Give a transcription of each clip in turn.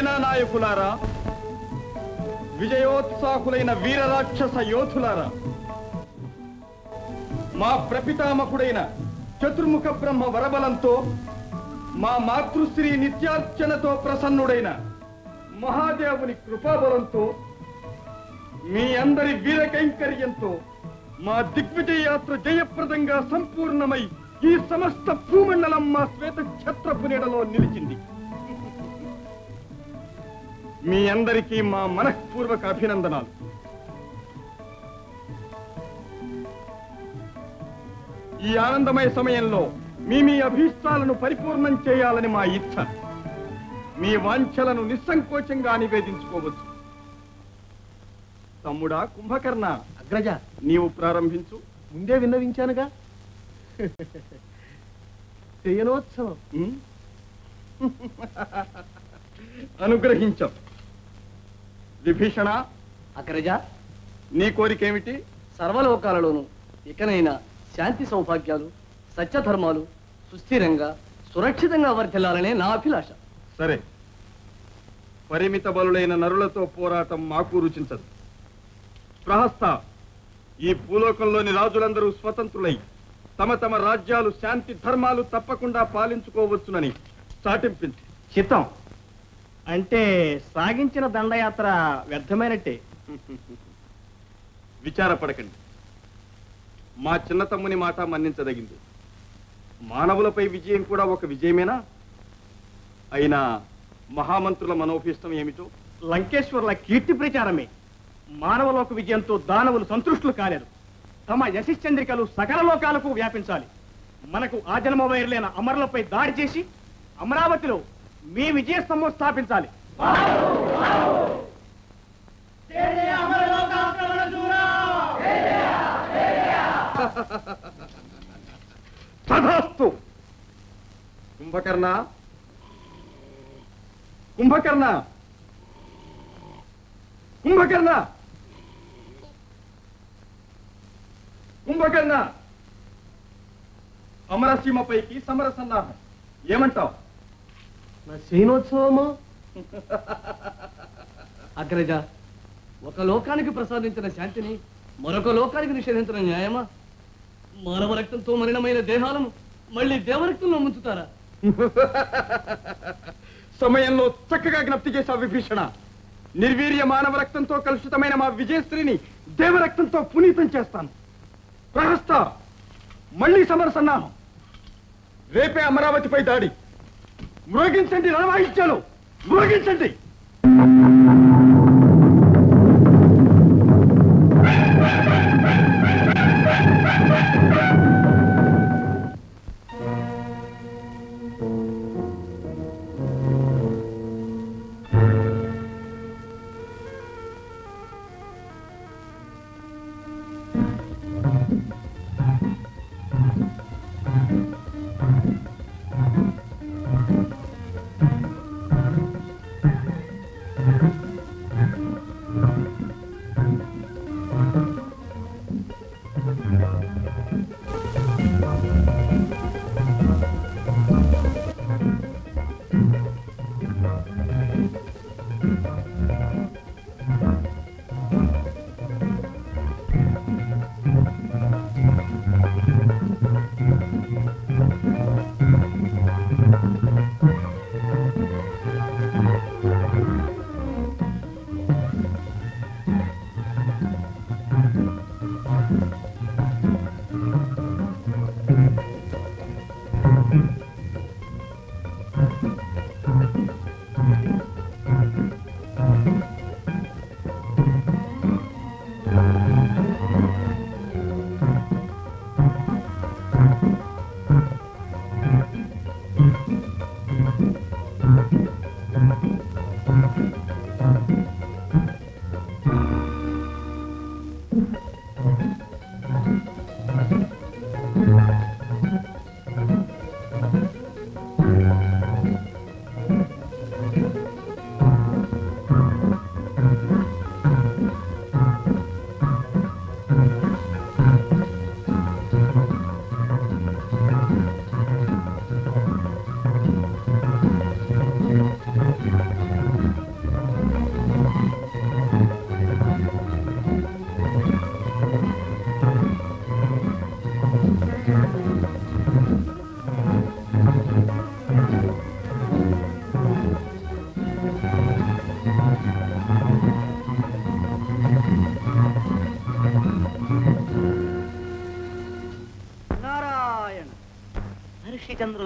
సేనా నాయకులారా విజయోత్సాహులైన వీర రాక్షస యోధులారా మా ప్రపితామకుడైన చతుర్ముఖ బ్రహ్మ వరబలంతో మా మాతృశ్రీ నిత్యార్చనతో ప్రసన్నుడైన మహాదేవుని కృపాబలంతో మీ అందరి వీర కైంకర్యంతో మా దిగ్విజయ యాత్ర జయప్రదంగా సంపూర్ణమై ఈ సమస్త భూమండలం మా శ్వేత ఛత్రపు నీడలో నిలిచింది. మీ అందరికీ మా మనఃపూర్వక అభినందనాలు. ఈ ఆనందమయ సమయంలో మీ మీ అభీష్టాలను పరిపూర్ణం చేయాలని మా ఇచ్ఛ. మీ వాంఛలను నిస్సంకోచంగా నివేదించుకోవచ్చు. తమ్ముడా కుంభకర్ణ అగ్రజ. నీవు ప్రారంభించు. ముందే విన్నవించానుగా. శయనోత్సవం? అనుగ్రహించాం. విభీషణ అగ్రజ నీ కోరికేమిటి? సర్వలోకాలలోనూ ఇకనైనా శాంతి సౌభాగ్యాలు సత్యధర్మాలు సుస్థిరంగా సురక్షితంగా వర్ధిల్లాలనే నా అభిలాష. సరే. పరిమిత బలులైన నరులతో పోరాటం మాకు రుచించదు. ప్రహస్త ఈ భూలోకంలోని రాజులందరూ స్వతంత్రులై తమ తమ రాజ్యాలు శాంతి ధర్మాలు తప్పకుండా పాలించుకోవచ్చునని చాటింపించి చిత్తం. అంటే సాగించిన దండయాత్ర వ్యర్థమైనట్టే. విచారపడకండి. మా చిన్న తమ్ముని మాట మన్నించదగింది. మానవులపై విజయం కూడా ఒక విజయమేనా? అయినా మహామంత్రుల మనోభీష్టం ఏమిటో? లంకేశ్వర్ల కీర్తి ప్రచారమే. మానవలోక విజయంతో దానవులు సంతృష్టులు కాలేరు. తమ యశశ్చంద్రికలు సకల లోకాలకు వ్యాపించాలి. మనకు ఆ జన్మ వైరులైన అమరులపై దాడి చేసి అమరావతిలో మీ విజయ స్తంభం స్థాపించాలి. తథాస్తు. కుంభకర్ణ. కుంభకర్ణ. కుంభకర్ణ. కుంభకర్ణ. అమరసీమపైకి సమర సన్నాహం ఏమంటావు? శ్రీనోత్సవము అగ్రజ ఒక లోకానికి ప్రసాదించిన శాంతిని మరొక లోకానికి నిషేధించిన న్యాయమా? మానవ రక్తంతో మరణమైన దేహాలను మళ్ళీ దేవరక్తంలో ముంచుతారా? సమయంలో చక్కగా జ్ఞప్తి చేశా విభీషణ. నిర్వీర్య మానవ రక్తంతో కలుషితమైన మా విజయశ్రీని దేవరక్తంతో పునీతం చేస్తాను. ప్రహస్త మళ్ళీ సమర సన్నాహం రేపే అమరావతిపై దాడి. మృగించండి రణవాయిద్యాలు మృగించండి.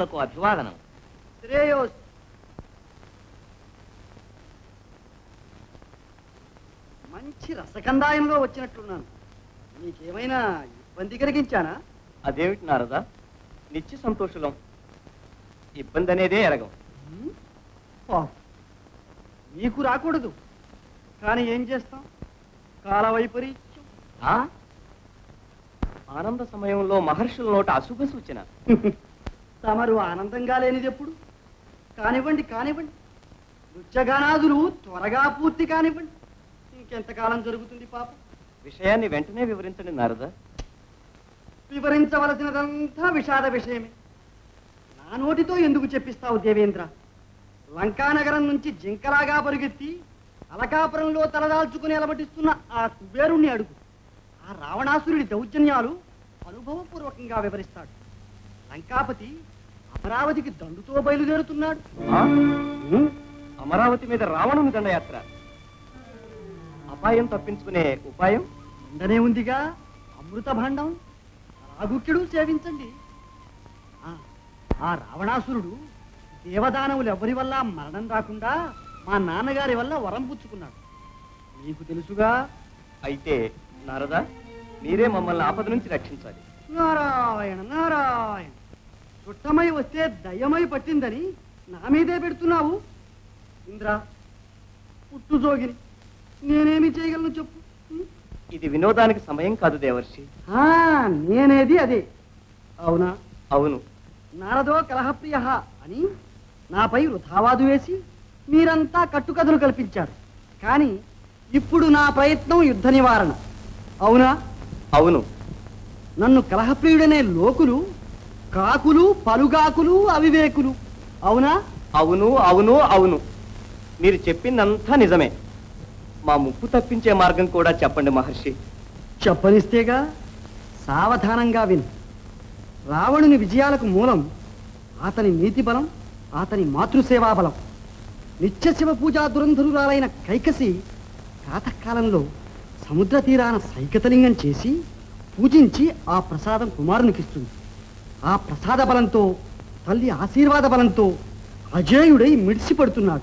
హర్షచంద్రులకు అభివాదనం. శ్రేయోస్. మంచి రసకందాయంలో వచ్చినట్లున్నాను. నీకేమైనా ఇబ్బంది కలిగించానా? అదేమిటి నారదా? నిత్య సంతోషులం. ఇబ్బంది అనేదే ఎరగం. నీకు రాకూడదు. కానీ ఏం చేస్తాం? కాల వైపరీత్యం? ఆనంద సమయంలో మహర్షుల నోట అశుభ సూచన. తమరు ఆనందంగా లేనిది ఎప్పుడు కానివ్వండి కానివ్వండి. నృత్యగానాదులు త్వరగా పూర్తి కానివ్వండి. ఇంకెంతకాలం జరుగుతుంది పాపం? విషయాన్ని వెంటనే వివరించండి నారదా. వివరించవలసినదంతా విషాద విషయమే. నా నోటితో ఎందుకు చెప్పిస్తావు దేవేంద్ర? లంకానగరం నుంచి జింకలాగా పరుగెత్తి అలకాపురంలో తలదాల్చుకుని అలమటిస్తున్న ఆ కుబేరుణ్ణి అడుగు. ఆ రావణాసురుడి దౌర్జన్యాలు అనుభవపూర్వకంగా వివరిస్తాడు. లంకాపతి అమరావతికి దండుతో బయలుదేరుతున్నాడు? అమరావతి మీద రావణుని దండయాత్ర. అపాయం తప్పించుకునే ఉపాయం? ఉండనే ఉందిగా అమృత భాండం. రాగుక్యుడు సేవించండి. ఆ, రావణాసురుడు దేవదానవులు ఎవరి వల్ల మరణం రాకుండా మా నాన్నగారి వల్ల వరం పుచ్చుకున్నాడు. నీకు తెలుసుగా? అయితే నారదా మీరే మమ్మల్ని ఆపద నుంచి రక్షించాలి. నారాయణ నారాయణ. చుట్టమై వస్తే దయ్యమై పట్టిందని నా మీదే పెడుతున్నావు? ఇంద్ర పుట్టు జోగిని నేనేమి చేయగలను చెప్పు? ఇది వినోదానికి సమయం కాదు దేవర్షి. ఆ, నేనేది అదే. అవునా? అవును. నారదో కలహప్రియ అని నాపై వృథావాదు వేసి మీరంతా కట్టుకథలు కల్పించారు. కానీ ఇప్పుడు నా ప్రయత్నం యుద్ధ నివారణ. అవునా? అవును. నన్ను కలహప్రియుడనే లోకులు కాకులు పలుగాకులు అవివేకులు. అవునా? అవును అవును అవును. మీరు చెప్పిందంతా నిజమే. మా ముప్పు తప్పించే మార్గం కూడా చెప్పండి మహర్షి. చెప్పనిస్తేగా సావధానంగా విను. రావణుని విజయాలకు మూలం అతని నీతి బలం అతని మాతృసేవా బలం నిత్య శివ పూజా దురంధరురాలైన కైకసి ప్రాతకాలంలో సముద్ర తీరాన సైకతలింగం చేసి పూజించి ఆ ప్రసాదం కుమారునికిస్తుంది. ఆ ప్రసాద బలంతో తల్లి ఆశీర్వాద బలంతో అజేయుడై మిడిసిపడుతున్నాడు.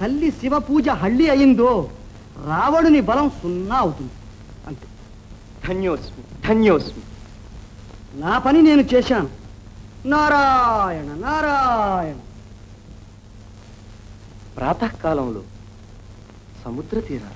తల్లి శివ పూజ హళ్ళి అయిందో రావణుని బలం సున్నా అవుతుంది. అంతే. ధన్యోస్మి ధన్యోస్మి. నా పని నేను చేశాను. నారాయణ నారాయణ. ప్రాతకాలంలో సముద్ర తీరాలు.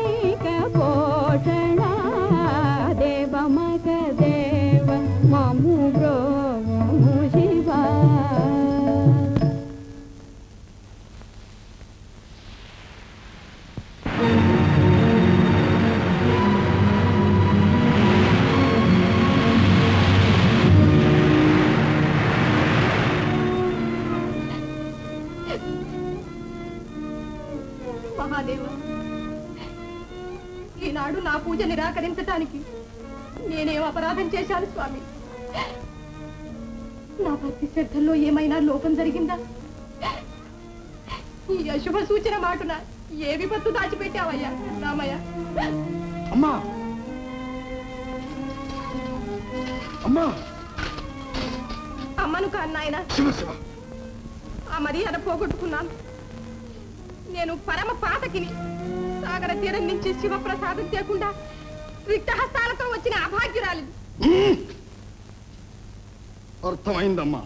నిరాకరించటానికి నేనేం అపరాధం చేశాను స్వామి? నా భక్తి శ్రద్ధల్లో ఏమైనా లోపం జరిగిందా? ఈ అశుభ సూచన మాటున ఏ విపత్తు దాచిపెట్టావయ్యా రామయ్య? అమ్మా! అమ్మా! అమ్మను శివ శివ. ఆ మర్యాద పోగొట్టుకున్నాను. నేను పరమ పాతకిని సాగర తీరం నుంచి శివప్రసాదం తేకుండా రిక్తహస్తాలతో వచ్చిన అభాగ్యురాలి అర్థమైందమ్మా.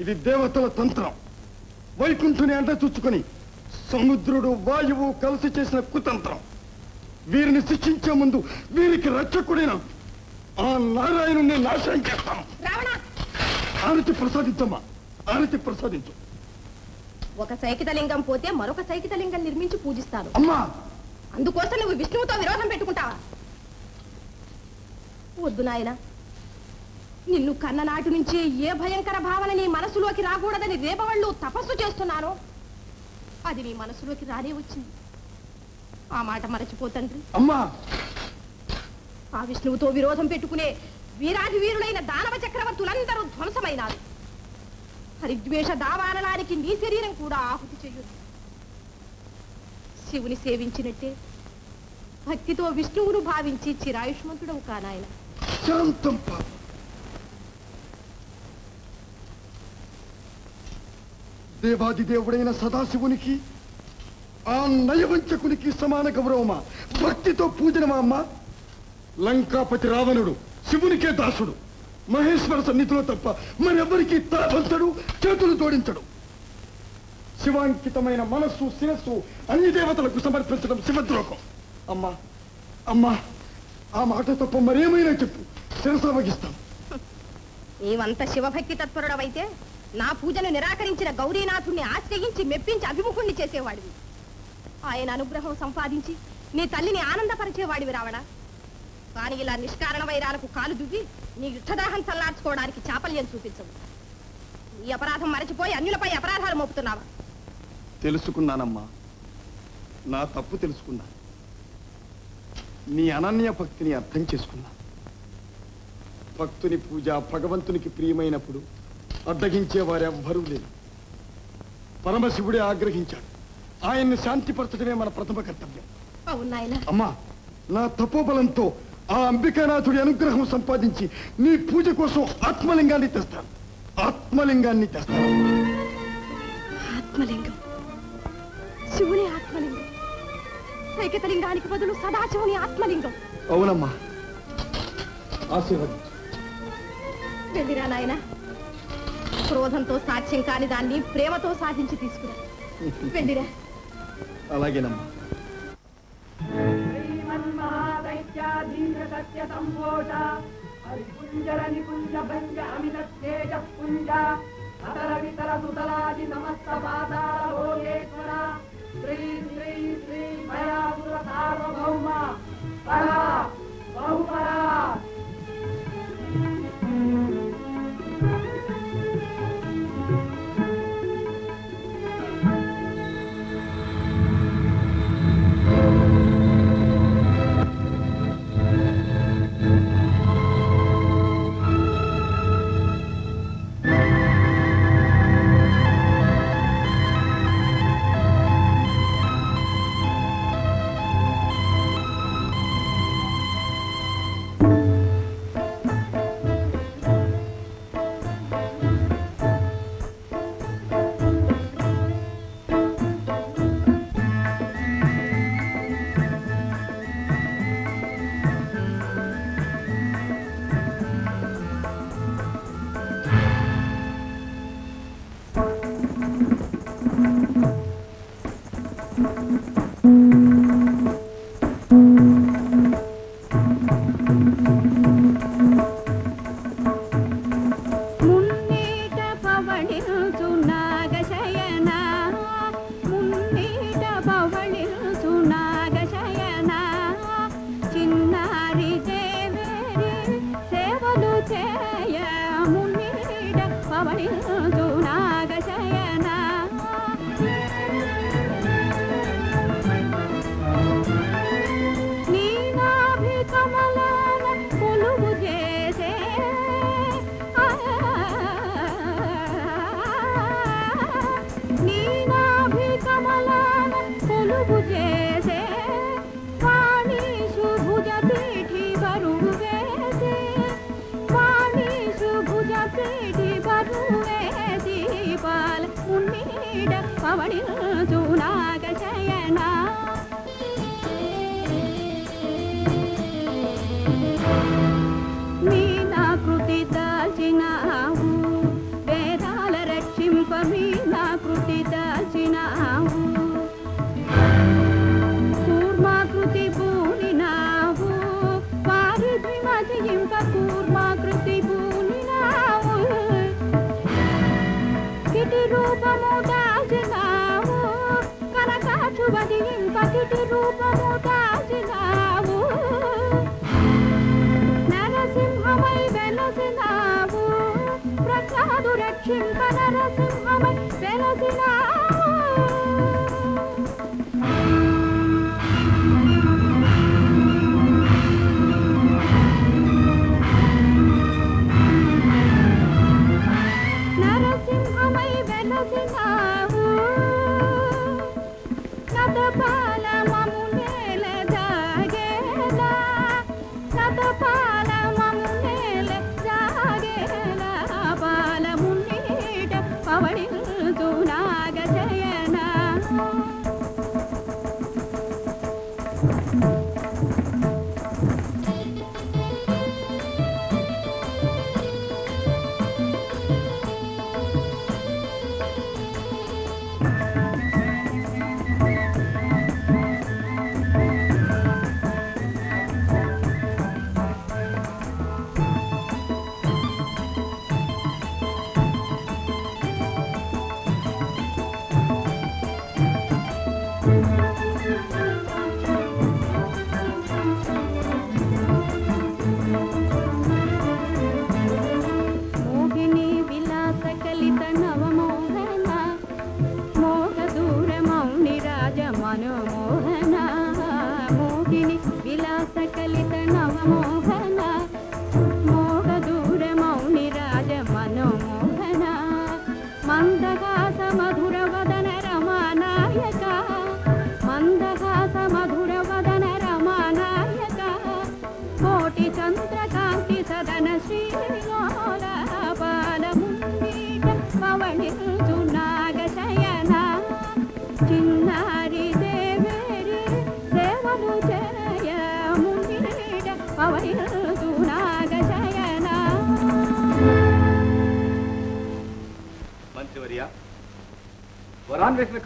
ఇది దేవతల తంత్రం. వైకుంఠుని అంట చుచ్చుకొని సముద్రుడు వాయువు కలిసి చేసిన కుతంత్రం. వీరిని శిక్షించే ముందు వీరికి రక్షకుడైన ఆ నారాయణుని నాశనం రావణ! ఆరతి ప్రసాదించమ్మా. ఆరతి ప్రసాదించు. ఒక సైకిత లింగం పోతే మరొక సైకిత లింగం నిర్మించి పూజిస్తాను అమ్మా! అందుకోసం నువ్వు విష్ణువుతో విరోధం పెట్టుకుంటావా? వద్దు నాయన. నిన్ను కన్ననాటి నుంచి ఏ భయంకర భావన నీ మనసులోకి రాకూడదని రేపవళ్ళు తపస్సు చేస్తున్నానో అది నీ మనసులోకి రానే వచ్చింది. ఆ మాట మరచిపోతండ్రి అమ్మా! ఆ విష్ణువుతో విరోధం పెట్టుకునే వీరాది వీరులైన దానవ చక్రవర్తులందరూ ధ్వంసమైనారు. హరిద్వేష దావానలానికి నీ శరీరం కూడా ఆహుతి చెయ్యొద్దు శివుని సేవించినట్టే భక్తితో విష్ణువును భావించి చిరాయుష్మంతుడవు కానాయన శాంతం పాప దేవాదిదేవుడైన సదాశివునికి ఆ నయవంచకునికి సమాన గౌరవమా? భక్తితో పూజనమా అమ్మా? లంకాపతి రావణుడు శివునికే దాసుడు. మహేశ్వర సన్నిధిలో తప్ప మరెవరికి తలపంచడు చేతులు జోడించడు. శివాంకితమైన మనస్సు శిరస్సు అన్ని దేవతలకు సమర్పించడం శివద్రోహం. అమ్మా అమ్మా. ఆ మాట తప్ప మరేమైనా చెప్పు. శిరస వగిస్తాం నీవంత శివభక్తి తత్పరుడవైతే నా పూజను నిరాకరించిన గౌరీనాథుణ్ణి ఆశ్రయించి మెప్పించి అభిముఖుణ్ణి చేసేవాడివి. ఆయన అనుగ్రహం సంపాదించి నీ తల్లిని ఆనందపరిచేవాడివి రావణ. కానీ ఇలా నిష్కారణ వైరాలకు కాలు దువ్వి నీ యుద్ధదాహం చల్లార్చుకోవడానికి చాపల్యం చూపించవు. ఈ అపరాధం మరచిపోయి అన్యులపై అపరాధాలు మోపుతున్నావా? తెలుసుకున్నానమ్మా. నా తప్పు తెలుసుకున్నా. నీ అనన్య భక్తిని అర్థం చేసుకున్నా. భక్తుని పూజ భగవంతునికి ప్రియమైనప్పుడు అడ్డగించే వారెవ్వరూ లేరు. పరమశివుడే ఆగ్రహించాడు. ఆయన్ని శాంతిపరచడమే మన ప్రథమ కర్తవ్యం. అమ్మా నా తపోబలంతో ఆ అంబికానాథుడి అనుగ్రహం సంపాదించి నీ పూజ కోసం ఆత్మలింగాన్ని తెస్తాను. ఆత్మలింగాన్ని తెస్తాను. ఆత్మలింగం. శివుని ఆత్మలింగం. సైకతలింగానికి బదులు సదాశివుని ఆత్మలింగం. అవునమ్మా. ఆశీర్వదించు. వెళ్ళిరా నాయన. క్రోధంతో సాధ్యం కాని దాన్ని ప్రేమతో సాధించి తీసుకురా. వెళ్ళిరా. అలాగేనమ్మా. श्री श्री श्री मयापुर सार्वभौम परा बहुपरा Bye.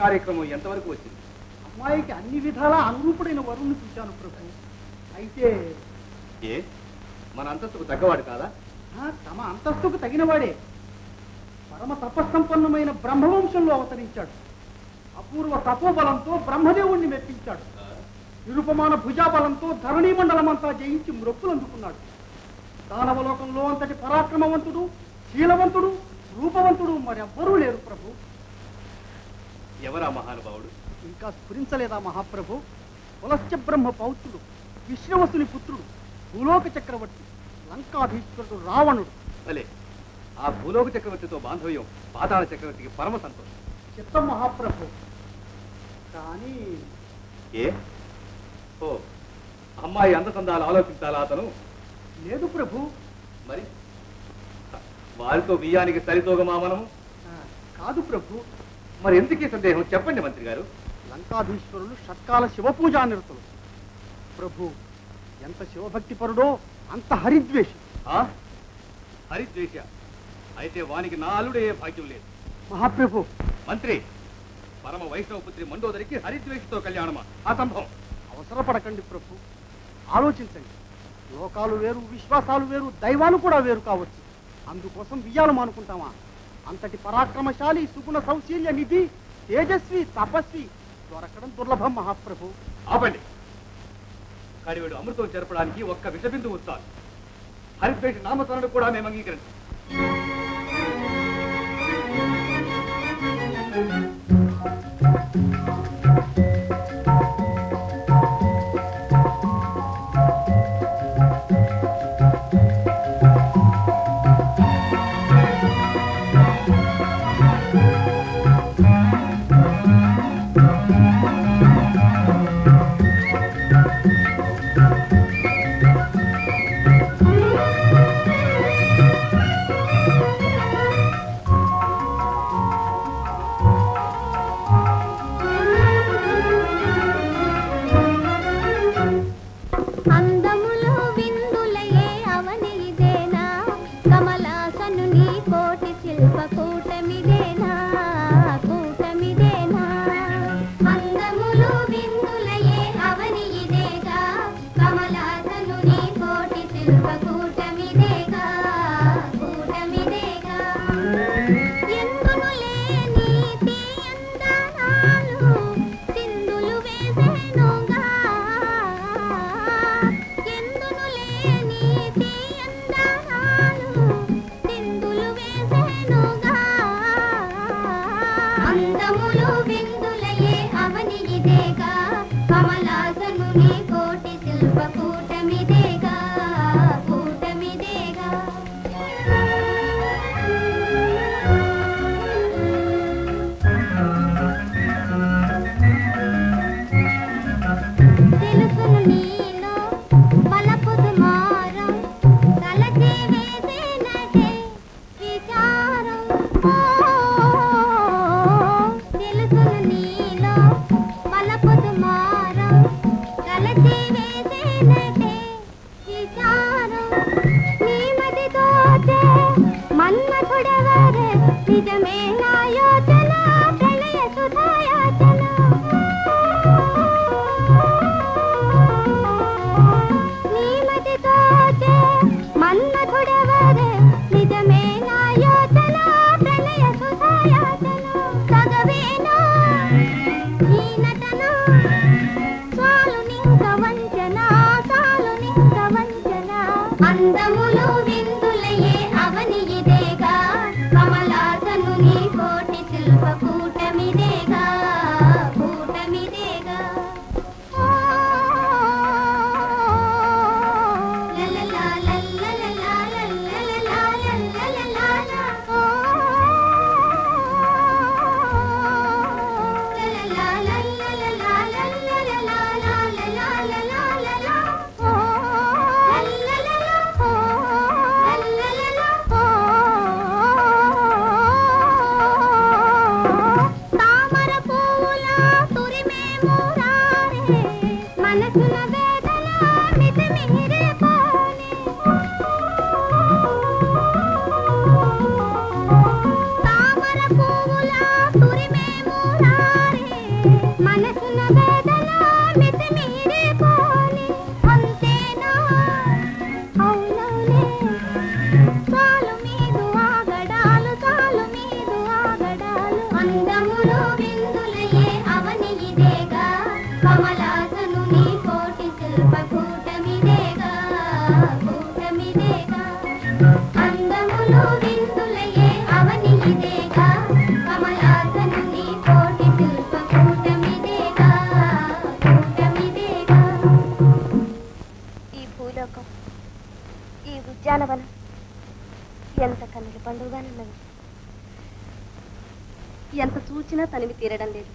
కార్యక్రమం ఎంతవరకు వచ్చింది? అమ్మాయికి అన్ని విధాలా అనురూపుడైన వరుణ్ణి చూశాను ప్రభు. అయితే ఏ? మన అంతస్తుకు తగ్గవాడు కాదా? తమ అంతస్తుకు తగినవాడే. పరమ తపస్సంపన్నమైన బ్రహ్మవంశంలో అవతరించాడు. అపూర్వ తపోబలంతో బ్రహ్మదేవుణ్ణి మెప్పించాడు. నిరుపమాన భుజాబలంతో ధరణీ మండలమంతా జయించి మ్రొప్పులు అందుకున్నాడు దానవలోకంలో అంతటి పరాక్రమవంతుడు శీలవంతుడు రూపవంతుడు మరెవ్వరూ లేరు ఇంకా స్ఫురించలేదా మహాప్రభు? పులస్య బ్రహ్మ పౌత్రుడు విష్ణువసుని పుత్రుడు భూలోక చక్రవర్తి లంకాభీశ్వరుడు రావణుడు. అలే ఆ భూలోక చక్రవర్తితో బాంధవ్యం పాతాళ చక్రవర్తికి పరమ సంతోషం. చిత్తం మహాప్రభు. కానీ ఏ? ఓ అమ్మాయి అందసందాలు ఆలోచించాలా అతను? లేదు ప్రభు. మరి? వారితో బియ్యానికి సరితోగమా మనము? కాదు ప్రభు. మరి ఎందుకే సందేహం? చెప్పండి మంత్రి గారు లంకాధీశ్వరులు షట్కాల శివ పూజా నిరతులు. ప్రభు ఎంత శివభక్తి పరుడో అంత హరిద్వేషి. హరిద్వేష? అయితే వానికి నా భాగ్యం లేదు. మహాప్రభు. మంత్రి పరమ వైష్ణవపుత్రి మండోదరికి హరిద్వేషితో కళ్యాణమా? అసంభవం అవసరపడకండి ప్రభు. ఆలోచించండి. లోకాలు వేరు విశ్వాసాలు వేరు దైవాలు కూడా వేరు కావచ్చు. అందుకోసం బియ్యాలు మానుకుంటామా? అంతటి పరాక్రమశాలి సుగుణ సౌశీల్య నిధి తేజస్వి తపస్వి దొరకడం దుర్లభం మహాప్రభు ఆపండి కానీ వీడు అమృతం జరపడానికి ఒక్క విషబిందు వస్తాను హరిపేట నామతరణను కూడా మేము అంగీకరించాం వచ్చినా తనివి తీరడం లేదు.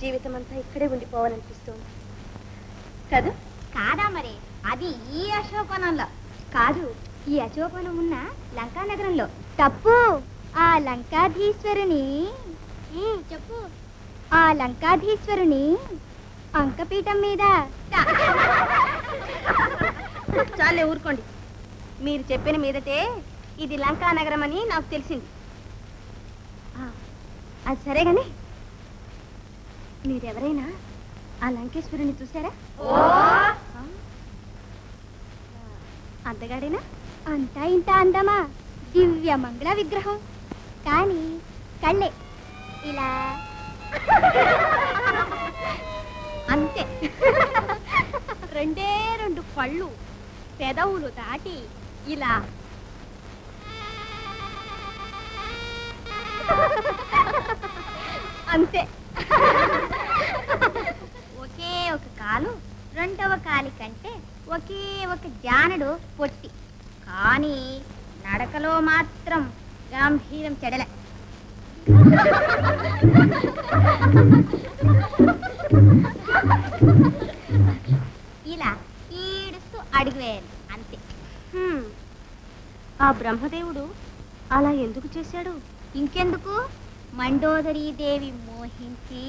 జీవితం అంతా ఇక్కడే ఉండిపోవాలనిపిస్తోంది. కదా? కాదా మరి? అది ఈ అశోకనంలో కాదు. ఈ అశోకనం ఉన్న లంకా నగరంలో. తప్పు. ఆ లంకాధీశ్వరుని చెప్పు. ఆ లంకాధీశ్వరుని అంకపీఠం మీద. చాలే ఊరుకోండి. మీరు చెప్పిన మీదటే ఇది లంకా నగరం అని నాకు తెలిసింది. అది సరే గాని మీరెవరైనా ఆ లంకేశ్వరుని చూసారా ఆ? అందగాడేనా అంతా ఇంత అందమా? దివ్య మంగళ విగ్రహం. కానీ కళ్ళే ఇలా. అంతే. రెండే రెండు కళ్ళు పెదవులు దాటి ఇలా అంతే. ఒకే ఒక కాలు రెండవ కాలి కంటే ఒకే ఒక జానడు పొట్టి. కానీ నడకలో మాత్రం గాంభీరం చెడలే. ఇలా ఈడుస్తూ అడుగు వేయాలి అంతే. ఆ బ్రహ్మదేవుడు అలా ఎందుకు చేశాడు? ఇంకెందుకు? మండోదరీ దేవి మోహించి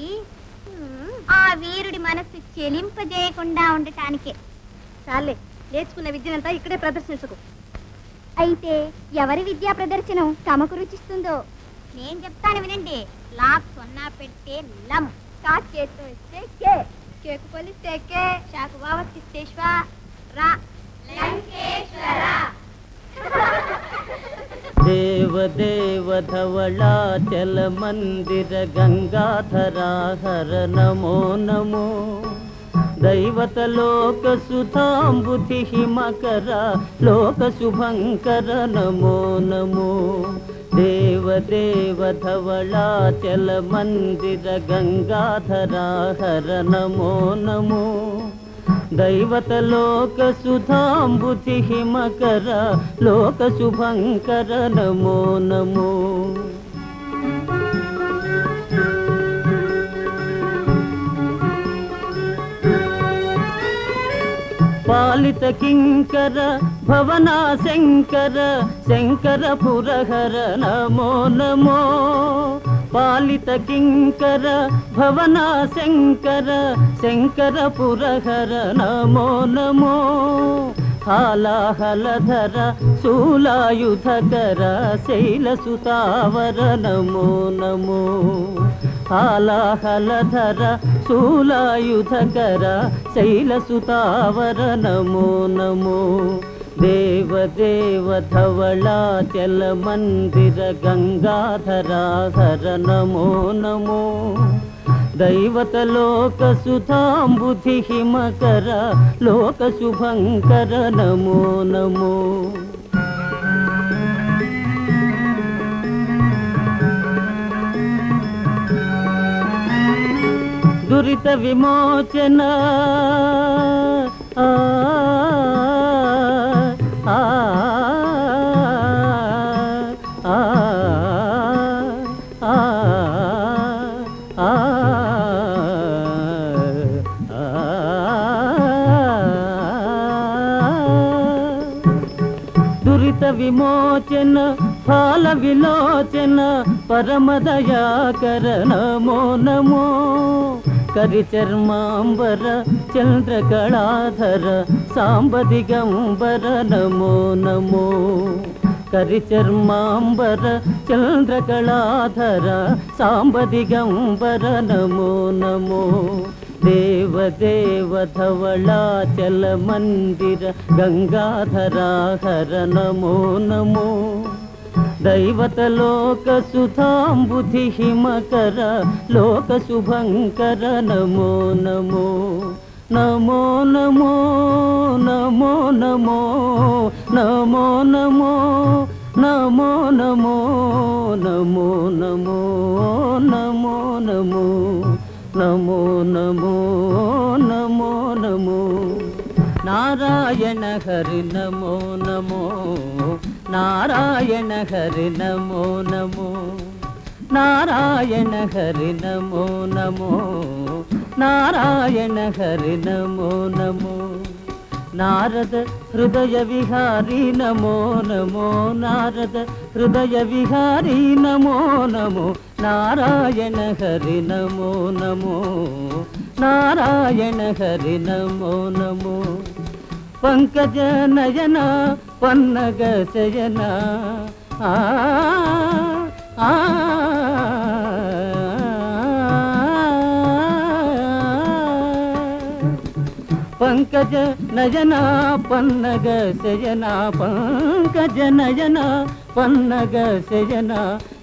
ఆ వీరుడి మనస్సు చెలింపజేయకుండా ఉండటానికే. చాలే నేర్చుకున్న విద్యనంతా ఇక్కడే ప్రదర్శించకు. అయితే ఎవరి విద్యా ప్రదర్శనం తమకు రుచిస్తుందో? నేను చెప్తాను వినండి. లాక్ సున్నా పెట్టే లం. కా చేత్తో ఇస్తే కే. కేకు కొలిస్తే కే. షాకు వావత్తిస్తే శ్వ. రా. లంకేశ్వర. गङ्गाधराहर नमो नमो दैवतलोकसुधाम्बुधिः मकर लोकशुभङ्कर नमो नमो देवदेवधवलाचलमन्दिर गङ्गाधराहर नमो नमो दैवतलोकसुधाम्बुधि हिमकर लोकशुभङ्कर नमो नमो पालितकिङ्कर భవన శంకర శంకర పురహర నమో నమో. పాలిత కింకర భవన శంకర శంకర పురహర నమో నమో. హాలాహలధర శూలాయుధకర శైలసుతావర నమో నమో. హాలాహలధర శూలాయుధకర శైలసుతావర నమో నమో. देवदेवधवलाचलमन्दिरगङ्गाधराधर नमो नमो दैवतलोकसुधाम्बुधिहिमकर लोकशुभङ्कर नमो नमो దురిత విమోచన విమోచన ఫాల విలోచన పరమదయాకర నమో నమో. కరిచర్మాంబర చంద్రకళాధర సాంబదిగంబర నమో నమో. కరిచర్మాంబర చంద్రకళాధర సాంబదిగంబర నమో నమో. దేవదేవధవళాచల మందిర గంగాధరా హర నమో నమో. దైవత లోక సుధాంబుధి మకర లోక శుభంకర నమో నమో నమో నమో నమో నమో నమో నమో నమో నమో నమో నమో నమో నమో నమో నమో నమో నమో. నారాయణ హరి నమో నమో. నారాయణ హరి నమో నమో. నారాయణ హరి నమో నమో. నారాయణ హరి నమో నమో. నారద హృదయ విహారీ నమో నమో. నారద హృదయ విహారీ నమో నమో. నారాయణ హరి నమో నమో. నారాయణ హరి నమో నమో. పంకజ నయన పన్నగ శయన. ఆ. పంకజ నయనా పన్నగ శయనా పంకజ నయనా పన్నగ శయనా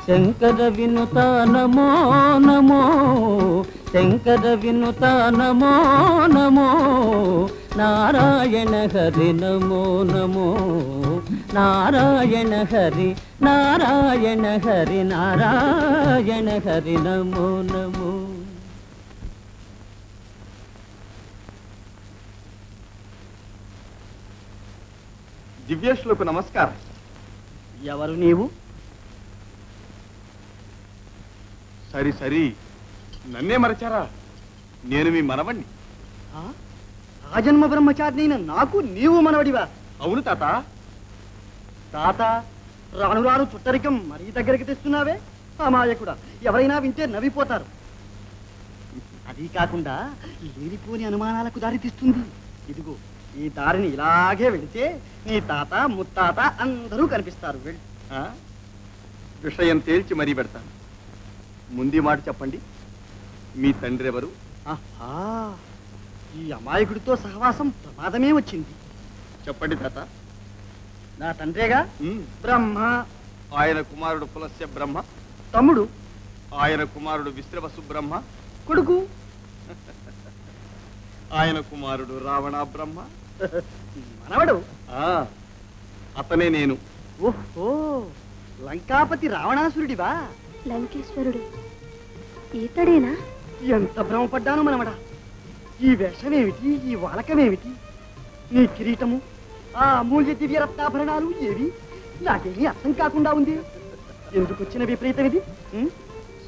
శంకర వినుత నమో నమో శంకర వినుత నమో నమో నారాయణ హరి నమో నమో నారాయణ హరి నారాయణ హరి నారాయణ హరి నమో నమో. దివ్యేష్లకు నమస్కారం. ఎవరు నీవు? సరి సరి నన్నే మరచారా? నేను మీ మనవణ్ణి. ఆ? ఆజన్మ బ్రహ్మచారినైన నాకు నీవు మనవడివా? అవును తాత. తాత రాను రాను చుట్టరికం మరీ దగ్గరికి తెస్తున్నావే? అమాయకుడా ఎవరైనా వింటే నవ్విపోతారు. అది కాకుండా లేనిపోని అనుమానాలకు దారి తీస్తుంది ఇదిగో ఈ దారిని ఇలాగే వెళితే నీ తాత ముత్తాత అందరూ కనిపిస్తారు? విషయం తేల్చి మరీ పెడతాను. ముందు మాట చెప్పండి. మీ తండ్రి ఎవరు? ఆహా! ఈ అమాయకుడితో సహవాసం ప్రమాదమే వచ్చింది. చెప్పండి తాత. నా తండ్రేగా? బ్రహ్మ. ఆయన కుమారుడు పులస్య బ్రహ్మ. తమ్ముడు. ఆయన కుమారుడు విశ్రవసు బ్రహ్మ. కొడుకు. ఆయన కుమారుడు రావణ బ్రహ్మ. మనవడు? ఆ, అతనే నేను. ఓహో లంకాపతి రావణాసురుడివా? లంకేశ్వరుడు. ఈతడేనా? ఎంత భ్రమపడ్డాను మనవడా. ఈ వేషమేమిటి ఈ వాలకమేమిటి? నీ కిరీటము ఆ అమూల్య దివ్య రత్నాభరణాలు ఏవి? నాకేమీ అర్థం కాకుండా ఉంది. ఎందుకు వచ్చిన విపరీతం ఇది?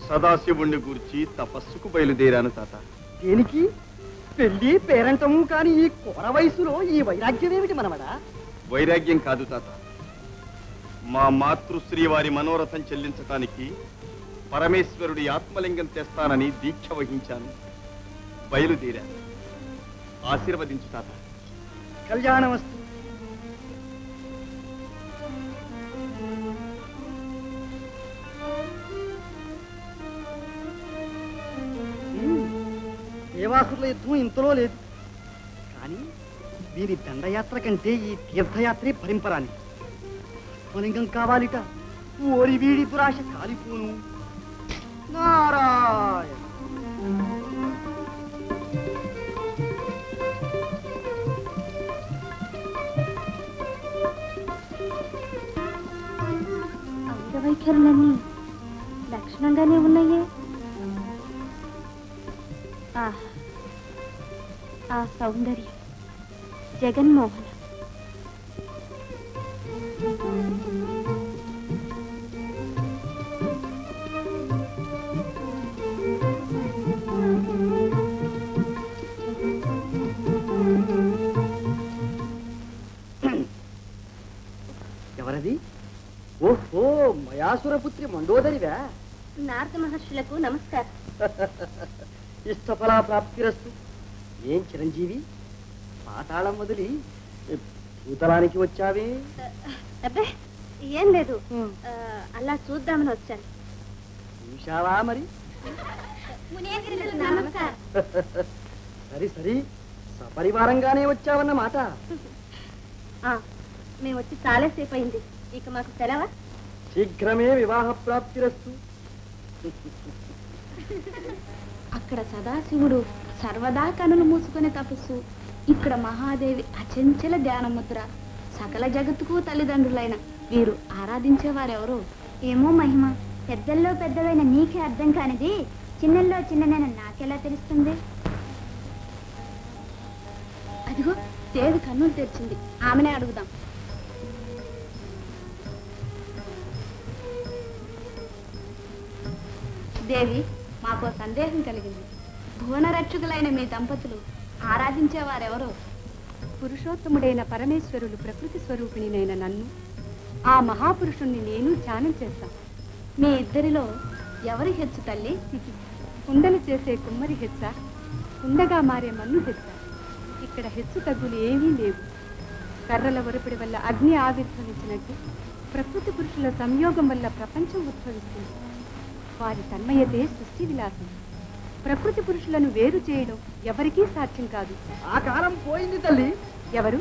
సదాశివుణ్ణి గూర్చి తపస్సుకు బయలుదేరాను తాత. దేనికి? పెళ్ళి పేరంటము కాని ఈ కోర వయసులో ఈ వైరాగ్యమేమిటి మనవడా? వైరాగ్యం కాదు తాత. మా మాతృశ్రీ వారి మనోరథం చెల్లించటానికి పరమేశ్వరుడి ఆత్మలింగం తెస్తానని దీక్ష వహించాను. బయలుదేరాను. ఆశీర్వదించు తాత. కళ్యాణమస్తు. ఉమ్, దేవాసురుల యుద్ధం ఇంతలో లేదు. కానీ వీరి దండయాత్ర కంటే ఈ తీర్థయాత్రే పరింపరాని ఆత్మలింగం కావాలిట ఓరి వీడి దురాశ కాలిపోను. నారాయణ. అంగవైఖరులన్నీ లక్షణంగానే ఉన్నాయే. ఆహ్, ఆ సౌందర్యం. జగన్మోహన. ఎవరది? ఓహో మయాసురపుత్రి మండోదరివా? నారద మహర్షులకు నమస్కారం. ఇష్టఫలా ప్రాప్తిరస్తు ఏం చిరంజీవి? పాతాళం వదిలి భూతలానికి వచ్చావే? అబ్బే ఏం లేదు. అలా చూద్దామని వచ్చాను. చూశావా మరి? నమస్కారం. సరి సరి. సపరివారంగానే వచ్చావన్న మాట. ఆ, మేము వచ్చి చాలాసేపు అయింది ఇక మాకు సెలవా? శీఘ్రమే వివాహ ప్రాప్తిరస్తు అక్కడ సదాశివుడు సర్వదా కనులు మూసుకునే తపస్సు. ఇక్కడ మహాదేవి అచంచల ధ్యానముద్ర సకల జగత్తుకు తల్లిదండ్రులైన వీరు ఆరాధించేవారెవరు? ఏమో మహిమ. పెద్దల్లో పెద్దవైన నీకే అర్థం కానిది చిన్నల్లో చిన్ననైన నాకెలా తెలుస్తుంది? అదిగో దేవి కన్నులు తెరిచింది. ఆమెనే అడుగుదాం. దేవి మాకో సందేహం కలిగింది. భువన రక్షకులైన మీ దంపతులు ఆరాధించేవారెవరో? పురుషోత్తముడైన పరమేశ్వరుడు ప్రకృతి స్వరూపిణినైన నన్ను ఆ మహాపురుషుణ్ణి నేను ధ్యానం చేస్తాం మీ ఇద్దరిలో ఎవరి హెచ్చు తల్లి? కుండలు చేసే కుమ్మరి హెచ్చ కుండగా మారే మన్ను హెచ్చ. ఇక్కడ హెచ్చు తగ్గులు ఏమీ లేవు. కర్రల ఒరపిడి వల్ల అగ్ని ఆవిర్భవించినట్టు ప్రకృతి పురుషుల సంయోగం వల్ల ప్రపంచం ఉద్భవిస్తుంది. వారి తన్మయతే సృష్టి విలాసం. ప్రకృతి పురుషులను వేరు చేయడం ఎవరికీ సాధ్యం కాదు. ఆ కాలం పోయింది తల్లి. ఎవరు?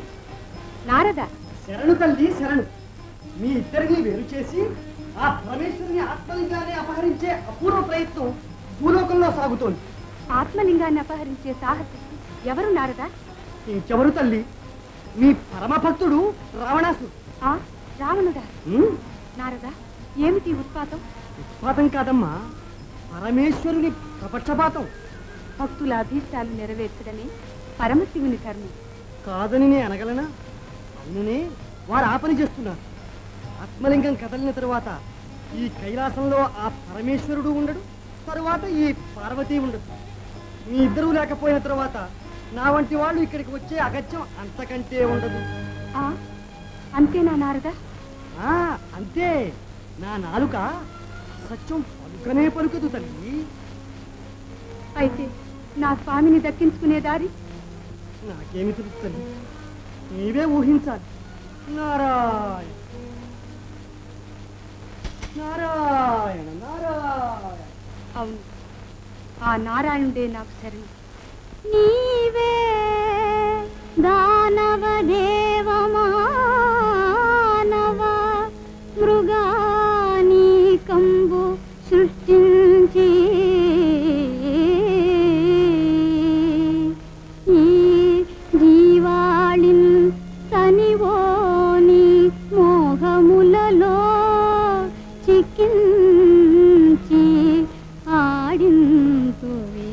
నారద. శరణు తల్లి శరణు. మీ ఇద్దరిని వేరు చేసి ఆ పరమేశ్వరుని ఆత్మలింగాన్ని అపహరించే అపూర్వ ప్రయత్నం భూలోకంలో సాగుతోంది. ఆత్మలింగాన్ని అపహరించే సాహసి ఎవరు నారద? ఇంకెవరు తల్లి? మీ పరమ భక్తుడు రావణాసు ఆ రావణుడా. నారద ఏమిటి ఉత్పాతం? ఉత్పాతం కాదమ్మా. పరమేశ్వరుని ప్రపక్షపాతం భక్తుల అభీష్టాలు నెరవేర్చడమే పరమశివుని ధర్మం కాదని నేను అనగలనా? అవుననే వారు ఆ పని చేస్తున్నారు. ఆత్మలింగం కదలిన తరువాత ఈ కైలాసంలో ఆ పరమేశ్వరుడు ఉండడు తరువాత ఈ పార్వతి ఉండదు. మీ ఇద్దరూ లేకపోయిన తరువాత నా వంటి వాళ్ళు ఇక్కడికి వచ్చే అగత్యం అంతకంటే ఉండదు. ఆ అంతేనా నారద? అంతే. నా నాలుక సత్యం పలుకనే పలుకదు తల్లి. అయితే నా స్వామిని దక్కించుకునే దారి? నాకేమి తెలుస్తుంది నీవే ఊహించాలి. నారాయణ. నారాయణ నారాయణ. అవును. ఆ నారాయణుడే నాకు శరణు. నీవే దానవ దేవ మానవ ശംഭു സൃഷ്ടിഞ്ചി. ഈ ജീവാളിൻ തനിവോനി മോഹമുలలో ചിക്കിഞ്ചി ആടിന്തുവേ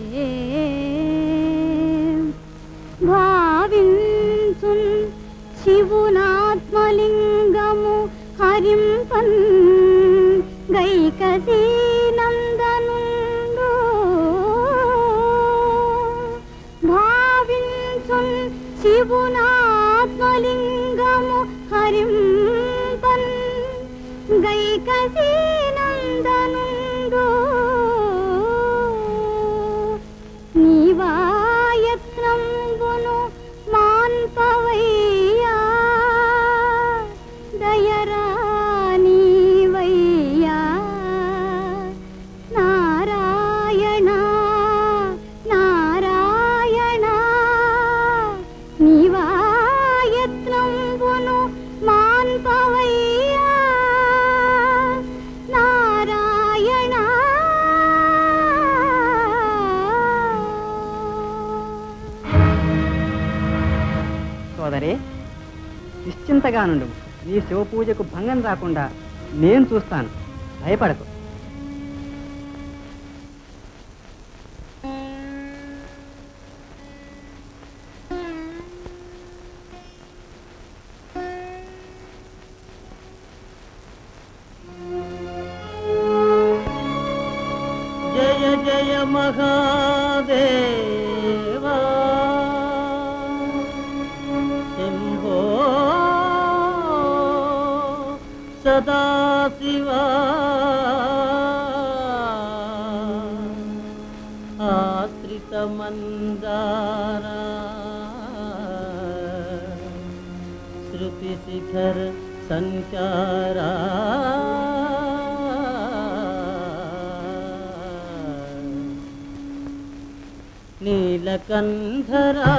ഭാവിൻ ശിവുനാത്മലിംഗമു ഹരിം പന്ന त्रिभुवनात्मलिङ्गमुहरिं त्वं गैकसी నిశ్చింతగా నీ శివ పూజకు భంగం రాకుండా నేను చూస్తాను. భయపడకు. नीलकन्धरा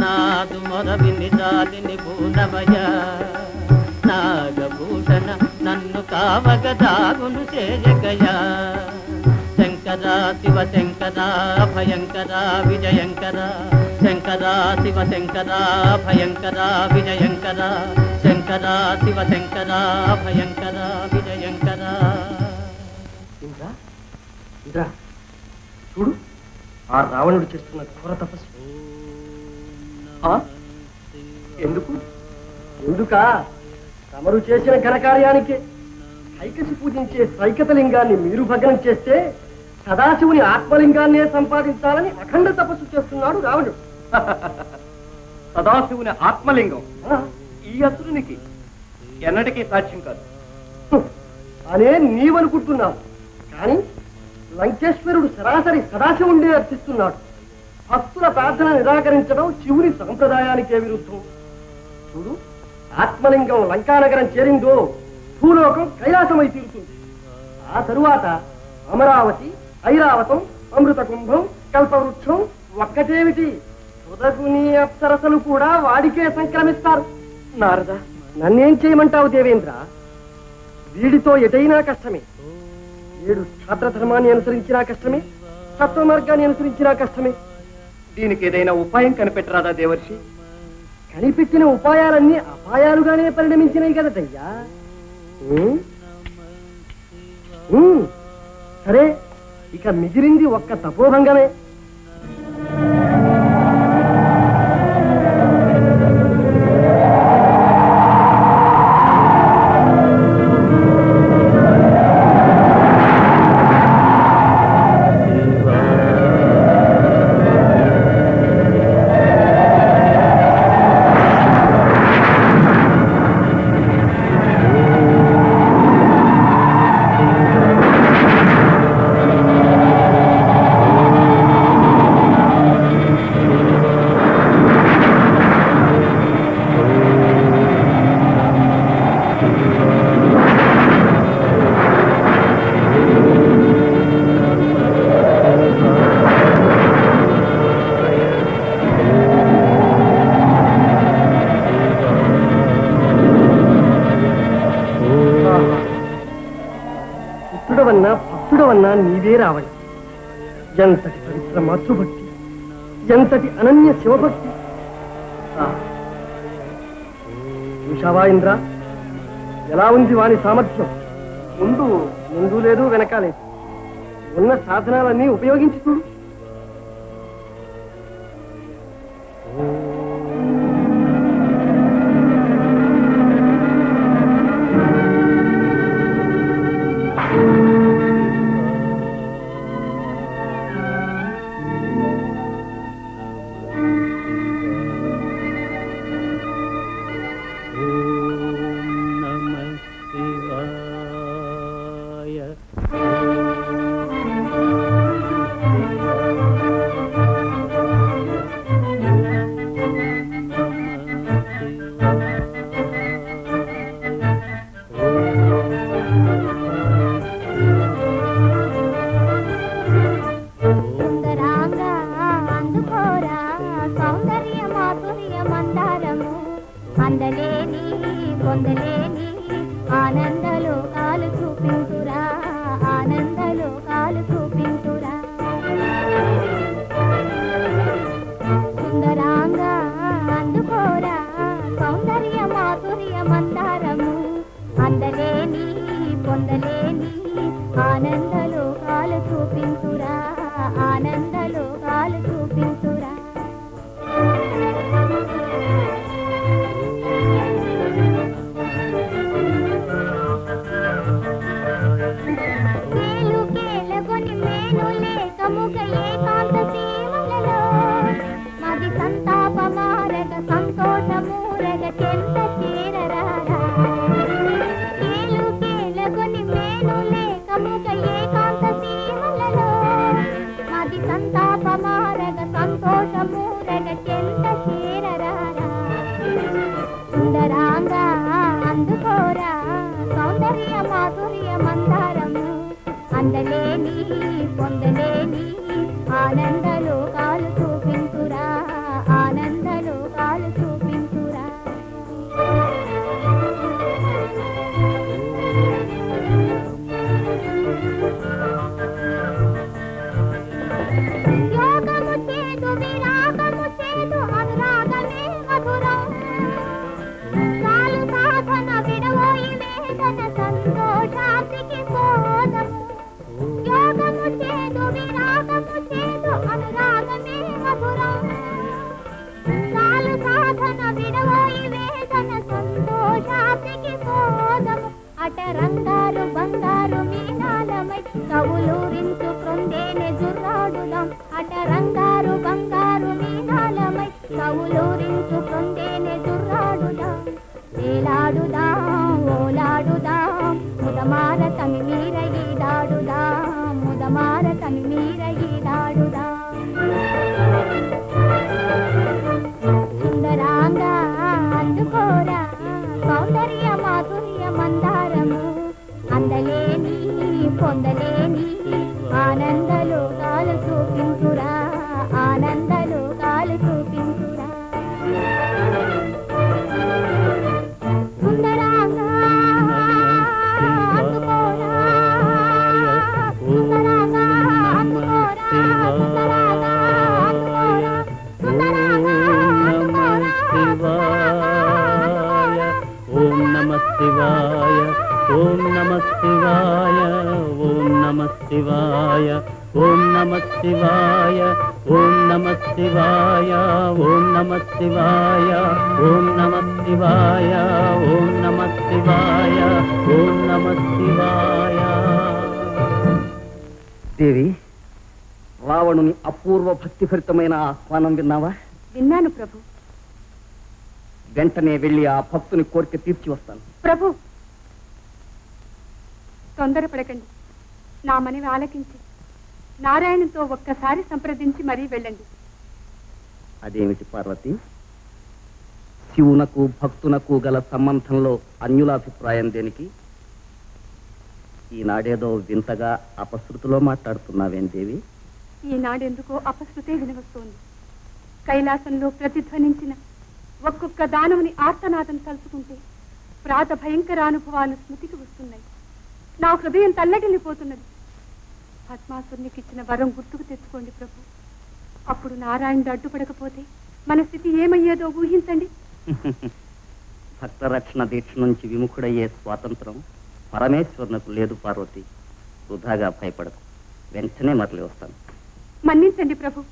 నాదు జననాదు మొరవిని జాలిని పూనవయా నాగభూషణ నన్ను కావగ దాగును చేయగయా శంకర శివ శంకర భయంకర విజయంకర. శంకర శివ శంకర భయంకర విజయంకర. శంకర శివ శంకర భయంకర విజయంకర. ఇంద్రా ఇంద్రా చూడు ఆ రావణుడు చేస్తున్న ఘోర తపస్సు. ఎందుకు? ఎందుకా? తమరు చేసిన ఘనకార్యానికి ఐకసి పూజించే సైకతలింగాన్ని మీరు భగ్నం చేస్తే సదాశివుని ఆత్మలింగాన్నే సంపాదించాలని అఖండ తపస్సు చేస్తున్నాడు రావణుడు. సదాశివుని ఆత్మలింగం? ఈ అసురునికి ఎన్నటికీ సాక్ష్యం కాదు. అనే నీవనుకుంటున్నావు. కానీ లంకేశ్వరుడు సరాసరి సదాశివుండే అర్చిస్తున్నాడు. భక్తుల ప్రార్థన నిరాకరించడం శివుని సంప్రదాయానికే విరుద్ధం. చూడు ఆత్మలింగం లంకానగరం చేరిందో భూలోకం కైలాసమై తీరుతుంది. ఆ తరువాత అమరావతి ఐరావతం అమృత కుంభం కల్పవృక్షం ఒక్కటేమిటి? ఉదగుని అప్సరసలు కూడా వాడికే సంక్రమిస్తారు. నారద నన్నేం చేయమంటావు దేవేంద్ర? వీడితో ఎటైనా కష్టమే. ఏడు క్షాత్ర ధర్మాన్ని అనుసరించినా కష్టమే. సత్వమార్గాన్ని అనుసరించినా కష్టమే. దీనికి ఏదైనా ఉపాయం కనిపెట్టరాదా దేవర్షి? కనిపెట్టిన ఉపాయాలన్నీ అపాయాలుగానే పరిణమించినాయి కదటయ్యా. సరే ఇక మిగిలింది ఒక్క తపోభంగమే. అన్నా నీవే రావాలి. ఎంతటి పవిత్ర మాతృభక్తి ఎంతటి అనన్య శివభక్తి. చూశావా ఇంద్ర? ఎలా ఉంది వాని సామర్థ్యం? ముందు ముందు లేదు వెనకాలేదు. ఉన్న సాధనాలన్నీ ఉపయోగించి வந்தனே நீ பொந்தனே நீ ஆனந்த అద్భుతమైన ఆహ్వానం విన్నావా? విన్నాను ప్రభు. వెంటనే వెళ్ళి ఆ భక్తుని కోరిక తీర్చి వస్తాను. ప్రభు తొందరపడకండి. నా మనవి ఆలకించి నారాయణతో ఒక్కసారి సంప్రదించి మరీ వెళ్ళండి. అదేమిటి పార్వతి? శివునకు భక్తునకు గల సంబంధంలో అన్యులాభిప్రాయం దేనికి? ఈనాడేదో వింతగా అపశృతిలో మాట్లాడుతున్నావేం దేవి? ఈనాడెందుకో అపశృతే వినవస్తోంది. కైలాసంలో ప్రతిధ్వనించిన ఒక్కొక్క దానవుని ఆర్తనాదం తలుచుకుంటే ప్రాత భయంకర అనుభవాలు స్మృతికి వస్తున్నాయి. నా హృదయం తల్లగిల్లిపోతున్నది పద్మాసురునికి ఇచ్చిన వరం గుర్తుకు తెచ్చుకోండి ప్రభు. అప్పుడు నారాయణుడు అడ్డుపడకపోతే మన స్థితి ఏమయ్యేదో ఊహించండి. భక్త రక్షణ దీక్ష నుంచి విముఖుడయ్యే స్వాతంత్రం పరమేశ్వరునకు లేదు పార్వతి. వృధాగా భయపడకు. వెంటనే మరలి వస్తాను మన్నించండి ప్రభు.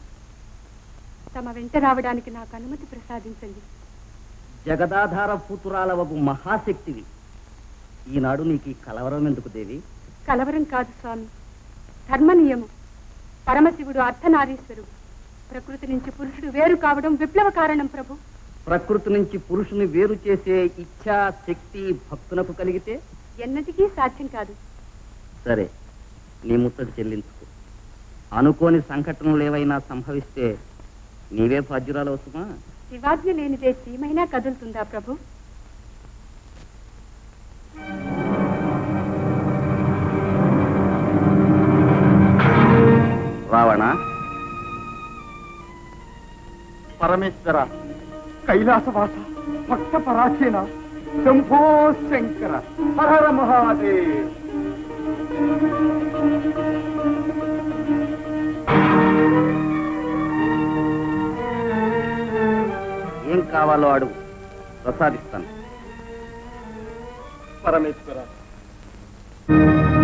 తమ వెంట రావడానికి నాకు అనుమతి ప్రసాదించండి. జగదాధార పూతురాలవగు మహాశక్తివి. ఈనాడు నీకు ఈ కలవరం ఎందుకు దేవి? కలవరం కాదు స్వామి. ధర్మ నియమం పరమశివుడు అర్ధనారీశ్వరుడు. ప్రకృతి నుంచి పురుషుడు వేరు కావడం విప్లవ కారణం ప్రభు. ప్రకృతి నుంచి పురుషుని వేరు చేసే ఇచ్ఛా శక్తి భక్తునకు కలిగితే? ఎన్నటికీ సాధ్యం కాదు. సరే నీ ముత్తడి చెల్లించుకో అనుకోని సంఘటనలు ఏవైనా సంభవిస్తే నీవే బాధ్యురాలు అవుతుమా శివాజ్ఞ లేనిదే చీమైనా కదులుతుందా ప్రభు? రావణ. పరమేశ్వర కైలాసవాస భక్త పరాచీన శంభో శంకర హర మహాదేవ్. ఏం కావాలో అడుగు. ప్రసాదిస్తాను. పరమేశ్వర.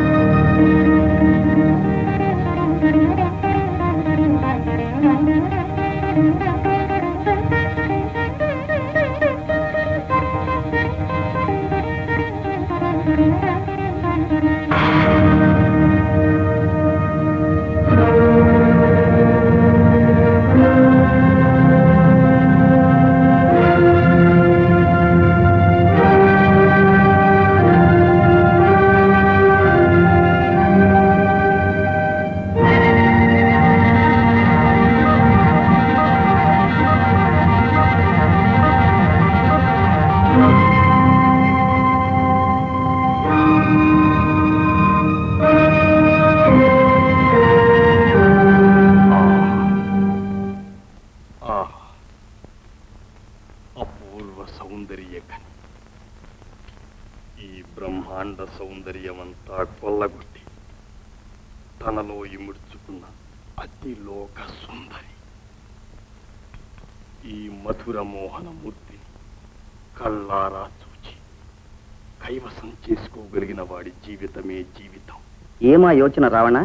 ఏమా యోచన రావణ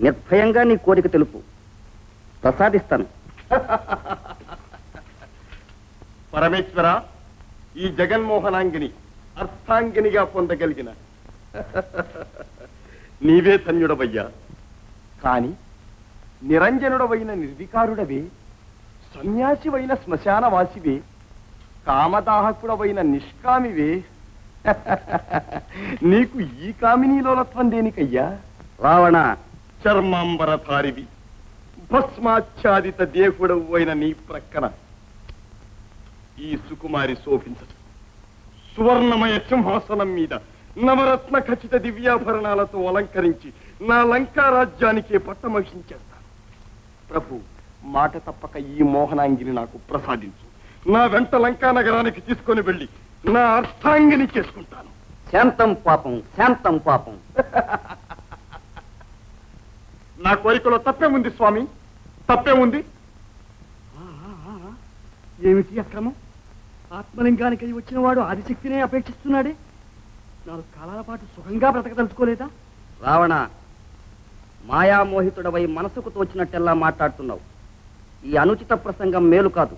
నిర్భయంగా నీ కోరిక తెలుపు. ప్రసాదిస్తాను. పరమేశ్వర ఈ జగన్మోహనాంగిని అర్థాంగినిగా పొందగలిగిన. నీవే ధన్యుడవయ్యా. కాని నిరంజనుడవైన నిర్వికారుడవే సన్యాసివైన శ్మశానవాసివే కామదాహకుడవైన నిష్కామివే నీకు ఈ కామినీలోలత్వం దేనికయ్యా? రావణ చర్మాంబరధారివి. భస్మాచ్ఛాదిత దేహుడవు అయిన నీ ప్రక్కన ఈ సుకుమారి శోభించదు. సువర్ణమయ సింహాసనం మీద నవరత్న ఖచ్చిత దివ్యాభరణాలతో అలంకరించి నా లంకా రాజ్యానికే పట్టమహించేస్తాను ప్రభు మాట తప్పక ఈ మోహనాంగిని నాకు ప్రసాదించు. నా వెంట లంకా నగరానికి తీసుకొని వెళ్ళి నా అర్థాంగిని చేసుకుంటాను. శాంతం పాపం శాంతం పాపం. నా కోరికలో తప్పే ఉంది స్వామి. తప్పే ఉంది. ఏమిటి అక్రమం? ఆత్మలింగానికి వచ్చిన వాడు ఆదిశక్తినే అపేక్షిస్తున్నాడే. నాలుగు కాలాల పాటు సుఖంగా బ్రతకదలుచుకోలేదా? రావణ మాయామోహితుడవై మనసుకు తోచినట్టెల్లా మాట్లాడుతున్నావు. ఈ అనుచిత ప్రసంగం మేలు కాదు.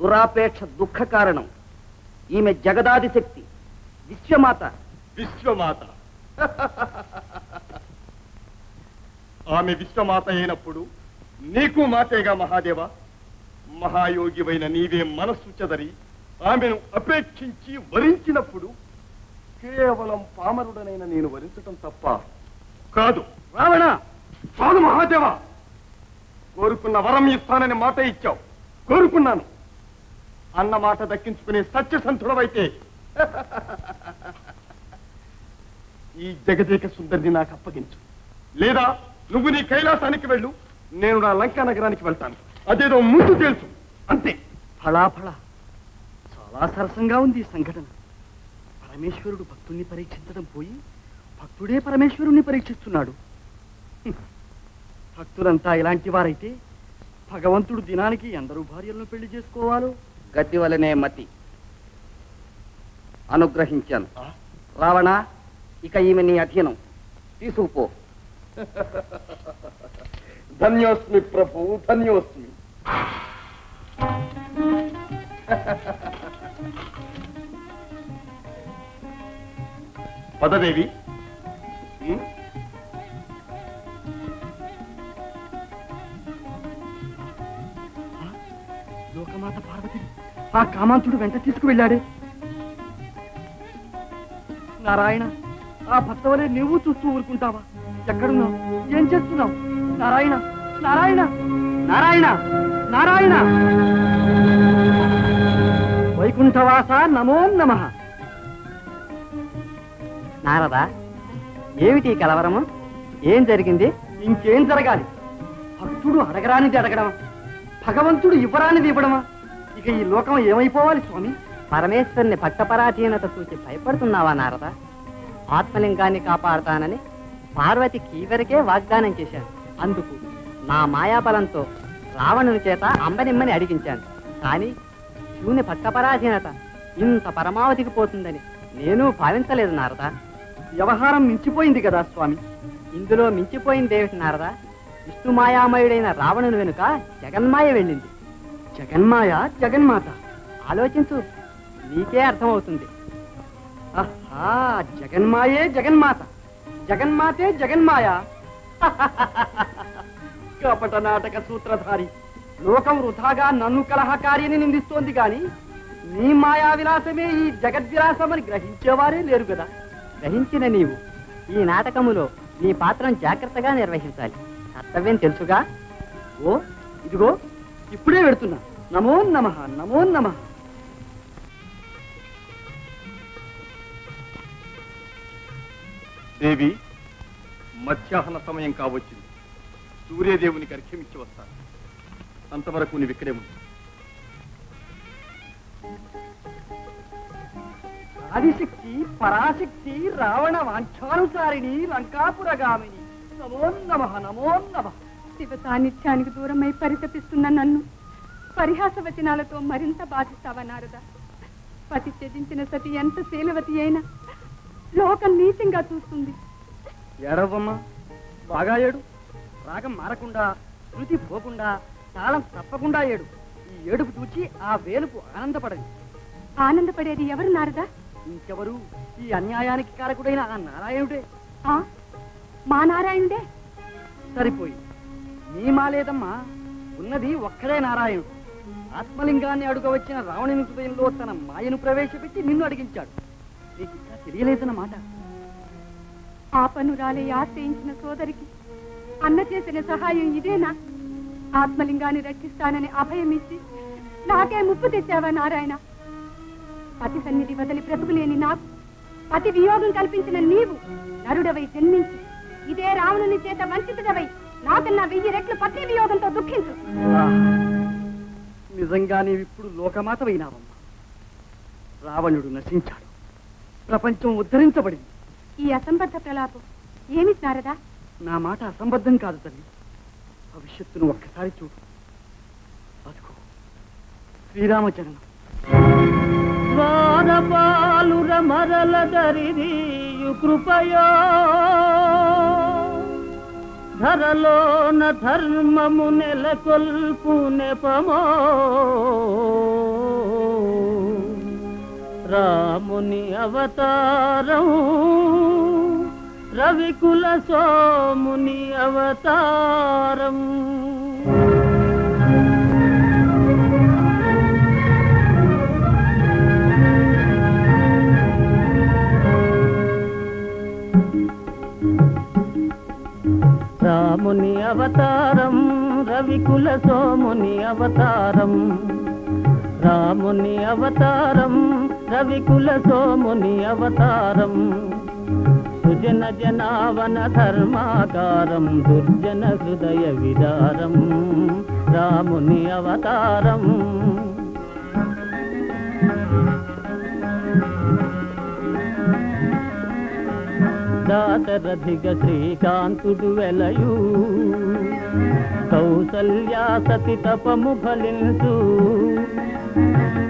దురాపేక్ష దుఃఖ కారణం. ఈమె జగదాది శక్తి. విశ్వమాత. విశ్వమాత. ఆమె విశ్వమాత అయినప్పుడు నీకు మాతేగా మహాదేవ. మహాయోగివైన నీవే మనస్సు చెదరి ఆమెను అపేక్షించి వరించినప్పుడు కేవలం పామరుడనైన నేను వరించటం తప్ప కాదు. రావణ! కాదు మహాదేవ! కోరుకున్న వరం ఇస్తానని మాట ఇచ్చావు. కోరుకున్నాను. అన్న మాట దక్కించుకునే సత్యసంతుడవైతే ఈ జగదేక సుందరిని నాకు అప్పగించు. లేదా నువ్వు నీ కైలాసానికి వెళ్ళు నేను నా లంకా నగరానికి వెళ్తాను. అదేదో ముందు తెలుసు. అంతే. ఫళాఫళ చాలా సరసంగా ఉంది ఈ సంఘటన. పరమేశ్వరుడు భక్తుణ్ణి పరీక్షించడం పోయి భక్తుడే పరమేశ్వరుణ్ణి పరీక్షిస్తున్నాడు. భక్తులంతా ఇలాంటి వారైతే భగవంతుడు దినానికి ఎందరూ భార్యలను పెళ్ళి చేసుకోవాలో? గతి వలనే మతి. అనుగ్రహించాను. రావణ ఇక ఈమె నీ అధీనం. తీసుకుపో. ధన్యోస్మి ప్రభు ధన్యోస్మి. పదదేవి. లోకమాత పార్వతి. ఆ కామాంతుడు వెంట తీసుకువెళ్ళాడే. నారాయణ ఆ భక్తవలే నువ్వు చూస్తూ ఊరుకుంటావా? ఎక్కడున్నావు? ఏం చేస్తున్నావు? నారాయణ నారాయణ నారాయణ నారాయణ! వైకుంఠవాస నమో నమ! నారదా ఏమిటి కలవరము? ఏం జరిగింది? ఇంకేం జరగాలి? భక్తుడు అడగరానిది అడగడం భగవంతుడు ఇవ్వరానిది ఇవ్వడమా? ఇక ఈ లోకం ఏమైపోవాలి స్వామి? పరమేశ్వరుని పట్టపరాధీనత చూసి భయపడుతున్నావా నారద? ఆత్మలింగాన్ని కాపాడతానని పార్వతి కీవరికే వాగ్దానం చేశాను. అందుకు నా మాయాబలంతో రావణుని చేత అంబనిమ్మని అడిగించాను. కానీ శివుని పట్టపరాధీనత ఇంత పరమావధికి పోతుందని నేను భావించలేదు నారద. వ్యవహారం మించిపోయింది కదా స్వామి? ఇందులో మించిపోయింది ఏమిటి నారద? విష్ణుమాయామయుడైన రావణుని వెనుక జగన్మాయ వెళ్ళింది. జగన్మాయ జగన్మాత. ఆలోచించు నీకే అర్థమవుతుంది. ఆహా జగన్మాయే జగన్మాత. జగన్మాతే జగన్మాయ. కపట నాటక సూత్రధారి. లోకం వృధాగా నన్ను కలహకారిని నిందిస్తోంది గాని నీ మాయా విలాసమే ఈ జగద్విలాసమని గ్రహించేవారే లేరు కదా గ్రహించిన నీవు ఈ నాటకములో నీ పాత్రను జాగ్రత్తగా నిర్వహించాలి. కర్తవ్యం తెలుసుగా? ఓ ఇదిగో ఇప్పుడే పెడుతున్నా. నమో నమ నమో నమ. దేవి మధ్యాహ్న సమయం కావచ్చింది. సూర్యదేవునికి అర్ఘ్యమిచ్చి వస్తాను అంతవరకు నీవు ఇక్కడే ఉండు. ఆదిశక్తి పరాశక్తి రావణ వాంఛానుసారిణి లంకాపురగామిని. నమో నమ నమో నమ. శివ సాన్నిధ్యానికి దూరమై పరితపిస్తున్న నన్ను పరిహాస వచనాలతో మరింత బాధిస్తావా నారద? పతి త్యజించిన సతి ఎంత శీలవతి అయినా లోకం నీచంగా చూస్తుంది. ఏడవమ్మా. బాగా ఏడు. రాగం మారకుండా శృతి పోకుండా తాళం తప్పకుండా ఏడు. ఈ ఏడుపు చూచి ఆ వేలుపు ఆనందపడది ఆనందపడేది ఎవరు నారదా? ఇంకెవరు? ఈ అన్యాయానికి కారకుడైన ఆ నారాయణుడే. ఆ? మా నారాయణుడే? సరిపోయి. నీ మాలేదమ్మా ఉన్నది ఒక్కడే నారాయణుడు. ఆత్మలింగాన్ని అడుగవచ్చిన రావణుని హృదయంలో తన మాయను ప్రవేశపెట్టి నిన్ను అడిగించాడు. నీకు ఇంకా తెలియలేదన్నమాట ఆపనురాలే ఆశ్రయించిన సోదరికి అన్న చేసిన సహాయం ఇదేనా? ఆత్మలింగాన్ని రక్షిస్తానని అభయమిచ్చి నాకే ముప్పు తెచ్చావా నారాయణ? పతి సన్నిధి వదిలి బ్రతుకులేని నాకు పతి వియోగం కల్పించిన నీవు నరుడవై జన్మించి ఇదే రావణుని చేత వంచితుడవై నాకన్నా వెయ్యి రెట్లు పతి వియోగంతో దుఃఖించు. నిజంగా నీవిప్పుడు లోకమాతవైనావమ్మా రావణుడు నశించాడు. ప్రపంచం ఉద్ధరించబడింది. ఈ అసంబద్ధ ప్రలాపం ఏమి నారదా? నా మాట అసంబద్ధం కాదు తల్లి. భవిష్యత్తును ఒక్కసారి చూడు. అదిగో శ్రీరామ జననం ద్వారపాలుర మరల దరిదీయు కృపయో. ధరలోన ధర్మము నెలకొల్పు నెపమో రాముని అవతారం రవికుల సోముని అవతారం. రాముని అవతారం రవికుల సోముని అవతారం. రాముని అవతారం రవికుల సోముని అవతారం. సుజన జనావన ధర్మాకారం దుర్జన హృదయ విదారం. రాముని అవతారం. దాశరథిగ శ్రీకాంతుడు వెలయు. కౌసల్యా సతి తపము ఫలించు.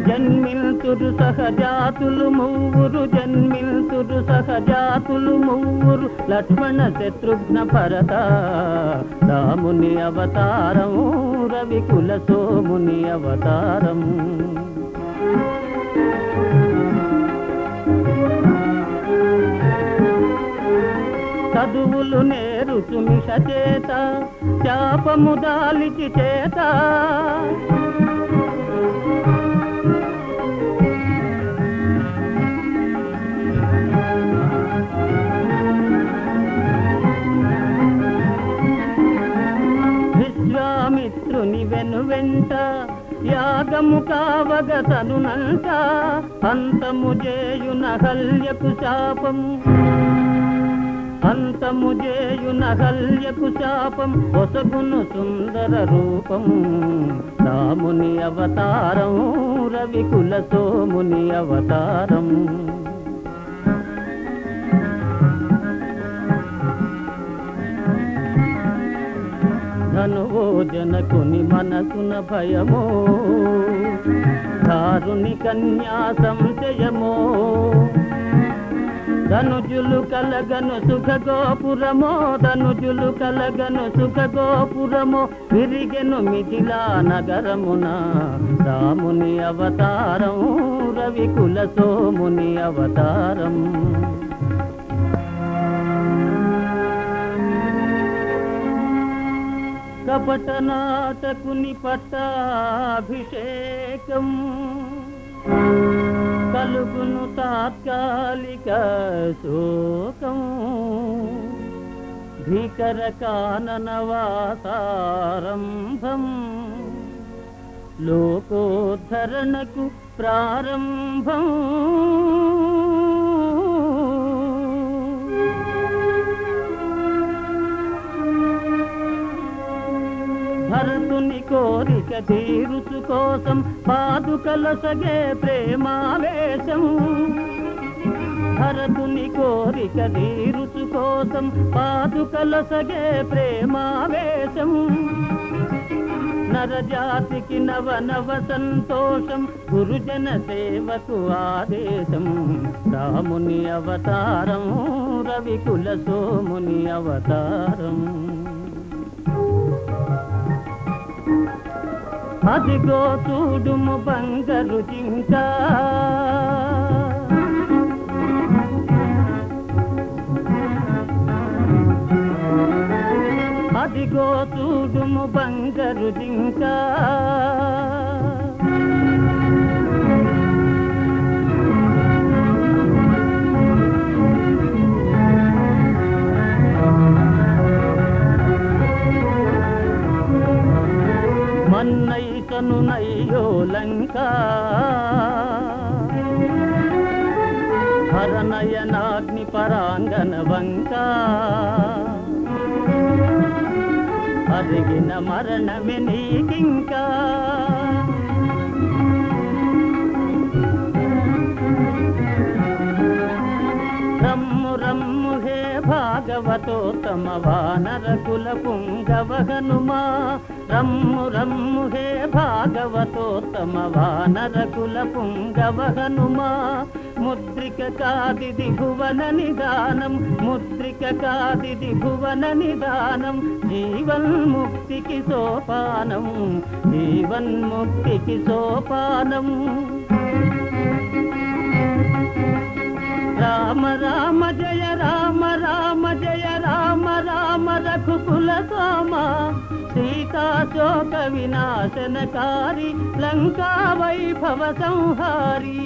జన్మిల్తురు సహజాతులు మూవురు జన్మిల్తురు సహజాతులు మూవురు లక్ష్మణ శత్రుఘ్న భరత రాముని అవతారం రవికుల సోముని అవతారం. చదువులు నేరుచు మిష చేత శాపము దాలిచి చేత. విశ్వామిత్రుని వెను వెంట యాగము కావగ తనునంట అంతము చేయున హల్యకు శాపము. అంతము చేయున హల్యకు శాపం ఒసగును సుందర రూపము. రాముని అవతారం రవికుల సోముని అవతారం. ధనువో జనకుని మనసున భయమో దారుని కన్యా సంశయమో. ధనుజులు కలగను సుఖ గోపురమో ధనుజులు కలగను సుఖ గోపురమో విరిగెను మిథిలా నగరమున. రాముని అవతారం రవికుల సోముని అవతారం. కపట నాటకుని పట్టాభిషేకం. కలుగును తాత్కాలిక శోకం. భీకర కాననవాసారంభం లోకోద్ధరణకు ప్రారంభం. భరతుని కోరిక తీరుచు కోసం పాదుకలసగే ప్రేమావేశం. భరతుని కోరిక తీరుచు కోసం పాదుకలసగే ప్రేమావేశం. నరజాతికి నవ నవ సంతోషం గురుజన సేవకు ఆదేశం. రాముని అవతారం రవికుల సోముని అవతారం. అదిగో చూడుము బంగరు జింక అదిగో చూడుము బంగరు జింకా లంక హరనయనాగ్ని పరాంగన వంక అరిగిన మరణమే నీకింకా. భాగవతోత్తమ వానర కుల పుంగవహనుమా రమ్ము రమ్ము హే భాగవతోత్తమ వానర కుల పుంగవహనుమా ముద్రిక కాదిది భువన నిదానం ముద్రిక కాదిది భువన నిదానం జీవన్ ముక్తికి సోపానం జీవన్ ముక్తికి సోపానం. రామ రామ జయ రామ రామ జయ రామ రామ రఘుకుల సోమ సీతా శోక వినాశనకారి లంకా వైభవ సంహారి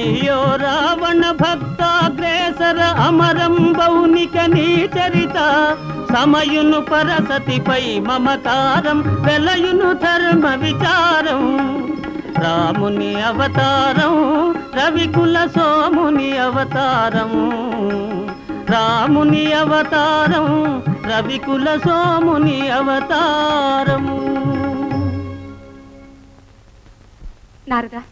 అయ్యో రావణ భక్తాగ్రేసర అమరం బౌనిక నీ చరిత సమయును పరసతిపై మమతారం వెలయును ధర్మ విచారం. రాముని అవతారం రవికుల సోముని అవతారం. రాముని అవతారం రవికుల సోముని అవతారము నారదా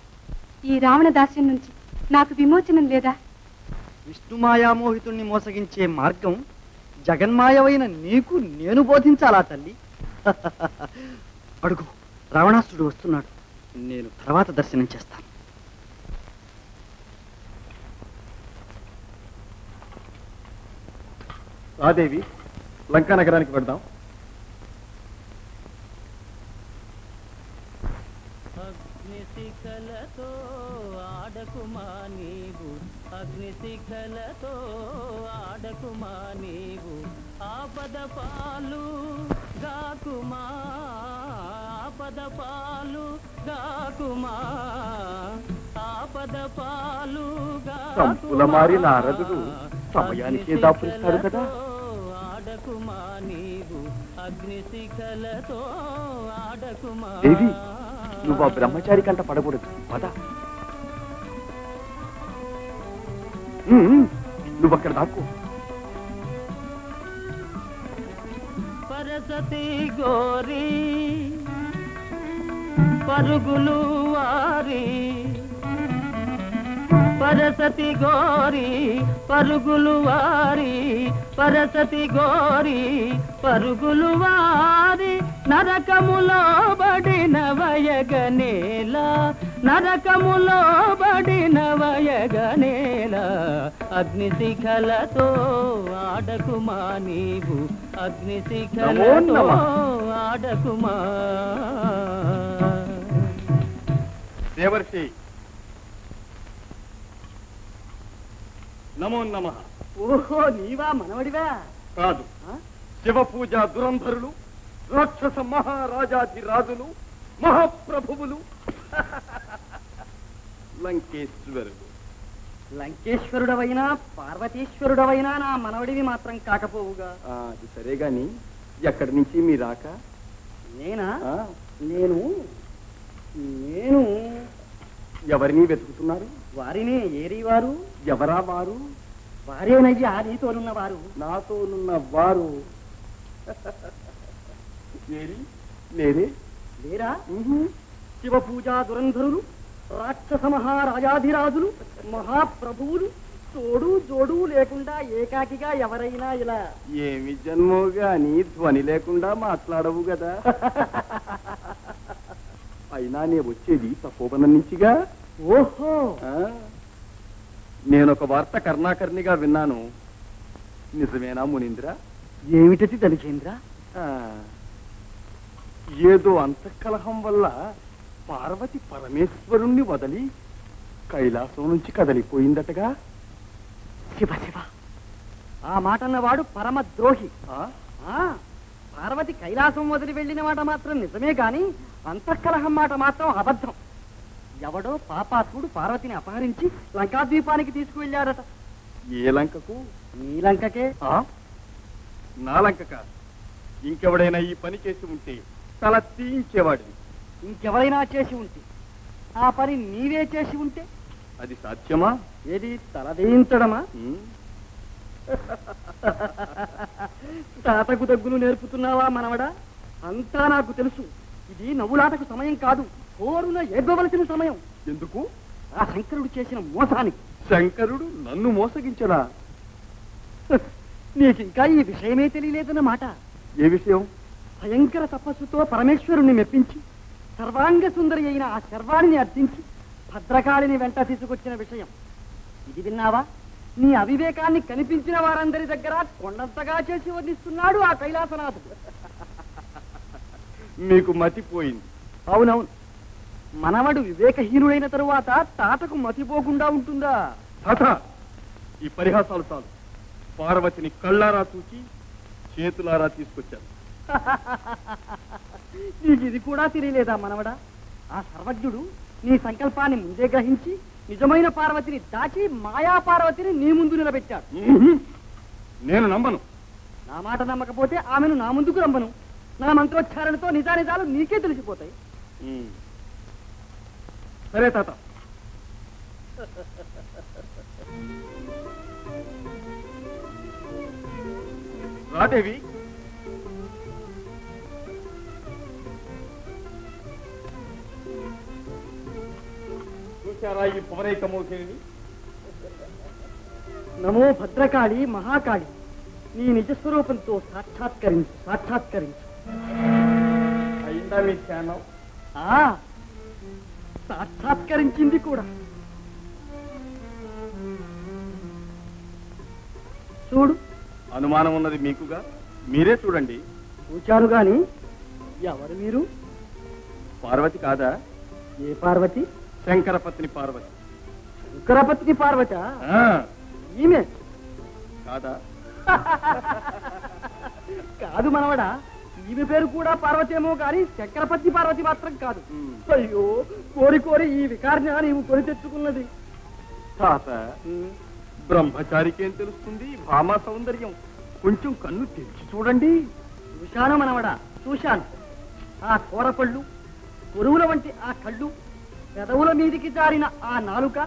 ఈ రావణ దాస్యం నుంచి నాకు విమోచనం లేదా? విష్ణుమాయామోహితుణ్ణి మోసగించే మార్గం జగన్మాయవైన నీకు నేను బోధించాలా తల్లి? అడుగు రావణాసుడు వస్తున్నాడు. నేను తర్వాత దర్శనం చేస్తాను. రాదేవి లంకా నగరానికి వెళ్దాం. ఆపద సంపుల మారి నారదుడు సమయానికే దాపురిస్తాడు కదా. ఆడకుమా నీవు. అగ్నిశిఖలతో ఆడకుమా దేవి నువ్వు ఆ బ్రహ్మచారి కంట పడకూడదు. పద. నువ్వు అక్కడ దాక్కు. పరసతి గోరి పరుగులు వారి. పరసతి గోరి పరుగులు వారి. పరసతి గోరి పరుగులు వారి. నరకములో బడిన వయగనేల నరకములో బడిన వయగనేల అగ్నిశిఖలతో ఆడకుమా నీవు. అగ్నిశిఖలతో. ఆడకుమా. దేవర్షి. నమో నమ. ఓహో నీవా మనవడివా? కాదు. శివ పూజ దురంధరులు రాక్షస మహారాజాధి రాజులు మహాప్రభువులు. లంకేశ్వరులు లంకేశ్వరుడవైనా పార్వతీశ్వరుడవైనా నా మనవడివి మాత్రం కాకపోవుగా. అది సరే గాని ఎక్కడి నుంచి మీ రాక నేనా నేను నేను ఎవరిని వెతుకుతున్నారు? వారినే ఏరి వారు ఎవరా వారు? వారేనయ్యా నీతోనున్న వారు నాతోనున్న వారు. ఏరి లేరే లేరా? శివ పూజా దురంధరులు రాక్షస మహారాజాధిరాజులు మహాప్రభువులు తోడు జోడు లేకుండా ఏకాకిగా ఎవరైనా ఇలా ఏమి జన్మో గాని ధ్వని లేకుండా మాట్లాడవు కదా అయినా నే వచ్చేది తపోవనం నుంచిగా? ఓహో! నేనొక వార్త కర్ణాకర్ణిగా విన్నాను. నిజమేనా మునీంద్ర? ఏమిటది ధనికేంద్ర? ఆ, ఏదో అంతఃకలహం వల్ల పార్వతి పరమేశ్వరుణ్ణి వదలి కైలాసం నుంచి కదలిపోయిందటగా? శివ శివ. ఆ మాట అన్నవాడు పరమ ద్రోహి ఆ? ఆ, పార్వతి కైలాసం వదిలి వెళ్ళిన మాట మాత్రం నిజమే గాని అంతఃకలహం మాట మాత్రం అబద్ధం. ఎవడో పాపాత్ముడు పార్వతిని అపహరించి లంకాద్వీపానికి తీసుకువెళ్ళాడట ఏ లంకకు? నీ లంకకే? నా లంక కాదు ఇంకెవడైనా ఈ పని చేసి ఉంటే తల తీయించేవాడిని. ఇంకెవరైనా చేసి ఉంటే ఆ పని నీవే చేసి ఉంటే? అది సాధ్యమా? ఏది తలదేయించడమా ఉమ్, తాతకు దగ్గులు నేర్పుతున్నావా మనవడా? అంతా నాకు తెలుసు. ఇది నవ్వులాటకు సమయం కాదు. కోరున ఏడ్వవలసిన సమయం. ఎందుకు? ఆ శంకరుడు చేసిన మోసానికి. శంకరుడు నన్ను మోసగించడా? నీకింకా ఈ విషయమే తెలియలేదన్నమాట ఏ విషయం? భయంకర తపస్సుతో పరమేశ్వరుణ్ణి మెప్పించి సర్వాంగ సుందరి అయిన ఆ శర్వాణిని అర్థించి భద్రకాళిని వెంట తీసుకొచ్చిన విషయం. ఇది విన్నావా? నీ అవివేకాన్ని కనిపించిన వారందరి దగ్గర కొండంతగా చేసి వర్ణిస్తున్నాడు ఆ కైలాసనాథుడు. మీకు మతిపోయింది. అవునవును. మనవడు వివేకహీనుడైన తరువాత తాతకు మతిపోకుండా ఉంటుందా? తాత ఈ పరిహాసాలు చాలు. పార్వతిని కళ్ళారా చూచి చేతులారా తీసుకొచ్చాను నీకు ఇది కూడా తెలియలేదా మనవడా? ఆ సర్వజ్ఞుడు నీ సంకల్పాన్ని ముందే గ్రహించి నిజమైన పార్వతిని దాచి మాయా పార్వతిని నీ ముందు నిలబెట్టాడు. నేను నమ్మను. నా మాట నమ్మకపోతే ఆమెను నా ముందుకు రమ్మను. నా మంత్రోచ్చారణతో నిజానిజాలు నీకే తెలిసిపోతాయి సరే తాత రాదేవి చూశారా ఈ పవరైక మోహిని నమో భద్రకాళి మహాకాళి నీ నిజస్వరూపంతో సాక్షాత్కరించు సాక్షాత్కరించు. అయిందా మీ ధ్యానం? సాక్షాత్కరించింది కూడా. చూడు. అనుమానం ఉన్నది మీకుగా? మీరే చూడండి. చూచాను గాని ఎవరు మీరు పార్వతి కాదా? ఏ పార్వతి? శంకరపత్ని పార్వతి. శంకరపత్ని పార్వత? ఈమె? కాదా? కాదు మనవడా ఈమె పేరు కూడా పార్వతేమో కానీ చక్రపతి పార్వతి మాత్రం కాదు. అయ్యో కోరి కోరి ఈ వికారిని నీవు కొని తెచ్చుకున్నది. తాత బ్రహ్మచారికేం తెలుస్తుంది? భామా సౌందర్యం. కొంచెం కన్ను తెరిచి చూడండి. చూశాను మనవడా చూశాను. ఆ కూరపళ్ళు కొరువుల వంటి ఆ కళ్ళు పెదవుల మీదికి జారిన ఆ నాలుక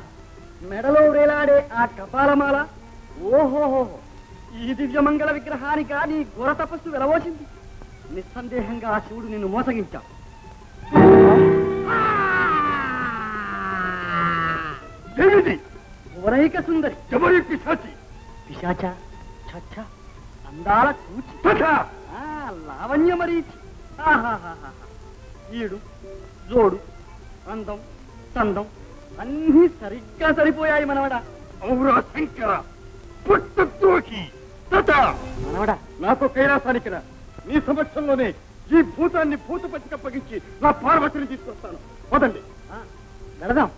మెడలో వేలాడే ఆ కపాలమాల. ఓహోహో ఈ దివ్యమంగళ విగ్రహానిక నీ ఘోర తపస్సు వెలవోసింది. నిస్సందేహంగా ఆ శివుడు నిన్ను మోసగించావు ఏమిటి? భువనైక సుందరి? ఎవరి పిశాచి పిశాచ చచ్చ అందాల కూచి. లావణ్య మరీచి. ఈడు జోడు అందం చందం అన్నీ సరిగ్గా సరిపోయాయి మనవడా. ఔరా శంకర పుట్టద్రోహి. మనవడా నాకు కైలాసానికి రా. నీ సమక్షంలోనే ఈ భూతాన్ని భూత పచ్చికప్పగించి నా పార్వతిని తీసుకొస్తాను. వదండి. వెళదాం.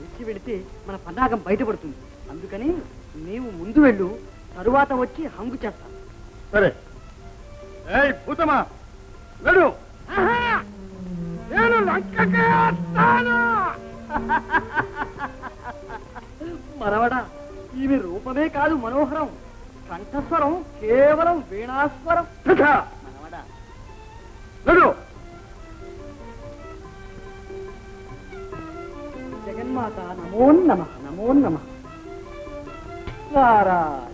వచ్చి వెళితే మన పన్నాగం బయటపడుతుంది. అందుకని నీవు ముందు వెళ్ళు తరువాత వచ్చి హంగు చేస్తాను సరే. ఏయ్ భూతమా నడు నేను లంకకే వస్తాను. మనవడా ఈమె రూపమే కాదు మనోహరం. కంఠస్వరం కేవలం వీణాస్వరం. జగన్మాత నమో నమ నమో నమ. నారాయణ.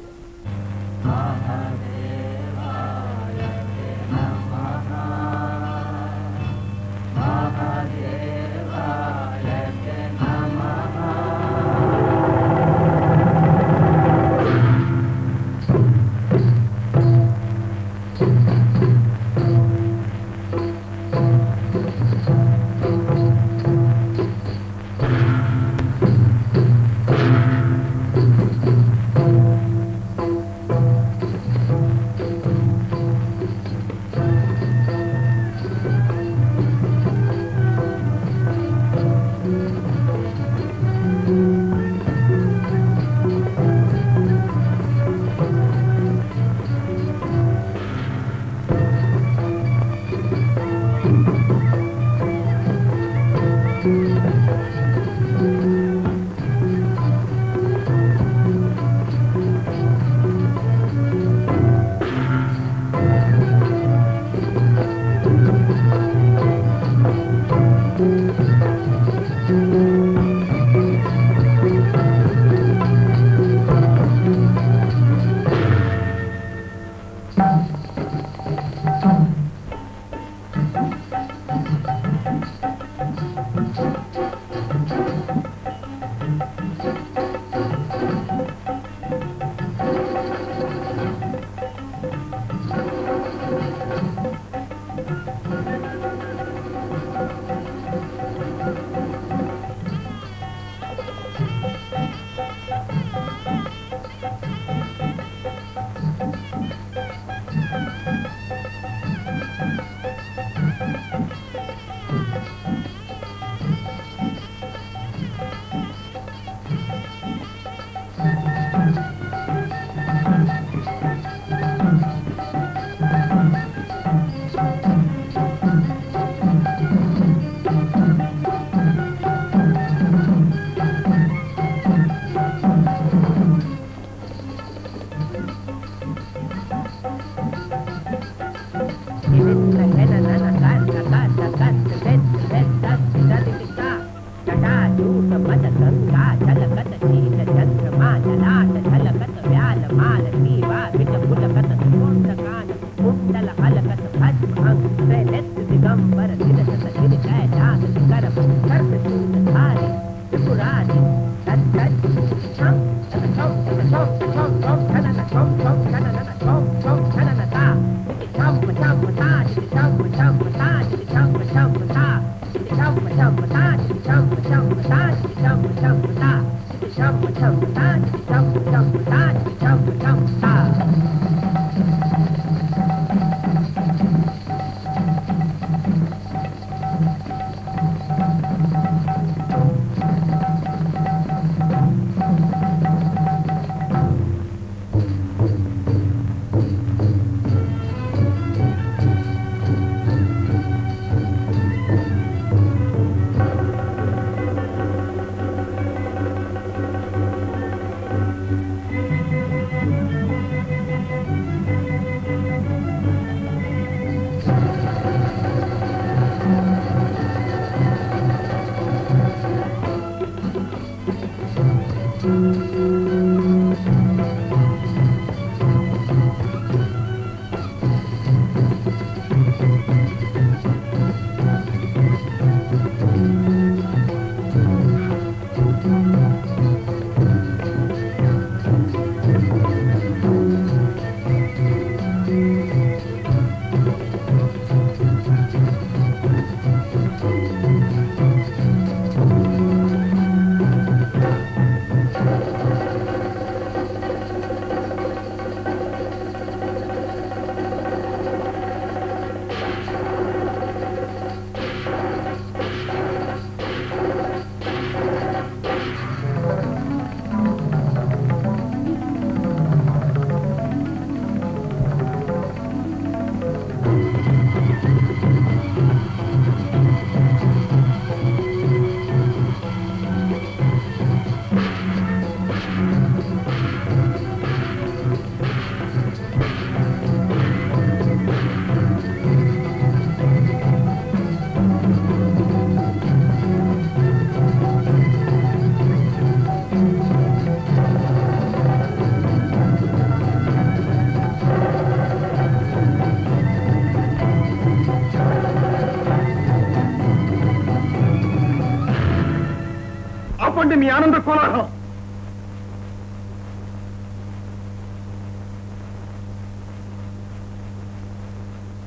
ఆపండి మీ ఆనంద కోలాహలం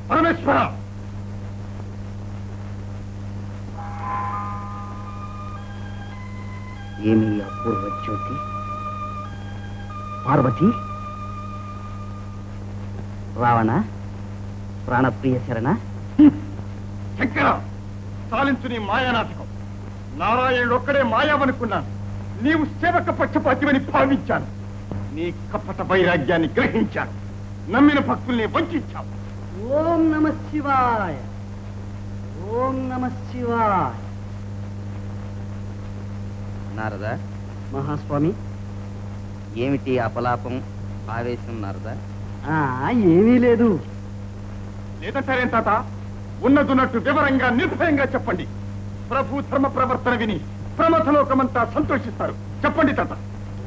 పరమేశ్వర ఏమి అపూర్వ జ్యోతి పార్వతి రావణ ప్రాణప్రియ శరణ శంకర సాలించు నీ మాయానాటకం నారాయణుడు ఒక్కడే మాయావనుకున్నాను. నీవు సేవక పక్షపాతివని భావించాను. నీ కపట వైరాగ్యాన్ని గ్రహించాను. నమ్మిన భక్తుల్ని వంచావు. ఓం నమ శివాయ. ఓం నమ శివాయ. నారద? మహాస్వామి? ఏమిటి అపలాపం ఆవేశం నారద? ఆ, ఏమీ లేదు. లేదంటారేం తాత? ఉన్నదున్నట్టు వివరంగా నిర్భయంగా చెప్పండి. ప్రభు ధర్మ ప్రవర్తన విని ప్రమథలోకమంతా సంతోషిస్తారు. చెప్పండి తాత.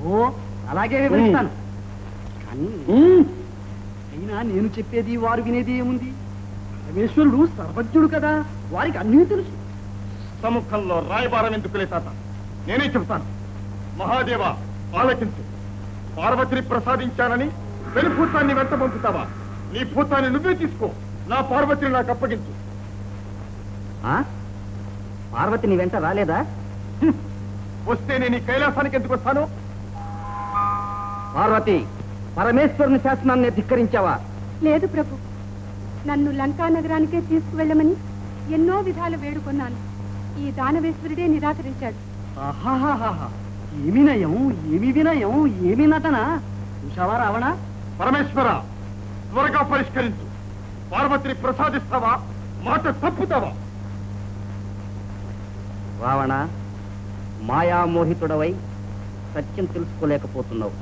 ఓ అలాగే వివరిస్తాను కానీ అయినా నేను చెప్పేది వారు వినేది ఏముంది? పరమేశ్వరుడు సర్వజ్ఞుడు కదా వారికి అన్నీ తెలుసు. సముఖంలో రాయబారం ఎందుకులే తాత? నేనే చెబుతాను. మహాదేవ ఆలకించు పార్వతిని ప్రసాదించానని వెనుభూతాన్ని వెంట పంపుతావా? నీ భూతాన్ని నువ్వే తీసుకో. నా పార్వతిని నాకు అప్పగించు. ఆ? పార్వతి నీ వెంట రాలేదా? వస్తే నేను ఈ కైలాసానికి ఎందుకు వస్తాను? పార్వతి పరమేశ్వరుని శాసనాన్ని ధిక్కరించావా? లేదు ప్రభు. నన్ను లంకా నగరానికే తీసుకువెళ్ళమని ఎన్నో విధాలు వేడుకొన్నాను. ఈ దానవేశ్వరుడే నిరాకరించాడు. ఏమి నయం ఏమి వినయం ఏమి నటన? చూసావా రావణ? పరమేశ్వర త్వరగా పరిష్కరించు. పార్వతిని ప్రసాదిస్తావా? మాట తప్పుతావా? రావణ మాయామోహితుడవై సత్యం తెలుసుకోలేకపోతున్నావు.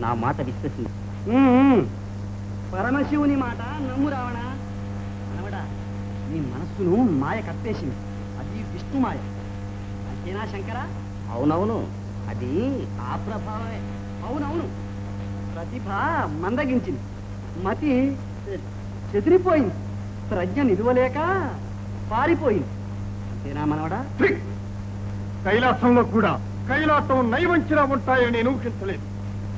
నా మాట విశ్వసించు. పరమశివుని మాట నమ్ము రావణ. నీ మనస్సును మాయ కప్పేసింది. అది విష్ణు మాయ. అంతేనా శంకర? అవునవును. అది ఆ ప్రభావమే. అవునవును. ప్రతిభ మందగించింది. మతి చెదిరిపోయింది. ప్రజ్ఞ నిలువలేక పారిపోయింది. అంతేనా మనవడా? కైలాసంలో కూడా కైలాసం నైవంచిలా ఉంటాయని నేను ఊహించలేదు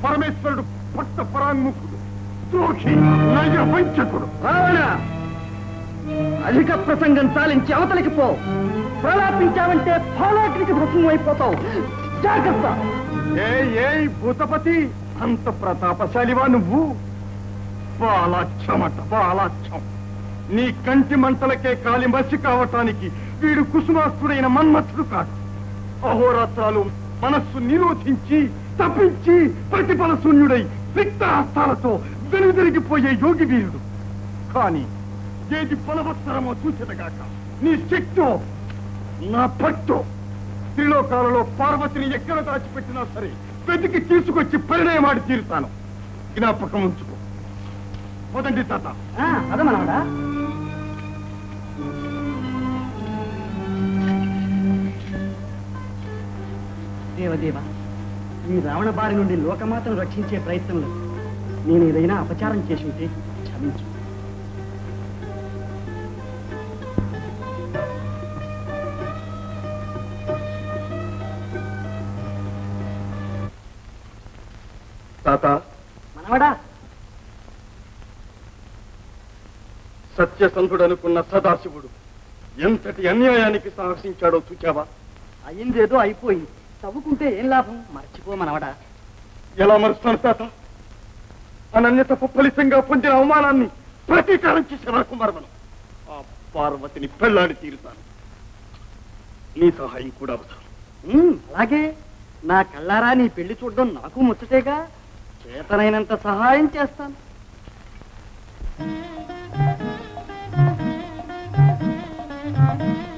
పరమేశ్వరుడు పట్ట పరాంగుఖుడు ద్రోహి నయవంచకుడు. అధిక ప్రసంగం చాలించి అవతలికి పో. ప్రలాపించావంటే పాలాటికి భస్మం అయిపోతావు. జాగ్రత్త! ఏ ఏ భూతపతి! అంత ప్రతాపశాలివా నువ్వు? బాలాక్షమట బాలాక్షం. నీ కంటి మంటలకే కాలి మసి కావటానికి వీడు కుసుమాస్తుడైన మన్మథుడు కాదు అహోరాత్రాలు మనస్సు నిరోధించి తప్పించి ప్రతిఫల శూన్యుడై పిక్తహస్తాలతో వెనుదిరిగిపోయే యోగి వీరుడు. కాని ఏది ఫలవత్తరమో చూచెదగాక నీ శక్తో నా పట్టో త్రిలోకాలలో పార్వతిని ఎక్కడ దాచిపెట్టినా సరే వెతికి తీసుకొచ్చి పరిణయమాడి తీరుతాను. జ్ఞాపకం ఉంచుకో. మొదటి తాత. అదే మనవడా. దేవదేవ ఈ రావణ బారి నుండి లోకమాతను రక్షించే ప్రయత్నంలో నేను ఏదైనా అపచారం చేసి ఉంటే క్షమించు. తాత. మనవడా! సత్యసంధుడు అనుకున్న సదాశివుడు ఎంతటి అన్యాయానికి సాహసించాడో చూచావా? అయిందేదో అయిపోయింది. తవ్వుకుంటే ఏం లాభం? మర్చిపో మనవడా ఎలా మరుస్తాను తాత? అనన్యత ఫలితంగా పొందిన అవమానాన్ని ప్రతీకారం చేసే వరకు మరవను ఆ పార్వతిని పెళ్ళాడి తీరుతాను. నీ సహాయం కూడా అవసరం. అలాగే. నా కళ్ళారా నీ పెళ్ళి చూడడం నాకు ముచ్చటేగా. చేతనైనంత సహాయం చేస్తాను. తీయని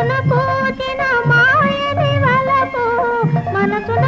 మనసున పూచిన మాయని వలపు మనసున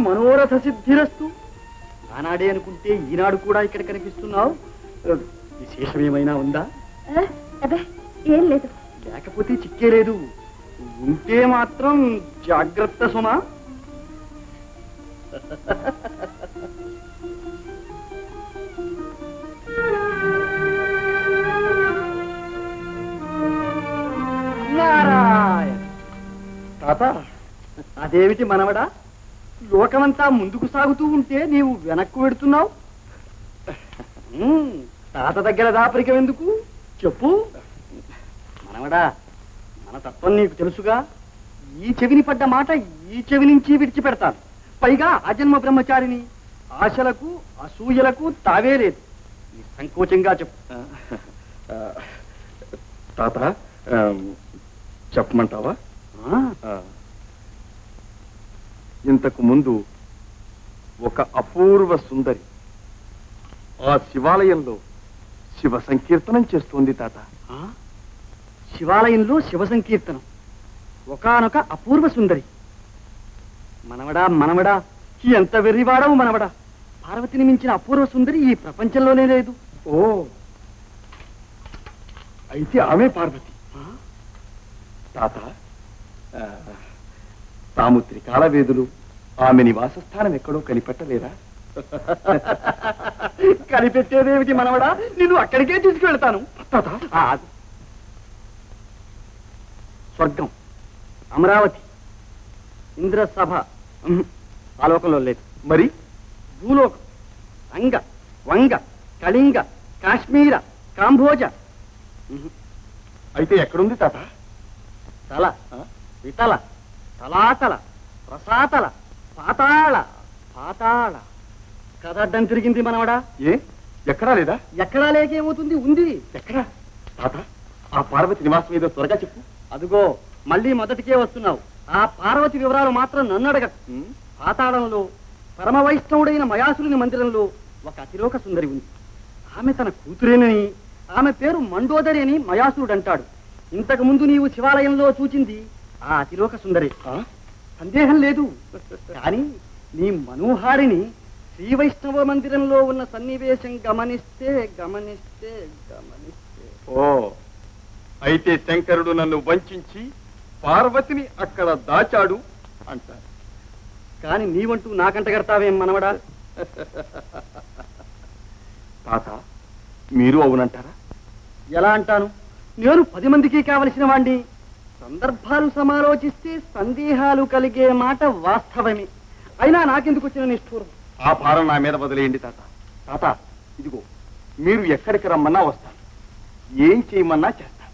మనోరథ సిద్ధిరస్తు ఆనాడే అనుకుంటే ఈనాడు కూడా ఇక్కడ కనిపిస్తున్నావు. ఆ, విశేషమేమైనా ఉందా? ఏం లేదు. లేకపోతే చిక్కే లేదు. ఉంటే మాత్రం జాగ్రత్త సుమా. నారాయణ. తాత అదేమిటి మనవడా? లోకమంతా ముందుకు సాగుతూ ఉంటే నీవు వెనక్కు పెడుతున్నావు తాత దగ్గర దాపరికం ఎందుకు? చెప్పు. మనవడా మన తత్వం నీకు తెలుసుగా. ఈ చెవిని పడ్డ మాట ఈ చెవి నుంచి విడిచిపెడతాను. పైగా అజన్మ బ్రహ్మచారిని ఆశలకు అసూయలకు తావే లేదు. సంకోచంగా చెప్పు. తాత చెప్పమంటావా? ఆ. ఇంతకు ముందు ఒక అపూర్వ సుందరి ఆ శివాలయంలో శివ సంకీర్తనం చేస్తోంది తాత? శివాలయంలో శివ సంకీర్తనం. ఒకానొక అపూర్వ సుందరి. మనవడా మనవడా ఎంత వెర్రివాడవు మనవడా. పార్వతిని మించిన అపూర్వ సుందరి ఈ ప్రపంచంలోనే లేదు. ఓ అయితే ఆమె పార్వతి. తాత తాము త్రికాల వేదులు ఆమె నివాసస్థానం ఎక్కడో కనిపెట్టలేరా కనిపెట్టేదేమిటి మనవడా? నిన్ను అక్కడికే తీసుకువెళ్తాను. స్వర్గం అమరావతి ఇంద్రసభ. ఉహు, ఆ లోకంలో లేదు. మరి? భూలోకం అంగ వంగ కళింగ కాశ్మీర కాంభోజ. అయితే ఎక్కడుంది తాత? తల వితల. తలాతల ప్రసాతల పాతాళ పాతాళ. కదడ్డం తిరిగింది మనవడా? ఏ? ఎక్కడా లేదా? ఎక్కడా లేకేమవుతుంది? ఉంది. ఎక్కడా? తాత ఆ పార్వతి నివాసం ఏదో త్వరగా చెప్పు. అదుగో మళ్ళీ మొదటికే వస్తున్నావు. ఆ పార్వతి వివరాలు మాత్రం నన్ను అడగ పాతాళంలో పరమ వైష్ణవుడైన మయాసురుని మందిరంలో ఒక అతిలోక సుందరి ఉంది. ఆమె తన కూతురేనని ఆమె పేరు మండోదరి అని మయాసురుడు అంటాడు ఇంతకు ముందు నీవు శివాలయంలో చూచింది ఆ అతిలోక సుందరి. సందేహం లేదు. కానీ నీ మనోహారిని శ్రీ వైష్ణవ మందిరంలో ఉన్న సన్నివేశం గమనిస్తే గమనిస్తే గమనిస్తే. ఓ అయితే శంకరుడు నన్ను వంచించి పార్వతిని అక్కడ దాచాడు అంటారు. కానీ నీవంటూ నాకంట కడతావేం మనవడా? తాత మీరు అవునంటారా? ఎలా అంటాను? నేను పది మందికి కావలసిన వాణ్ణి. సందర్భాలు సమాలోచిస్తే సందేహాలు కలిగే మాట వాస్తవమే. అయినా నాకెందుకు వచ్చిన నిష్ఠూరం? ఆ భారం నా మీద వదిలేయండి తాత. తాత ఇదిగో మీరు ఎక్కడికి రమ్మన్నా వస్తాను. ఏం చేయమన్నా చేస్తాను.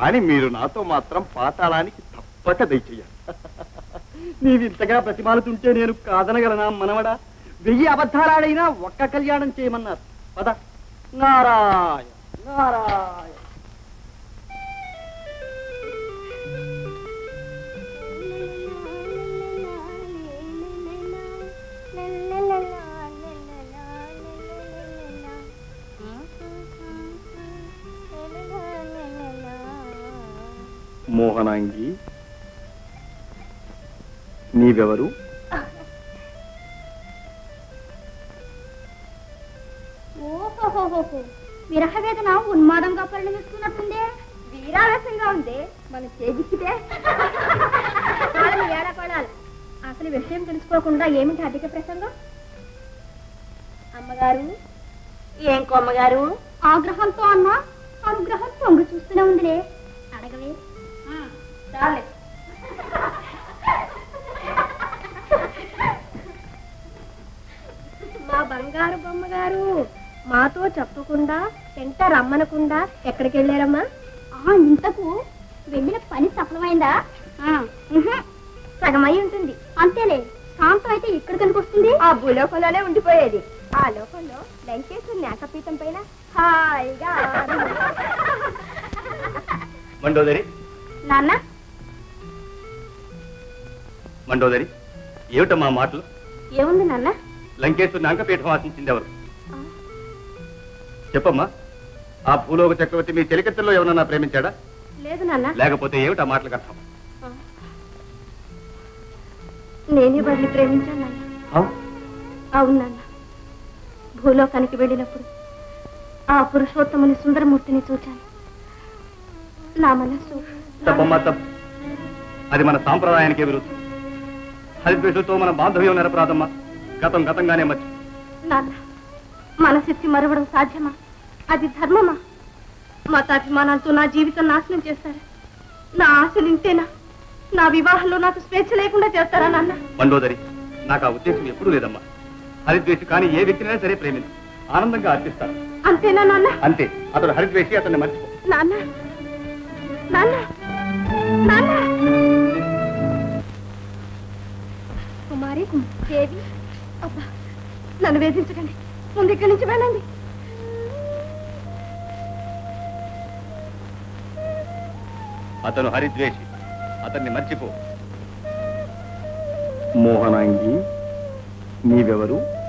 కానీ మీరు నాతో మాత్రం పాతాళానికి తప్పక దయచేయాలి. నీవింతగా ప్రతిమాలుతుంటే నేను కాదనగలనా మనవడా? వెయ్యి అబద్ధాలాడైనా ఒక్క కళ్యాణం చేయమన్నారు. పద. నారాయణ నారాయణ. మోహనాంగి. నీవెవరు? ఓహోహోహోహో విరహ వేదన ఉన్మాదంగా పరిణమిస్తున్నట్టుందే. వీరావేశంగా ఉంది. మన చేజిక్కితే. ఏడపడాలి. అసలు విషయం తెలుసుకోకుండా ఏమిటి అధిక ప్రసంగం? అమ్మగారు. ఏం కొమ్మగారు? ఆగ్రహంతో అన్నా అనుగ్రహం పొంగు చూస్తూనే ఉందిలే. అడగవే. చాలే మా బంగారు బొమ్మగారు మాతో చెప్పకుండా వెంట రమ్మనకుండా ఎక్కడికి వెళ్ళారమ్మా? ఇంతకు వెళ్ళిన పని సఫలమైందా? సగమై ఉంటుంది. అంతేలే కాంతం అయితే ఇక్కడ కనిపిస్తుంది ఆ భూలోకంలోనే ఉండిపోయేది. ఆ లోకంలో లంకేశ్వరి నేకపీఠం పైన హాయిగా మండోదరి. నాన్న మండోదరి ఏమిటమ్మా మాటలు? ఏముంది నాన్న? లంకేశ్వరుని అంకపీఠం ఆశించింది ఎవరు చెప్పమ్మా ఆ భూలోక చక్రవర్తి మీ చెలికత్తెల్లో ఎవరన్నా ప్రేమించాడా? లేదు నాన్న. లేకపోతే ఏమిటా మాటలకు అర్థం? నేనే వాడిని ప్రేమించాను అవును నాన్న. భూలోకానికి వెళ్ళినప్పుడు ఆ పురుషోత్తముని సుందరమూర్తిని చూచాను. నా మనస్సు తప్పమ్మా తప్పు. అది మన సాంప్రదాయానికే విరుద్ధం. హరిద్వేషులతో మన బాంధవ్యం నిరపరాదమ్మా. గతం గతంగానే మర్చి. నాన్న మనసెత్తి మరవడం సాధ్యమా? అది ధర్మమా? మతాభిమానాలతో నా జీవితం నాశనం చేస్తారా? నా ఆశలు ఇంతేనా? నా వివాహంలో నాకు స్వేచ్ఛ లేకుండా చేస్తారా నాన్న? మండోదరి నాకు ఆ ఉద్దేశం ఎప్పుడూ లేదమ్మా. హరిద్వేషి కానీ ఏ వ్యక్తినైనా సరే ప్రేమించు. ఆనందంగా అర్పిస్తాను అంతేనా నాన్న? అంతే. అతడు హరిద్వేషి అతన్ని మర్చిపో. నాన్న నాన్న నాన్న! కుమారి దేవి అబ్బా నన్ను వేధించకండి. ముందు ఇక్కడి నుంచి వెళ్ళండి. అతను హరిద్వేషి. అతన్ని మర్చిపో. మోహనాంగి నీవెవరు?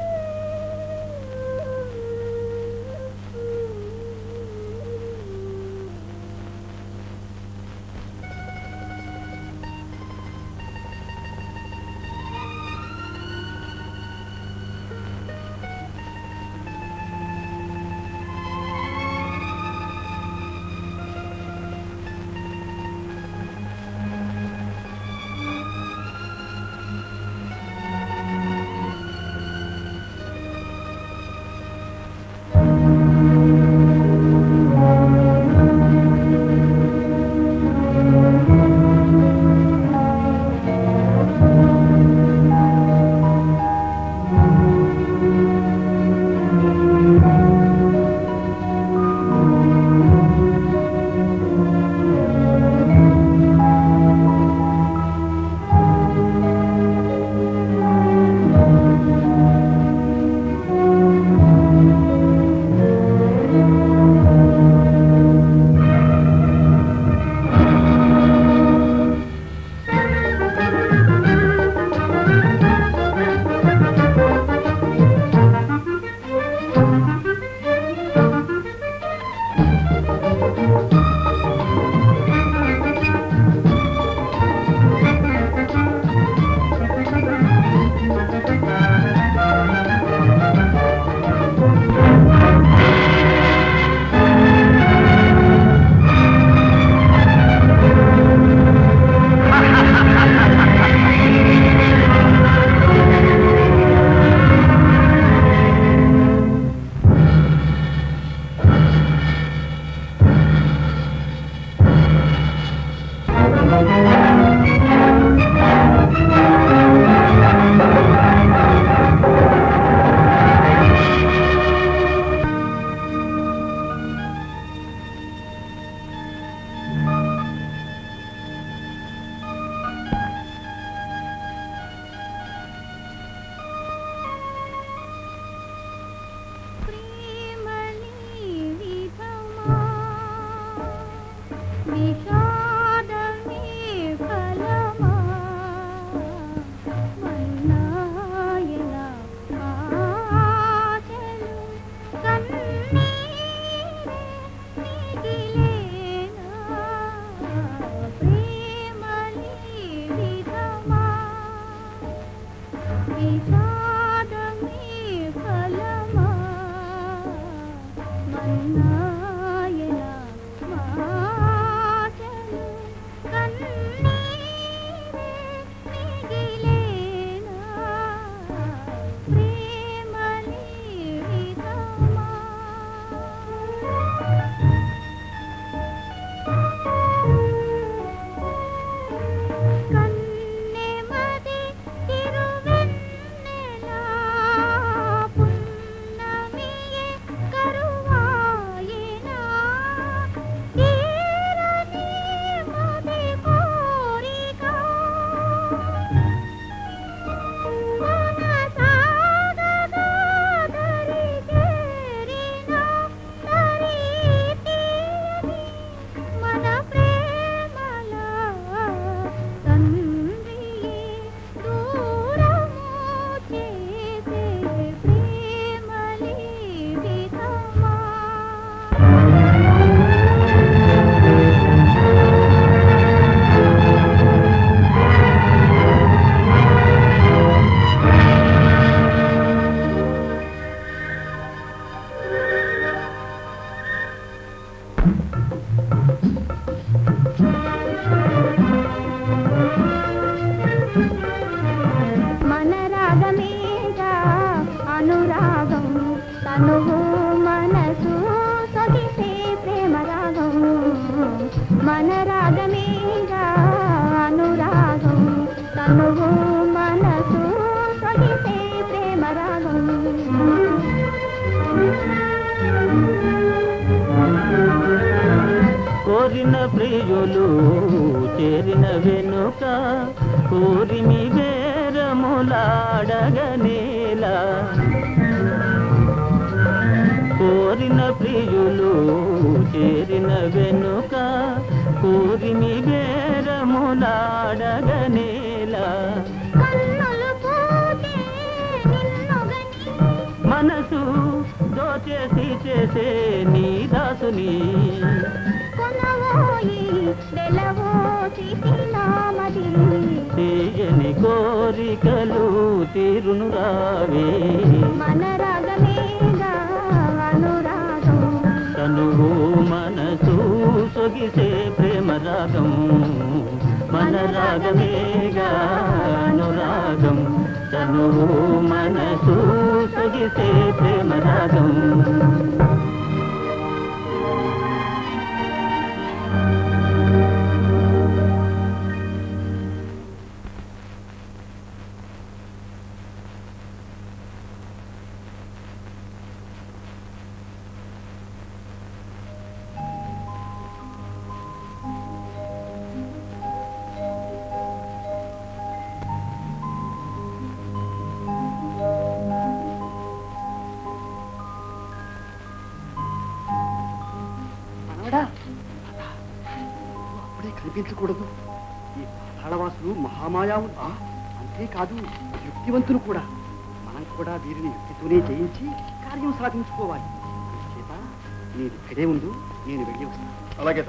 నేను ఇక్కడే ఉండు నేను వెళ్ళి వస్తాను. అలాగే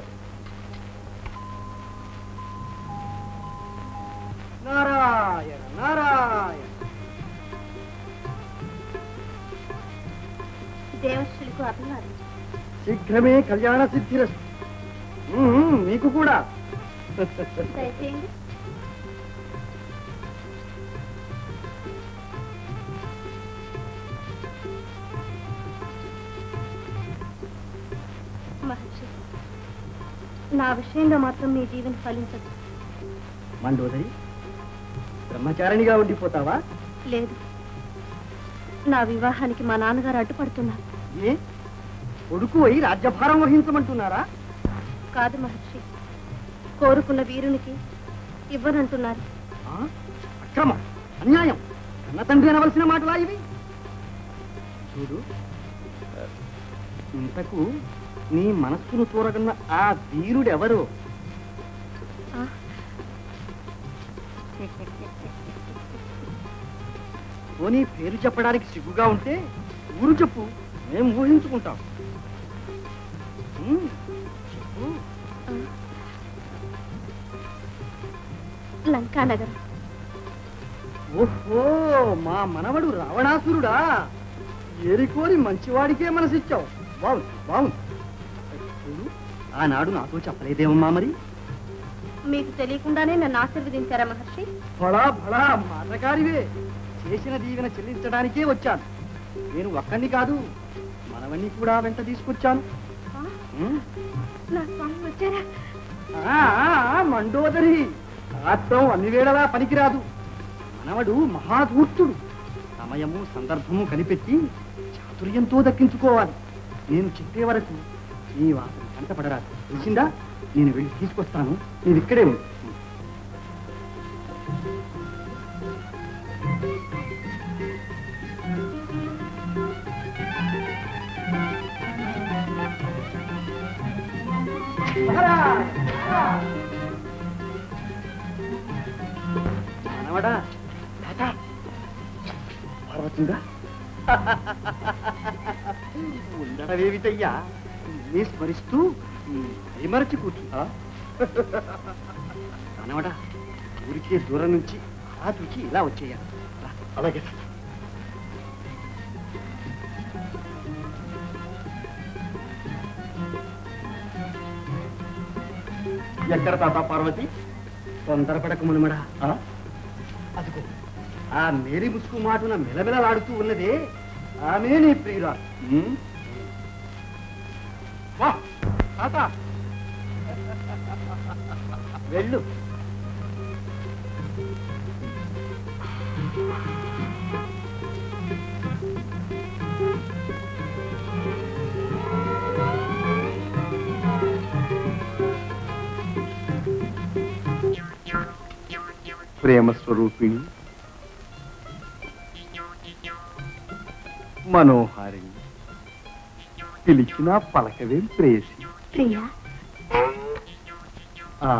నారాయణ నారాయణ. దేవశ్రీలకు అభివాదం శీఘ్రమే కళ్యాణ సిద్ధిరస్తు. నా విషయంలో మాత్రం మీ జీవన ఫలించదు. మండోదరి బ్రహ్మచారిణిగా ఉండిపోతావా? లేదు. నా వివాహానికి మా నాన్నగారు అడ్డుపడుతున్నారు. ఏ? కొడుకు అయి రాజ్యభారం వహించమంటున్నారా? కాదు మహర్షి కోరుకున్న వీరునికి ఇవ్వనంటున్నారు. ఆ? అక్రమం అన్యాయం కన్న తండ్రి అనవలసిన మాటలా ఇవి? చూడు ఇంతకు నీ మనస్సును చూరగన్న ఆ వీరుడెవరు? పోనీ పేరు చెప్పడానికి సిగ్గుగా ఉంటే ఊరు చెప్పు. మేము ఊహించుకుంటాం. చెప్పు. లంకానగరం. ఓహో మా మనవడు రావణాసురుడా. ఏరికోరి మంచివాడికే మనసిచ్చావు. బాగుంది బాగుంది చూడు, ఆనాడు నాతో చెప్పలేదేమమ్మా మరి? మీకు తెలియకుండానే నన్ను ఆశీర్వదించారా మహర్షి? బడా బడా మాటకారివే చేసిన దీవెన చెల్లించడానికే వచ్చాను. నేను ఒక్కడిని కాదు మనవణ్ణి కూడా వెంట తీసుకొచ్చాను. మండోదరి ఆత్రం అన్ని వేళలా పనికిరాదు. మనవడు మహాధూర్తుడు. సమయము సందర్భము కనిపెట్టి చాతుర్యంతో దక్కించుకోవాలి. నేను చెప్పే వరకు నీ వాసన కంటపడరాదు తెలిసిందా? నేను వెళ్ళి తీసుకొస్తాను. నేను ఇక్కడే ఉంది మనవడా పార్వతుందా ఉండడమేమిటయ్యా నీ స్మరిస్తూ విమరచి కూర్చుంటా మనవడా ఊరికే దూరం నుంచి అలా చూచి ఇలా వచ్చేయాలి అలాగే ఎక్కడ తాత పార్వతి? తొందరపడక మునమడా. అదిగో ఆ మేరీ ముసుగు మాటున మెలమెలలాడుతూ ఉన్నదే ఆమె నీ ప్రియురా వా తాత. వెళ్ళు. ప్రేమస్వరూపిణి మనోహారిణి. పిలిచినా పలకవేం ప్రేసి ప్రియా ఆ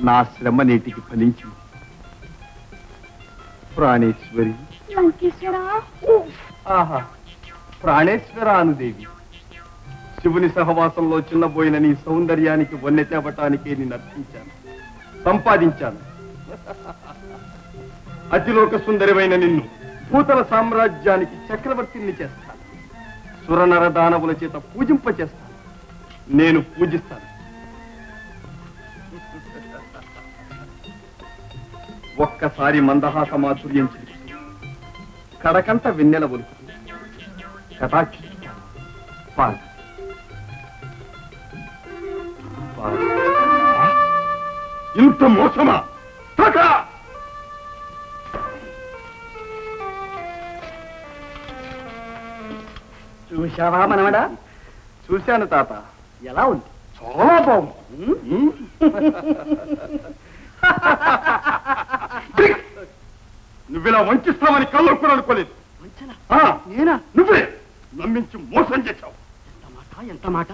నా శ్రమ నేటికి ఫలించింది ప్రాణేశ్వరి లంకేశ్వరా ఆహా ప్రాణేశ్వరానుదేవి శివుని సహవాసంలో చిన్నబోయిన నీ సౌందర్యానికి వన్నె తేవటానికే నిన్ను అర్పించాను సంపాదించాను అతిలోక సుందరివైన నిన్ను భూతల సామ్రాజ్యానికి చక్రవర్తిని చేస్తాను సురనర దానవుల చేత పూజింప చేస్తాను నేను పూజిస్తాను. ఒక్కసారి మందహాస మాధుర్యం చేస్తూ కడకంత వెన్నెల ఒలుపు. కటాక్షి పాల్ ఇంత మోసమా? చూశావా మనవడా? చూశాను తాత. ఎలా ఉంది? చాలా బాగుంది. ఉమ్. నువ్విలా వంచిస్తావని కళ్ళు కూడా అనుకోలేదు. నేనా? నువ్వే నమ్మించి మోసం చేశావు. మాట ఎంత మాట?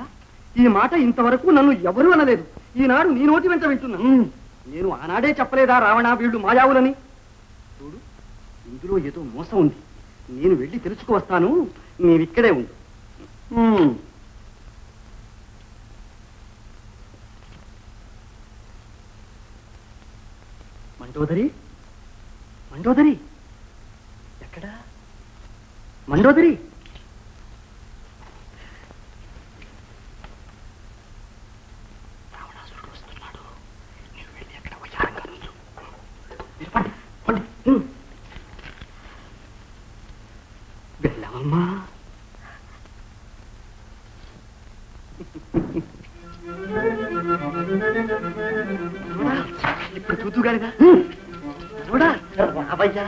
ఈ మాట ఇంతవరకు నన్ను ఎవరూ అనలేదు. ఈనాడు నీ నోటి వెంట వింటున్నా. నేను ఆనాడే చెప్పలేదా రావణ వీళ్ళు మాయావులని? చూడు ఇందులో ఏదో మోసం ఉంది. నేను వెళ్ళి తెలుసుకువస్తాను. నీవిక్కడే ఉండు మండోదరి? మండోదరి? ఎక్కడా? మండోదరి? వెళ్ళామమ్మా ఇప్పుడు చూద్దుగానిగా చూడా రావయ్యా.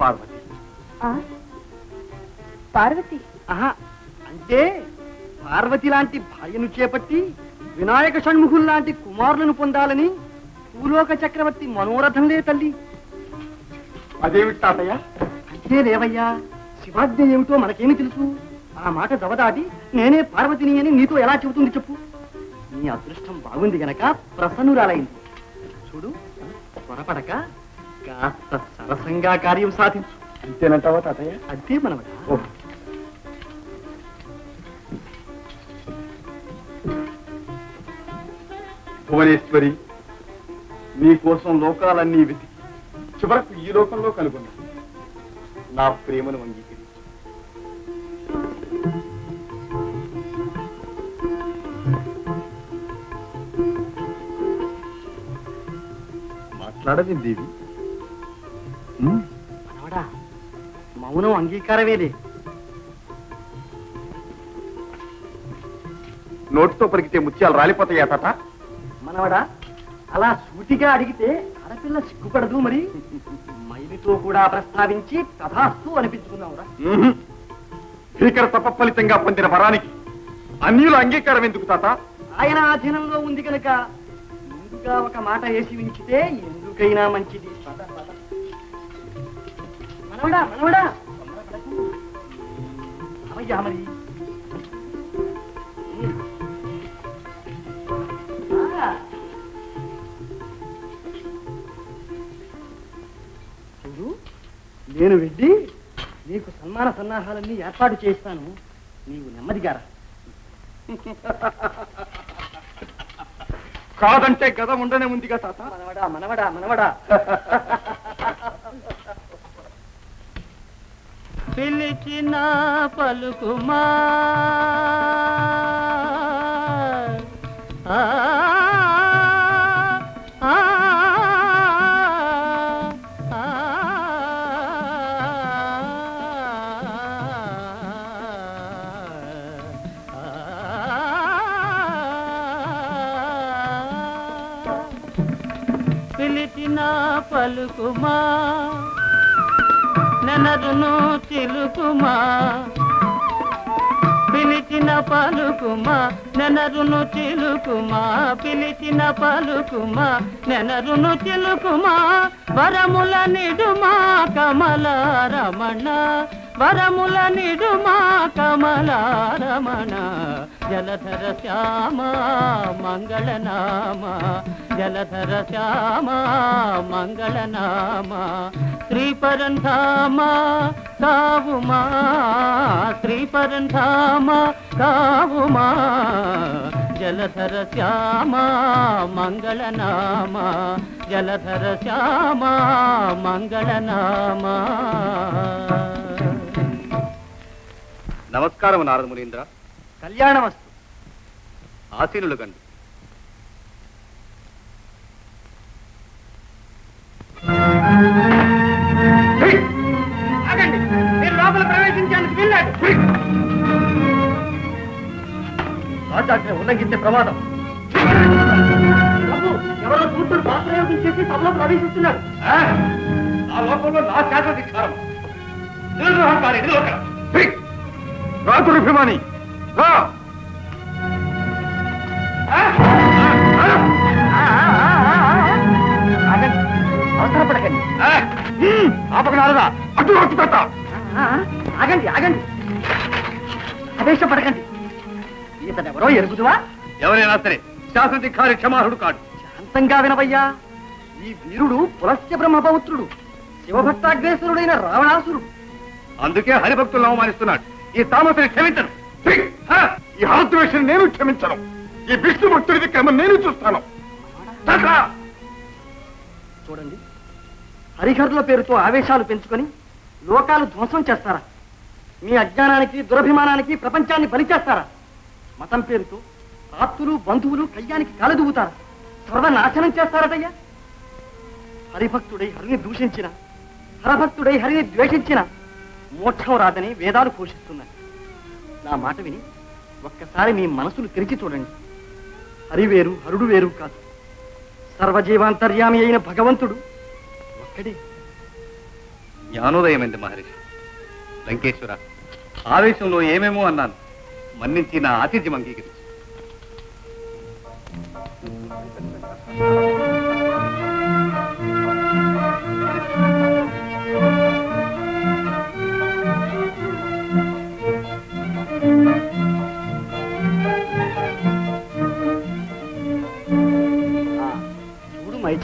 పార్వతి. పార్వతి? ఆహా అంటే పార్వతి లాంటి భార్యను చేపట్టి వినాయక షణ్ముఖుల్ లాంటి కుమారులను పొందాలని భూలోక చక్రవర్తి మనోరథంలే తల్లి. అదేమిటి తాతయ్య? అంతే లేవయ్యా శివాజ్ఞ ఏమిటో మనకేమి తెలుసు? ఆ మాట దవదాటి నేనే పార్వతిని అని నీతో ఎలా చెబుతుంది చెప్పు. నీ అదృష్టం బాగుంది గనక ప్రసన్నురాలైంది. చూడు త్వరపడక కాస్త సరసంగా కార్యం సాధించు. అంతేనంటావా తాతయ్య? అంతే ఓ. భువనేశ్వరి నీ కోసం లోకాలన్నీ వెతికి చివరకు ఈ లోకంలో కనుగొన్నా. నా ప్రేమను అంగీకరి మాట్లాడది దేవి. మనవడా మౌనం అంగీకారమేలే నోటితో పలికితే ముత్యాలు రాలిపోతాయా తాత? మనవడా అలా సూటిగా అడిగితే ఆడపిల్ల సిగ్గుపడదు మరి. మైలితో కూడా ప్రస్తావించి తథాస్తు అనిపించుకున్నావురా. భీకర తప ఫలితంగా పొందిన వరానికి అన్యుల అంగీకారం ఎందుకు తాత? ఆయన ఆధీనంలో ఉంది కనుక ముందుగా ఒక మాట వేసి ఉంచితే ఎందుకైనా మంచిది. మనవడా మనవడా మరి. చూడు నేను వెళ్ళి నీకు సన్మాన సన్నాహాలన్నీ ఏర్పాటు చేస్తాను. నీవు నెమ్మదిగా రా. కాదంటే గద ఉండనే ఉందిగా తాత. మనవడా మనవడా మనవడా. పిలిచిన పలుకుమా. ఆ, పిలిచిన పలుకుమా. నెనరును చిలుకుమా పిలిచిన పలుకుమా? నెనరును చిలుకుమా పిలిచిన పలుకుమా? నెనరును చిలుకుమా వరముల నిడుమా? కమల రమణ వరముల నిడుమా కమలారమణ జలధర శ్యామ మంగళనామ జలధర శ్యామ మంగళనామ. శ్రీపరంధామ కావుమా శ్రీపరంధామ కావుమా జలధర శ్యామ మంగళనామ జలధర శ్యామ మంగళనామ. నమస్కారం నారద మునీంద్ర కళ్యాణమస్తు ప్రవేశించేందుకు వీల్లేదు. రాజాజ్ఞ ఉల్లంఘించే ప్రమాదం. ఎవరో కూతురు బాప్రయోగం చేసి సభలో ప్రవేశిస్తున్నారు. ఆ లోకంలో నా శాశ్వతికారం నిరుద్రోహకారి నిలవక రాతురభిమాని రా. ఆగండి. అవసరపడకండి. అటు అటు కట్ట ఆగండి ఆగండి. ఇతనెవరో ఎరుగుదువా? ఎవరైనా సరే శాశ్వతికారి క్షమారుడు కాడు. శాంతంగా వినవయ్యా. ఈ వీరుడు పులస్య బ్రహ్మపౌత్రుడు. శివభక్తాగ్రేసురుడైన రావణాసురుడు. అందుకే హరిభక్తులను అవమానిస్తున్నాడు. ఈ తామసని క్షమించను! ఈ హరద్వేషం నేను క్షమించను. ఈ విష్ణు భక్తుడి క్రమ నేను చూస్తాను! చూడండి. హరిహరుల పేరుతో ఆవేశాలు పెంచుకొని లోకాలు ధ్వంసం చేస్తారా? మీ అజ్ఞానానికి దురభిమానానికి ప్రపంచాన్ని బలి చేస్తారా? మతం పేరుతో ఆప్తులు బంధువులు కయ్యానికి కాలదూగుతారా సర్వనాశనం చేస్తారటయ్యా? హరిభక్తుడై హరిని దూషించిన హరభక్తుడై హరిని ద్వేషించిన మోక్షం రాదని వేదాలు పోషిస్తున్నాయి. నా మాట విని ఒక్కసారి మీ మనసులు తెరిచి చూడండి. హరి వేరు హరుడు వేరు కాదు. సర్వజీవాంతర్యామి అయిన భగవంతుడు ఒక్కడే. జ్ఞానోదయమైంది మహర్షి. లంకేశ్వర ఆవేశంలో ఏమేమో అన్నాను. మన్నించి నా ఆతిథ్యం అంగీకరించు.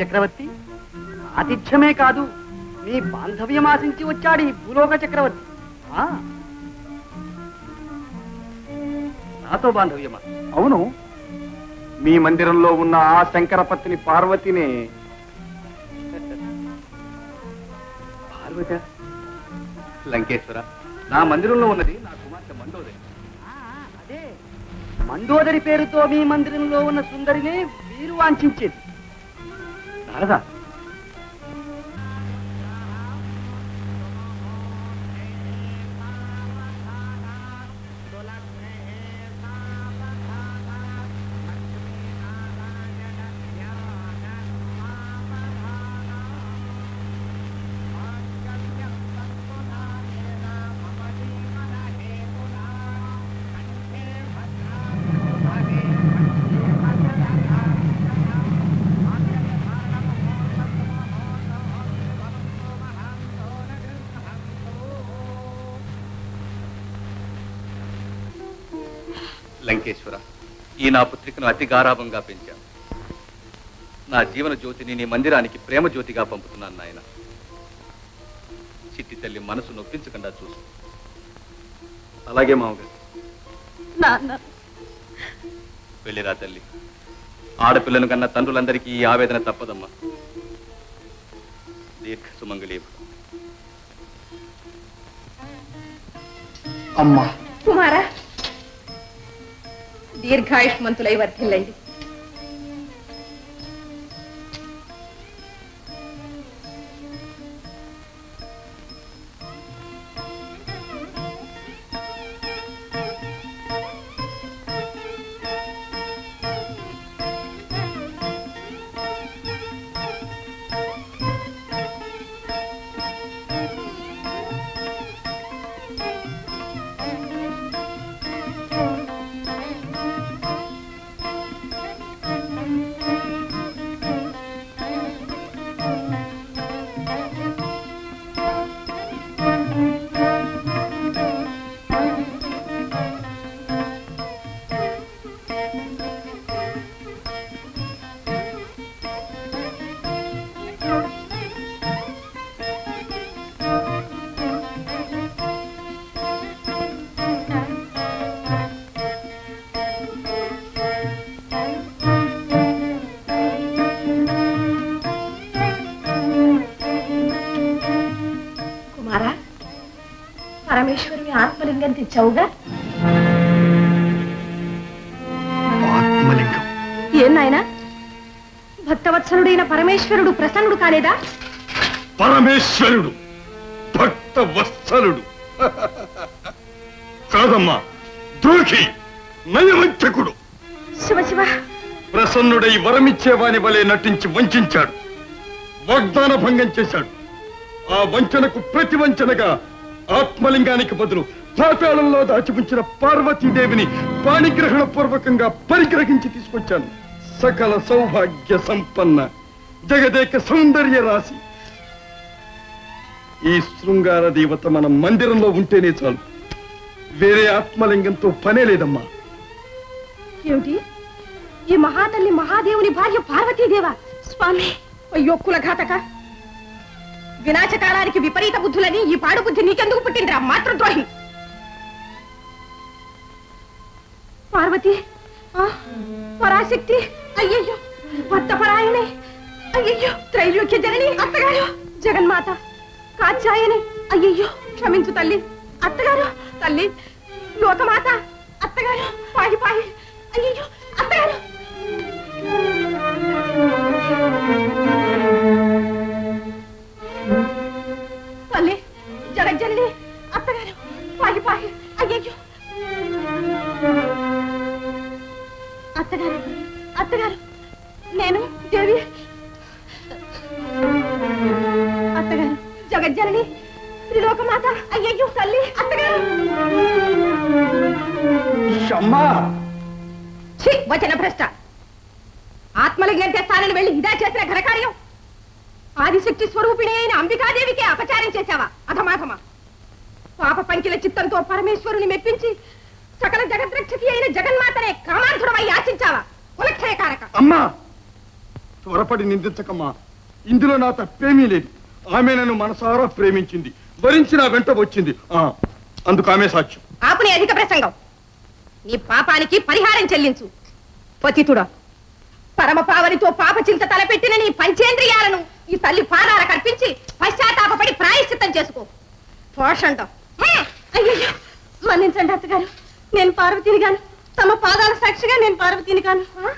చక్రవర్తి? ఆతిథ్యమే కాదు. మీ బాంధవ్యం ఆశించి వచ్చాడు ఈ భూలోక చక్రవర్తి. ఆ, నాతో బాంధవ్యమా? అవును. మీ మందిరంలో ఉన్న ఆ శంకరపత్ని పార్వతిని పార్వత? లంకేశ్వర నా మందిరంలో ఉన్నది నా కుమార్తె మండోదరి. అదే. మండోదరి పేరుతో మీ మందిరంలో ఉన్న సుందరిని వీరు వాంఛించేది. నారదా లంకేశ్వర ఈ నా పుత్రికను అతి గారాభంగా పెంచాను. నా జీవన జ్యోతిని నీ మందిరానికి ప్రేమ జ్యోతిగా పంపుతున్నాను నాయన. చిట్టి తల్లి మనసు నొప్పించకుండా చూసు అలాగే మామగారు. వెళ్ళిరా తల్లి. ఆడపిల్లను కన్నా తండ్రులందరికీ ఈ ఆవేదన తప్పదమ్మా. దీర్ఘ సుమంగళీ అమ్మా. కుమారా. దీర్ఘాయుష్మంతులై వర్ధిల్లండి తెచ్చావుగా ఆత్మలింగం. ఏం నాయనా? భక్తవత్సలుడైన పరమేశ్వరుడు ప్రసన్నుడు కాలేదా? పరమేశ్వరుడు భక్త వత్సలుడు కాదమ్మా ద్రోహి నయవంచకుడు. శివ శివ. ప్రసన్నుడై వరమిచ్చేవాని వలె నటించి వంచాడు. వాగ్దాన భంగం చేశాడు. ఆ వంచనకు ప్రతి వంచనగా ఆత్మలింగానికి బదులు పాతాళంలో దాచి ఉంచిన పార్వతీదేవిని పాణిగ్రహణ పూర్వకంగా పరిగ్రహించి తీసుకొచ్చాను. సకల సౌభాగ్య సంపన్న జగదేక సౌందర్య రాశి. ఈ శృంగార దేవత మన మందిరంలో ఉంటేనే చాలు. వేరే ఆత్మలింగంతో పనే లేదమ్మా. ఏమిటి? ఈ మహాతల్లి మహాదేవుని భార్య పార్వతీదేవ? స్వామి. అయ్యో కులఘాతక. వినాశకాలానికి విపరీత బుద్ధులని ఈ పాడు బుద్ధి నీకెందుకు పుట్టిందిరా? మాతృద్రోహి. పార్వతి ఆ, పరాశక్తి అయ్యయ్యో భక్తపరాయణి అయ్యయ్యో త్రైలోక్య జనని అత్తగారు జగన్మాత కాచాయని అయ్యయ్యో క్షమించు తల్లి అత్తగారు తల్లి లోకమాత అత్తగారు పాయి పాయి అయ్యయ్యో అత్తగారు. తల్లి జగజ్జనని అత్తగారు పాయి పాయి అయ్యయ్యో అత్తగారు నేను దేవి. అత్తగారు జగజ్జనని త్రిలోకమాత. అయ్యయ్యో తల్లి అత్తగారు. ఛీ, వచన భ్రష్ట. ఆత్మలింగం తెస్తానని వెళ్ళి ఇదా చేసిన ఘనకార్యం. ఆదిశక్తి స్వరూపిణి అయిన అంబికాదేవికి అపచారం చేశావా? అధమాధమా. పాప పంకిల చిత్తంతో పరమేశ్వరుని మెప్పించి సకల జగద్రక్షకి అయిన జగన్మాతనే కామాంధుడమై యాచించావా? కులక్షయకారక. అమ్మా! త్వరపడి నిందించకమ్మా. ఇందులో నా తప్పేమీ లేదు. ఆమె నన్ను మనసారా ప్రేమించింది. భరించి నా వెంట వచ్చింది. ఆ, అందుకు ఆమె సాక్ష్యం. ఆపుని అధిక ప్రసంగం. నీ పాపానికి పరిహారం చెల్లించు. పతితుడా పరమ పావనితో పాప చింత తలపెట్టిన నీ పంచేంద్రియాలను ఈ తల్లి పాదాల కల్పించి పశ్చాత్తాపడి ప్రాయశ్చిత్తం చేసుకో. పోషంట అయ్యో మన్నించండి అత్తగారు. నేను పార్వతిని గాను తమ పాదాల సాక్షిగా నేను పార్వతిని కాను. ఆ?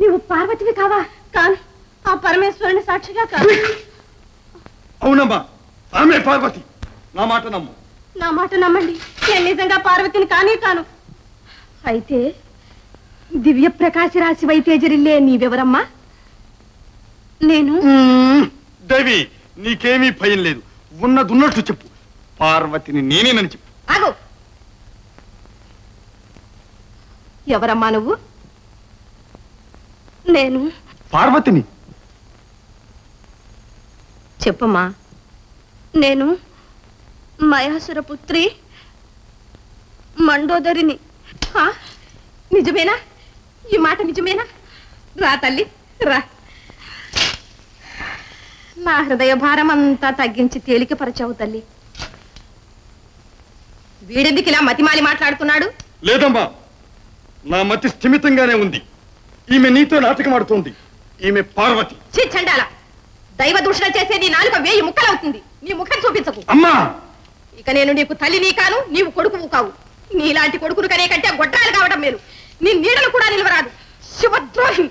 నీవు పార్వతివి కావా? కాను. ఆ పరమేశ్వరుని సాక్షిగా కాను. అవునమ్మా ఆమె పార్వతి. నా మాట నమ్ము. నా మాట నమ్మండి. నేను నిజంగా పార్వతిని కానే కాను. అయితే దివ్య ప్రకాశ రాశి వైతేజరిల్లే నీవెవరమ్మా నేను? దేవి నీకేమీ భయం లేదు. ఉన్నదున్నట్టు చెప్పు. పార్వతిని నేనేనని చెప్పు. ఆగు. ఎవరమ్మా నువ్వు? నేను. పార్వతిని. చెప్పమ్మా. నేను మయాసుర పుత్రి మండోదరిని? నిజమేనా? ఈ మాట నిజమేనా? రా తల్లి రా. నా హృదయ భారం అంతా తగ్గించి తేలికపరచావు తల్లి. వీడెందుకు ఇలా మతిమాలి మాట్లాడుతున్నాడు? లేదమ్మా. నా మతి స్థిమితంగానే ఉంది. ఈమె నీతో నాటకం ఆడుతోంది. ఈమె పార్వతి. చండాల! దైవ దూషణ చేసే నీ నాలుక వేయి ముక్కలవుతుంది. నీ ముఖం చూపించకు. అమ్మా! ఇక నేను నీకు తల్లి నీ కాను నీవు కొడుకువు కావు నీలాంటి కొడుకును కనే కంటే గొడ్రాలు కావడం మేలు. నీ నీడలు కూడా నిలవరాదు. శివద్రోహి!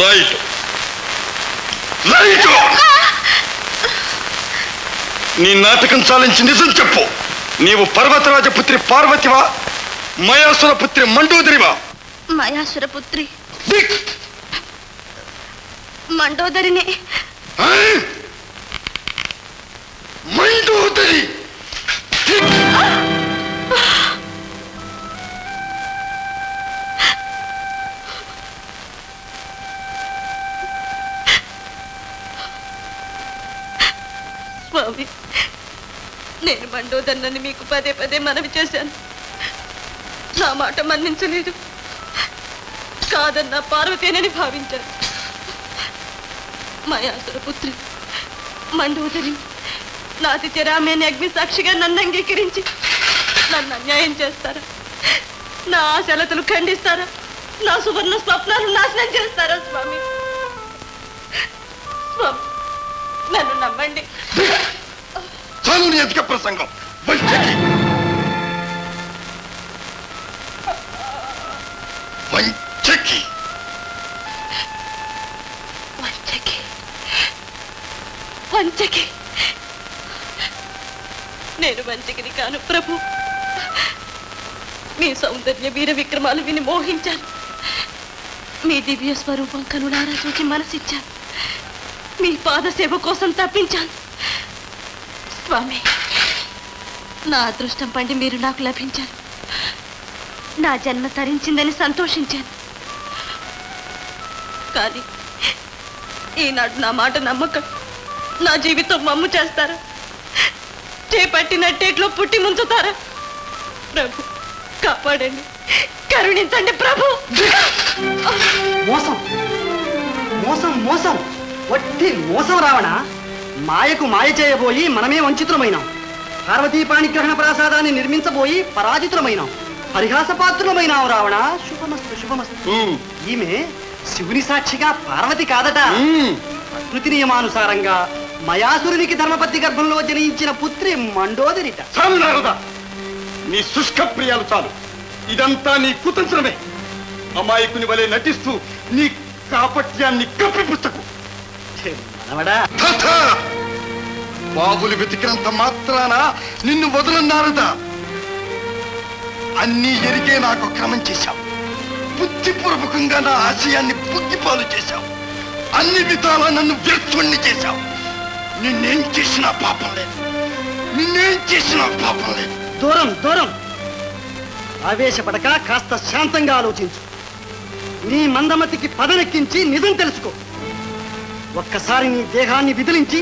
రైట్. రైట్. నీ నాటకం చాలించి నిజం చెప్పు. నీవు పర్వతరాజ పుత్రి పార్వతివా మయాసుర పుత్రి మండోదరివా? మయాసుర పుత్రి. మండోదరిని? మండోదరి! స్వామి. నేను మండోదన్నని మీకు పదే పదే మనవి చేశాను. నా మాట మన్నించలేదు. కాదన్న పార్వతేనని భావించాను. మయాసుర పుత్రి మండోదరి నాది చెరామేని అగ్ని సాక్షిగా నన్ను అంగీకరించి నన్ను అన్యాయం చేస్తారా? నా ఆశలతలు ఖండిస్తారా? నా సువర్ణ స్వప్నాలు నాశనం చేస్తారా స్వామి? స్వామి నన్ను నమ్మండి. చాలు నీ అధిక ప్రసంగం వంచకి వంచకి వంచకి నేను వంచకిని కాను ప్రభు. మీ సౌందర్య వీర విక్రమాలు విని మోహించాను. మీ దివ్య స్వరూపం కనులారా చూసి మనసిచ్చాను. మీ పాదసేవ కోసం తప్పించాను. స్వామి. నా అదృష్టం పండి మీరు నాకు లభించారు. నా జన్మ తరించిందని సంతోషించాను. కానీ ఈనాడు నా మాట నమ్మకం. నా జీవితం మమ్ము చేస్తారా? చేపట్టినట్టేట్లో పుట్టి ముంచుతారా? ప్రభు కాపాడండి. కరుణించండి ప్రభు. మోసం. మోసం మోసం. వట్టి మోసం రావణా? మాయకు మాయ చేయబోయి మనమే వంచితులమైనాం. పార్వతీ పాణిగ్రహణ ప్రాసాదాన్ని నిర్మించబోయి పరాజితులమైనాం. పరిహాసపాత్రులమైనాం రావణ. శుభమస్తు శుభమస్తు. ఈమె శివుని సాక్షిగా పార్వతి కాదట. ప్రకృతి నియమానుసారంగా మయాసురునికి ధర్మపతి గర్భంలో జనించిన పుత్రి మండోదరిట. నీ శుష్క ప్రియాలు చాలు. ఇదంతా నీ కుతంత్రమే. అమాయకుని వలె నటిస్తూ నీ కాపట్యాన్ని కప్పిపుచ్చకు మనవడా బాబులు వెతికినంత మాత్రాన నిన్ను వదలన్నారదా అన్నీ ఎరిగే నాకు క్రమం చేశావు. బుద్ధిపూర్వకంగా నా ఆశయాన్ని బుద్ధిపాలు చేశావు. అన్ని విధాలా నన్ను వ్యర్థుణ్ణి చేశావు. నిన్నేం చేసినా పాపం లేదు. నిన్నేం చేసినా పాపం లేదు. దూరం దూరం. ఆవేశపడక కాస్త శాంతంగా ఆలోచించు. నీ మందమతికి పదనెక్కించి నిజం తెలుసుకో. ఒక్కసారి నీ దేహాన్ని విదిలించి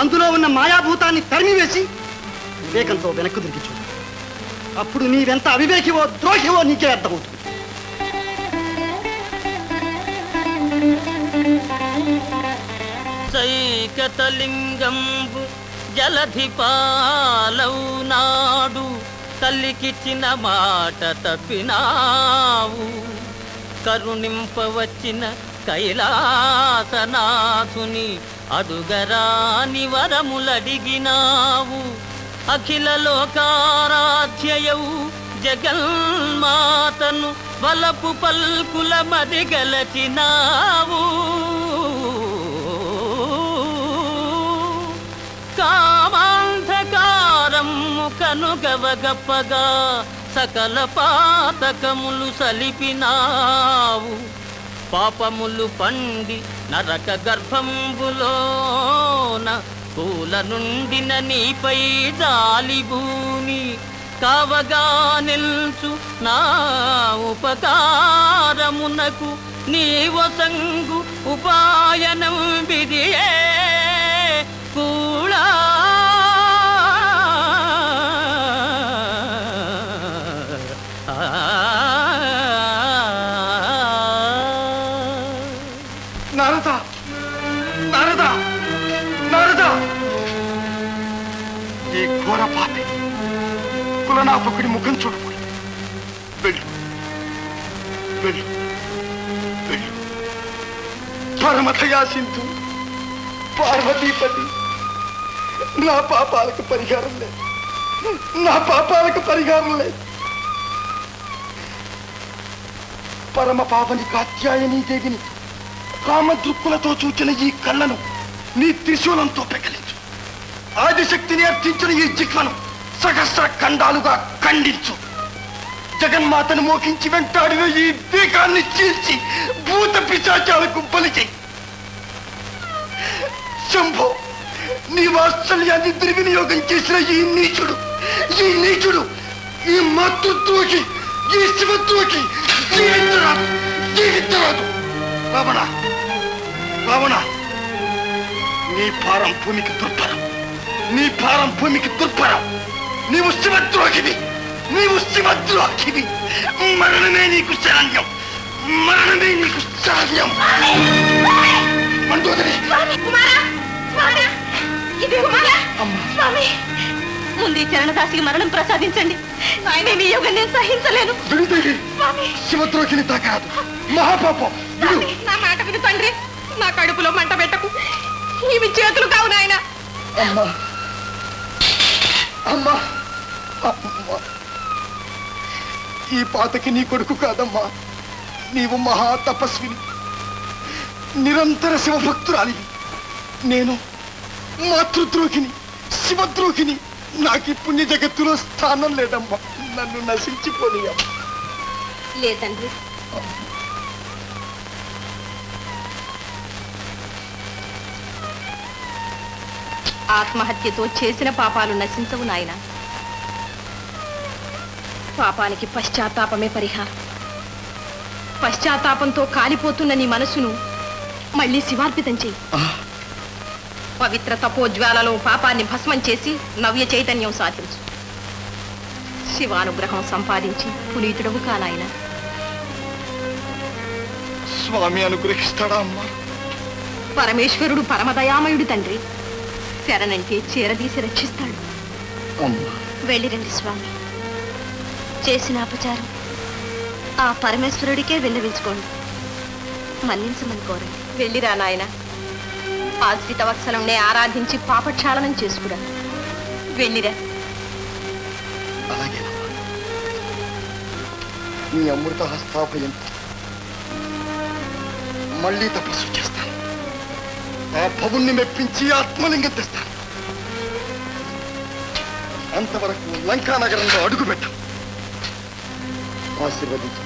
అందులో ఉన్న మాయాభూతాన్ని తరిమివేసి వివేకంతో వెనక్కు తిరిగి చూడు. అప్పుడు నీవెంత అవివేకివో ద్రోహివో నీకే అర్థమవుతుంది. సైకతలింగంబు జలధి నాడు తల్లికిచ్చిన మాట తప్పినావు. కరుణింపవచ్చిన కైలాసనాథుని అడుగరాని వరములడిగినావు. అఖిల లోకారాధ్యయవు జగన్మాతను వలపు పల్కుల మదిగలచినావు కామాంధకారము కనుగవగప్పగా సకల పాతకములు సలిపినావు. పాపములు పండి నరక గర్భంబులోన పూల నుండిన నీపై జాలిభూమి కావగా నిల్చు నా ఉపకారమునకు నీవసంగు ఉపాయనం విధియే కూడా తులనాపకుడి ముఖం చూడకూడదు వెళ్ళు. వెళ్ళు. వెళ్ళు. పరమతయా సింధు పార్వతీపతి నా పాపాలకు పరిహారం లేదు. నా పాపాలకు పరిహారం లేదు. పరమ పాపని కాత్యాయని దేవిని కామదృక్కులతో చూచిన ఈ కళ్ళను నీ త్రిశూలంతో పెకలించు. ఆదిశక్తిని అర్థించిన ఈ జిహ్వను సహస్ర ఖండాలుగా ఖండించు. జగన్మాతను మోకించి వెంటాడిన ఈ దీకాన్ని చీల్చి భూత పిశాచాలకు బలి చెయ్యి శంభో నీ వాత్సల్యాన్ని దుర్వినియోగం చేసిన ఈ నీచుడు ఈ నీచుడు ఈ మాతృత్వకి ఈ శివత్వకి జీవించరాదు జీవించరాదు రావణ రావణ నీ భారం భూమికి దుర్భరం నీ భారం భూమికి దుర్భరం. నీవు శివద్రోహివి నీవు శివద్రోహివి మరణమే నీకు శరణ్యం. మరణమే నీకు శరణ్యం. మండోదరి. ముందు ఈ చరణదాసికి మరణం ప్రసాదించండి. ఆయన మీ యోగం నేను సహించలేను. విడుదేవి శివద్రోహిని తాకాదు మహాపాపం. నా మాట విను తండ్రి. నా కడుపులో మంట పెట్టకు. ఇవి చేతులు కావు నాయన. అమ్మా. అమ్మా అమ్మా. ఈ పాతకి నీ కొడుకు కాదమ్మా. నీవు మహా తపస్విని. నిరంతర శివభక్తురాలివి నేను మాతృద్రోహిని శివద్రోహిని. నాకు పుణ్య జగత్తులో స్థానం లేదమ్మా. నన్ను నశించిపోనీయమ్మా. లే ఆత్మహత్యతో చేసిన పాపాలు నశించవు నాయన. పాపానికి పశ్చాత్తాపమే పరిహారం. పశ్చాత్తాపంతో కాలిపోతున్న నీ మనసును మళ్ళీ శివార్పితం చెయ్యి పవిత్ర తపోజ్వాలలో పాపాన్ని భస్మం చేసి నవ్య చైతన్యం సాధించు. శివానుగ్రహం సంపాదించి పునీతుడవు కానాయన స్వామి అనుగ్రహిస్తాడా అమ్మా? పరమేశ్వరుడు పరమదయామయుడు తండ్రి. శరణంటే చీరదీసి రక్షిస్తాడు. వెళ్ళిరండి స్వామి. చేసిన అపచారం ఆ పరమేశ్వరుడికే విన్నవించుకోండి. మన్నించమని కోరండి. వెళ్ళిరా నాయన. ఆశ్రిత వత్సలంనే ఆరాధించి పాపక్షాళనం చేసుకురా. వెళ్ళిరా నీ అమృత హస్తాభయం మళ్ళీ తపస్సు చేస్తాను. ఆ భవుణ్ణి మెప్పించి ఆత్మలింగం తెస్తాను. అంతవరకు లంకా నగరంలో అడుగు పెట్టం. ఆశీర్వదించు.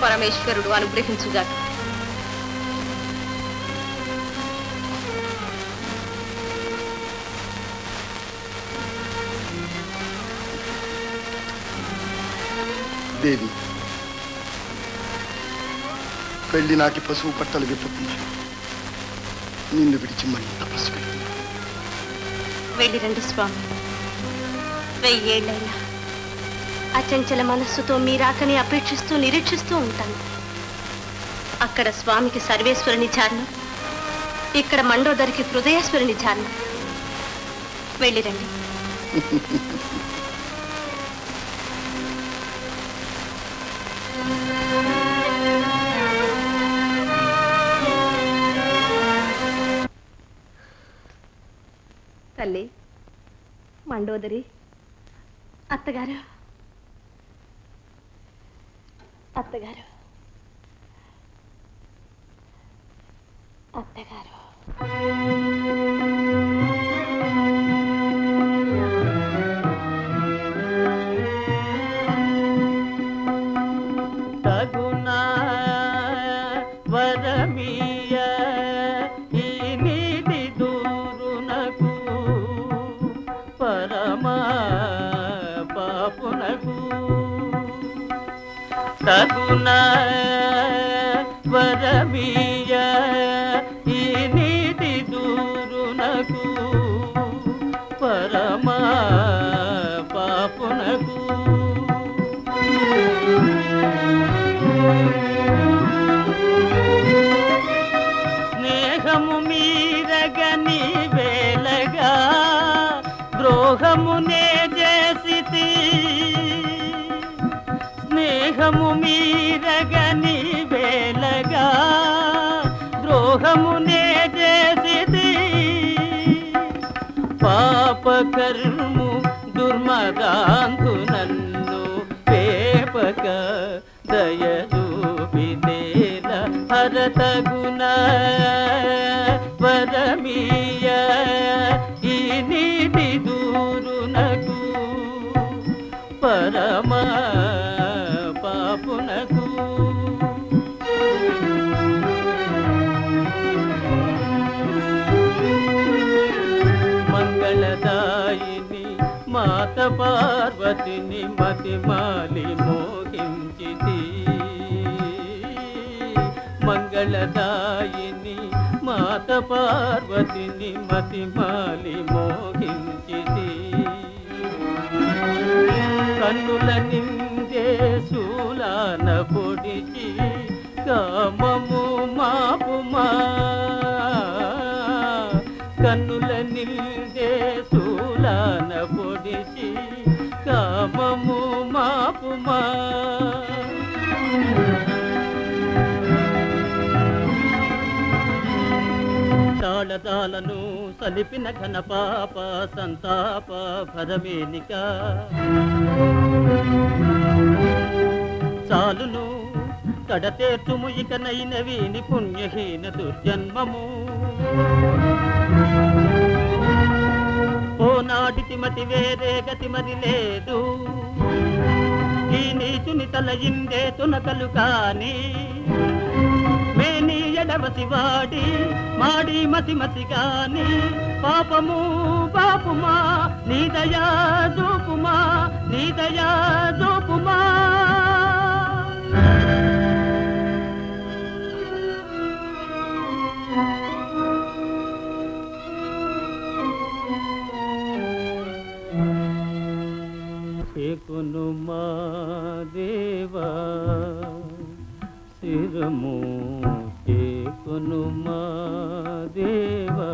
పరమేశ్వరుడు అనుగ్రహించుగాక. దేవి పెళ్ళి నాటి పశువు పట్టలు విప్పుతుంది నిన్ను విడిచి మళ్ళీ తపస్సు పెడుతుంది వెళ్ళిరండి స్వామి. వెయ్యేళ్ళైనా అచంచల మనస్సుతో మీ రాకని అపేక్షిస్తూ నిరీక్షిస్తూ ఉంటాను. అక్కడ స్వామికి సర్వేశ్వరుని చారణ ఇక్కడ మండోదరికి హృదయేశ్వరుని చారణ వెళ్ళిరండి తల్లి. మండోదరి. అత్తగారు. అత్తగారు. అత్తగారు. न దుర్మదాంతు నన్ను పేపక దయచూపితేల హరతగుణ మతిమాలి మోహించితి. మంగళదాయిని మాత పార్వతిని మతిమాలి మోహించితి. కన్నుల నిందే శూలాన పొడిచి కామము మాపుమా. మాపుమా తాళతాలను సలిపిన ఘన పాప సంతాప భరమేనిక. చాలును కడతేర్చుము ఇకనైన వీని పుణ్యహీన దుర్జన్మము. ఓ నాటికి మతి వేరే గతి మరి లేదు. ఈ నీచుని తలయిందే తునకలు కాని మేని ఎడవసి వాడి మాడి మసి మసి కాని పాపము పాపుమా నీ దయా దూపుమా నీ దయా దూపుమా Thank you. మా దేవా. శిరము చేకును మా దేవా.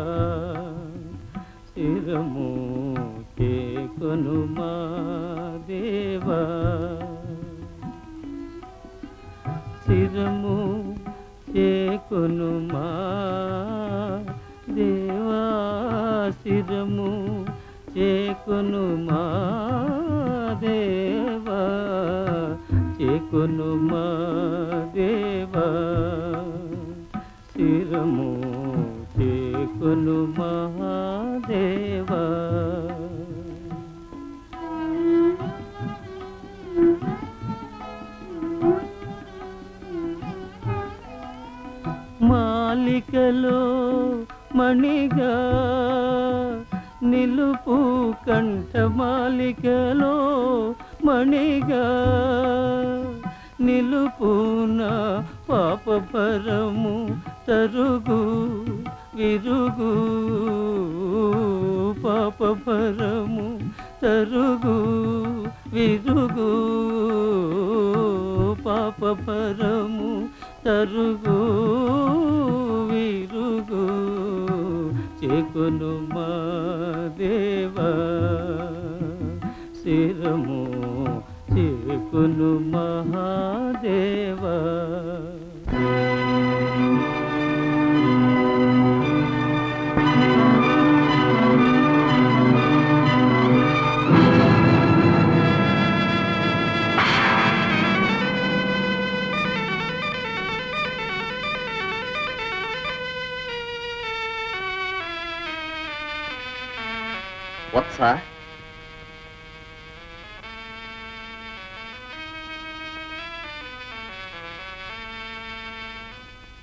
శిరము చేకును మా దేవా. శిరము చేకును చేకును మహాదేవా. మాలికలో మణిగా నిలుపు కంఠ మాలికలో మణిగా నిలుపున పాపపరము తరుగు విరుగు పాప పరము తరుగు. విరుగు పాప పరము తరుగు. విరుగు చెకును మా దేవా. శిరము చెకును మహాదేవా. సార్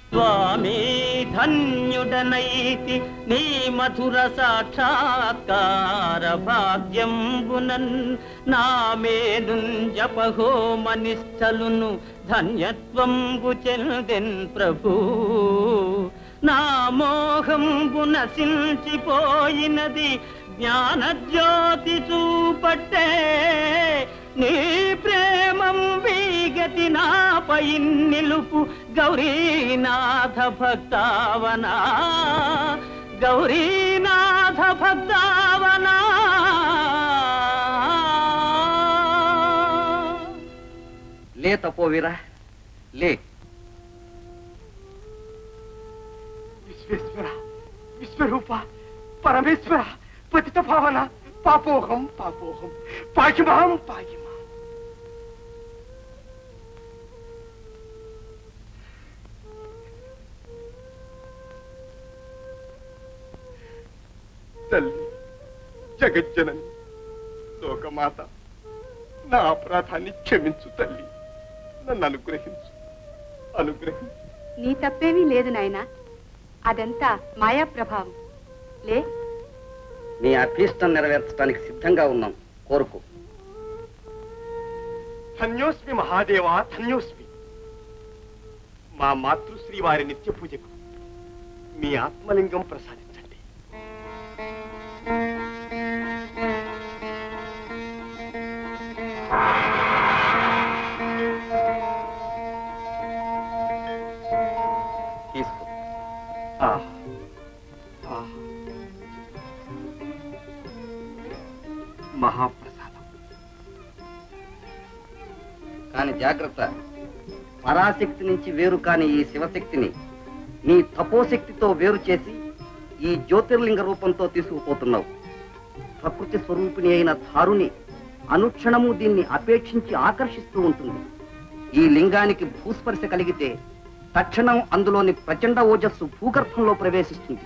స్వామి ధన్యుడనైతి నీ మధుర సాక్షాత్కార భాగ్యంబునన్ నా మేలు జపహోమనిష్టలును ధన్యత్వంబు చెందెన్ ప్రభు. నా మోహంబు నశించిపోయినది జ్ఞానజ్యోతి చూపట్టే నీ ప్రేమం వీగతి నాపై నిలుపు గౌరీనాథ భక్తావనా. గౌరీనాథ భక్తావనా. లే తపోవీరా లే. విశ్వేశ్వర విశ్వరూప పరమేశ్వర. పతిత భావన పాపోహం పాపోహం పాకిమాం పాకిమా తల్లి జగజ్జనని లోకమాత నా అపరాధాన్ని క్షమించు తల్లి. నన్ను అనుగ్రహించు అనుగ్రహించు. నీ తప్పేమీ లేదు నాయన. అదంతా మాయా ప్రభావం లే నీ అభీష్టం నెరవేర్చడానికి సిద్ధంగా ఉన్నాం. కోరుకు. ధన్యోస్మి మహాదేవా ధన్యోస్మి. మా మాతృశ్రీ వారి నిత్య పూజకు మీ ఆత్మలింగం ప్రసాదించండి. తీసుకో. మహాప్రసాదం. కాని జాగ్రత్త పరాశక్తి నుంచి వేరు కాని ఈ శివశక్తిని నీ తపోశక్తితో వేరు చేసి ఈ జ్యోతిర్లింగ రూపంతో తీసుకుపోతున్నావు. ప్రకృతి స్వరూపిణి అయిన ధారుని అనుక్షణము దీన్ని అపేక్షించి ఆకర్షిస్తూ ఉంటుంది. ఈ లింగానికి భూస్పర్శ కలిగితే తక్షణం అందులోని ప్రచండ ఓజస్సు భూగర్భంలో ప్రవేశిస్తుంది.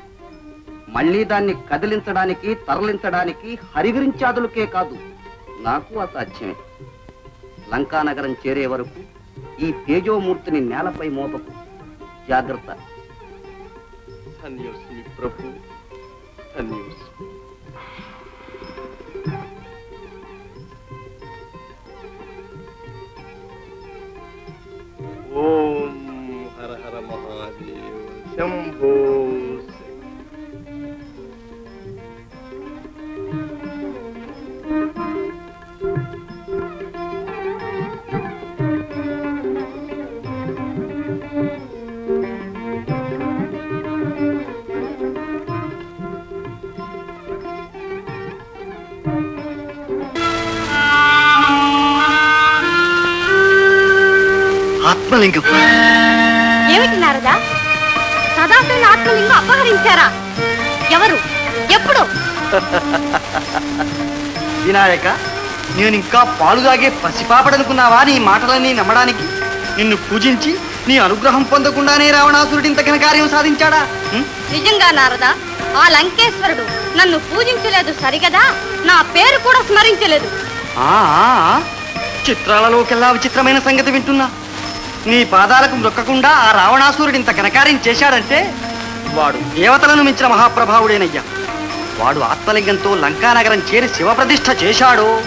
మళ్ళీ దాన్ని కదిలించడానికి తరలించడానికి హరివిరించాదులకే కాదు నాకు అసాధ్యమే. లంకానగరం చేరే వరకు ఈ తేజోమూర్తిని నేలపై మోపకు. జాగ్రత్త. ప్రభు ఓం హర హర మహాదేవ శంభో. ఆత్మలింగం. ఏమిటి నారదా? సదాశివుని ఆత్మలింగం అపహరించారా? ఎవరు? ఎప్పుడు? వినాయక నేను ఇంకా పాలు తాగే పసిపాపడనుకున్నావా నీ మాటలన్నీ నమ్మడానికి? నిన్ను పూజించి నీ అనుగ్రహం పొందకుండానే రావణాసురుడు ఇంత కార్యం సాధించాడా? నిజంగా నారదా ఆ లంకేశ్వరుడు నన్ను పూజించలేదు సరిగదా? నా పేరు కూడా స్మరించలేదు. చిత్రాలలోకెల్లా విచిత్రమైన సంగతి వింటున్నా. నీ పాదాలకు మొక్కకుండా ఆ రావణాసురుడు ఇంత ఘనకార్యం చేశాడంటే వాడు దేవతలను మించిన మహాప్రభావుడేనయ్యా. వాడు ఆత్మలింగంతో లంకానగరం చేరి శివప్రతిష్ఠ చేశాడు.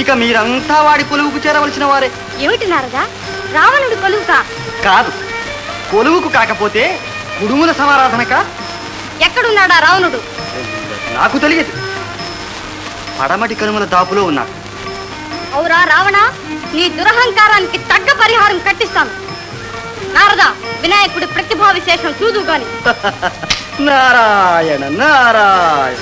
ఇక మీరంతా వాడి కొలువుకు చేరవలసిన వారే. ఏమిటి నారదా? రావణుడు కొలువుకా? కాదు. కొలువుకు కాకపోతే కుడుముల సమారాధనక? ఎక్కడున్నాడా రావణుడు? నాకు తెలియదు. పడమటి కనుమల దాపులో ఉన్నాడు. అవురా రావణ నీ దురహంకారానికి పరిహారం కట్టిస్తాను. నారదా వినాయకుడి ప్రతిభా విశేషం చూదు గాని నారాయణ నారాయణ.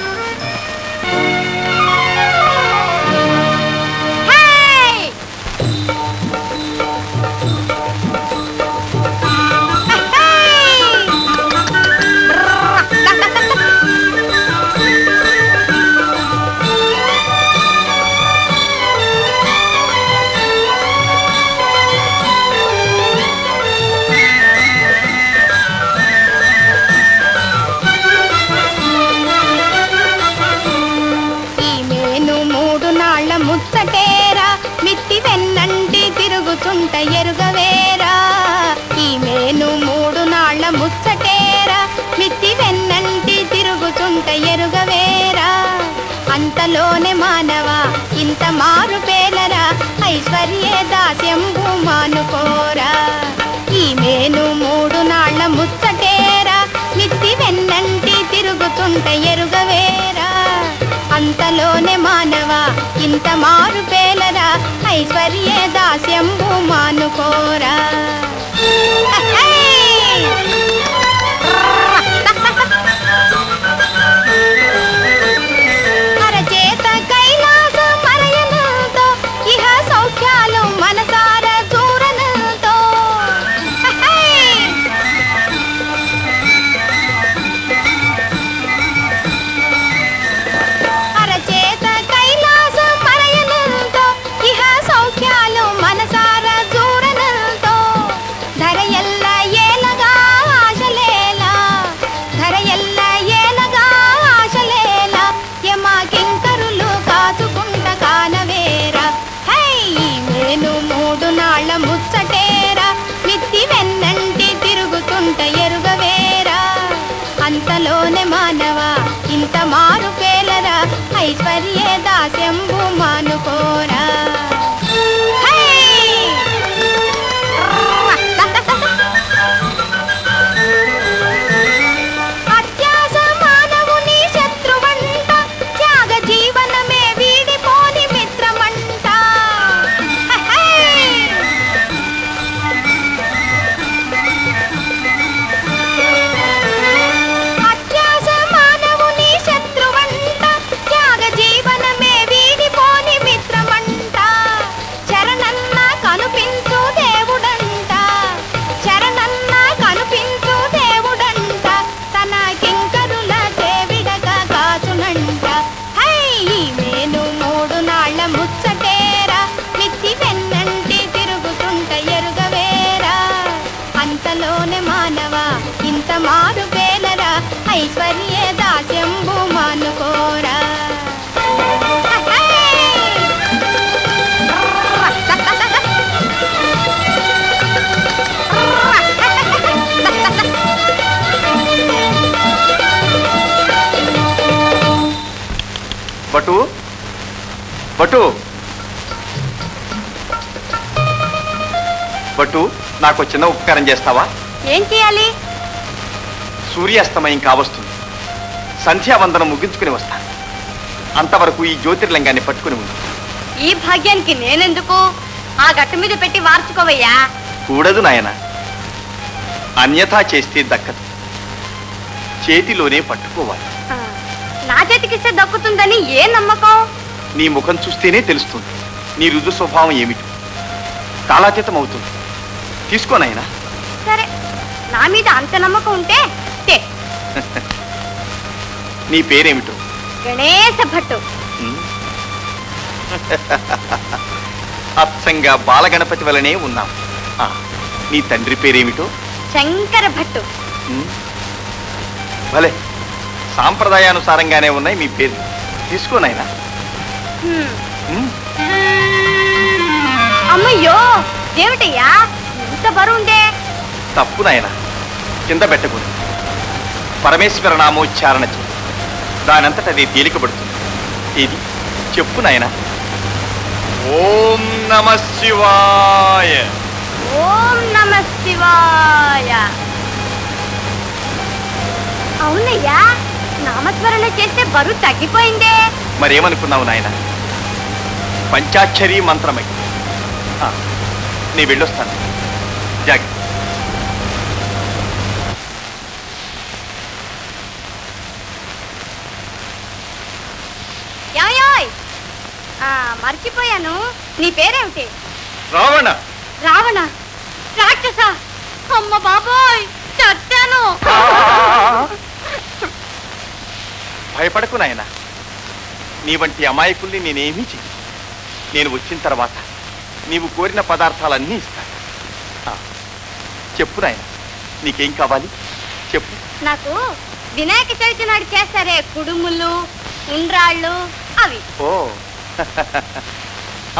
ఐశ్వర్యే దాస్యంబు మానుకోరా. ఈ మేను మూడు నాళ్ళ ముచ్చటేరా. మిత్తి వెన్నంటి తిరుగుతుంట ఎరుగవేరా. అంతలోనే మానవ ఇంత మారు పేలరా. ఐశ్వర్యే దాస్యంబు మానుకోరా. బటు బటు నాకు చిన్న ఉపకారం చేస్తావా? ఏం చేయాలి? సూర్యాస్తమయం కావస్తుంది. సంధ్యావందనం ముగించుకుని వస్తాను అంతవరకు ఈ జ్యోతిర్లింగాన్ని పట్టుకుని ఉంది ఈ భాగ్యానికి నేనెందుకు? ఆ గట్టు మీద పెట్టి వార్చుకోవయ్యా. కూడదు నాయన. అన్యథా చేస్తే దక్కదు. చేతిలోనే పట్టుకోవాలి. నా చేతికిస్తే దక్కుతుందని ఏ నమ్మకం? నీ ముఖం చూస్తేనే తెలుస్తుంది. నీ రుజు స్వభావం ఏమిటి? కాలాతీతం అవుతుంది తీసుకో నాయనా. సరే నా మీద అంత నమ్మకం ఉంటే నీ పేరేమిటో? గణేశ భట్టు. అచ్చంగా బాలగణపతి వలనే ఉన్నాం ఆ, నీ తండ్రి పేరేమిటో? శంకర భట్టు. భలే. సాంప్రదాయానుసారంగానే ఉన్నాయి మీ పేర్లు. తీసుకో నాయనా. హ్మ్. ఉమ్, అమ్మయ్యో ఏమిటయ్యా? ఇంత బరువుందే. తప్పు నాయనా కింద పెట్టకూడదు. పరమేశ్వర నామోచ్చారణ చేయి దానంతట అది తేలికబడుతుంది ఇది చెప్పు నాయనా. ఓం నమ శివాయ. ఓం నమ శివాయ. అవునయ్యా నామస్మరణ చేస్తే బరువు తగ్గిపోయిందే. మరేమనుకున్నావు నాయన? పంచాక్షరీ మంత్రమై. నీ వెళ్ళొస్తాను. జాగ్రత్త. మర్చిపోయాను. నీ పేరేమిటి? రావణ. రావణ. రాక్షస. అమ్మ బాబోయ్ చచ్చాను. భయపడకు నాయన. నీ వంటి అమాయకుల్ని నేనేమీ చెయ్యి నేను వచ్చిన తర్వాత నీవు కోరిన పదార్థాలన్నీ ఇస్తాను. ఆ, చెప్పు నాయన నీకేం కావాలి? చెప్పు. నాకు వినాయక చవితి నాడు చేస్తారే కుడుములు ఉండ్రాళ్ళు అవి. ఓ.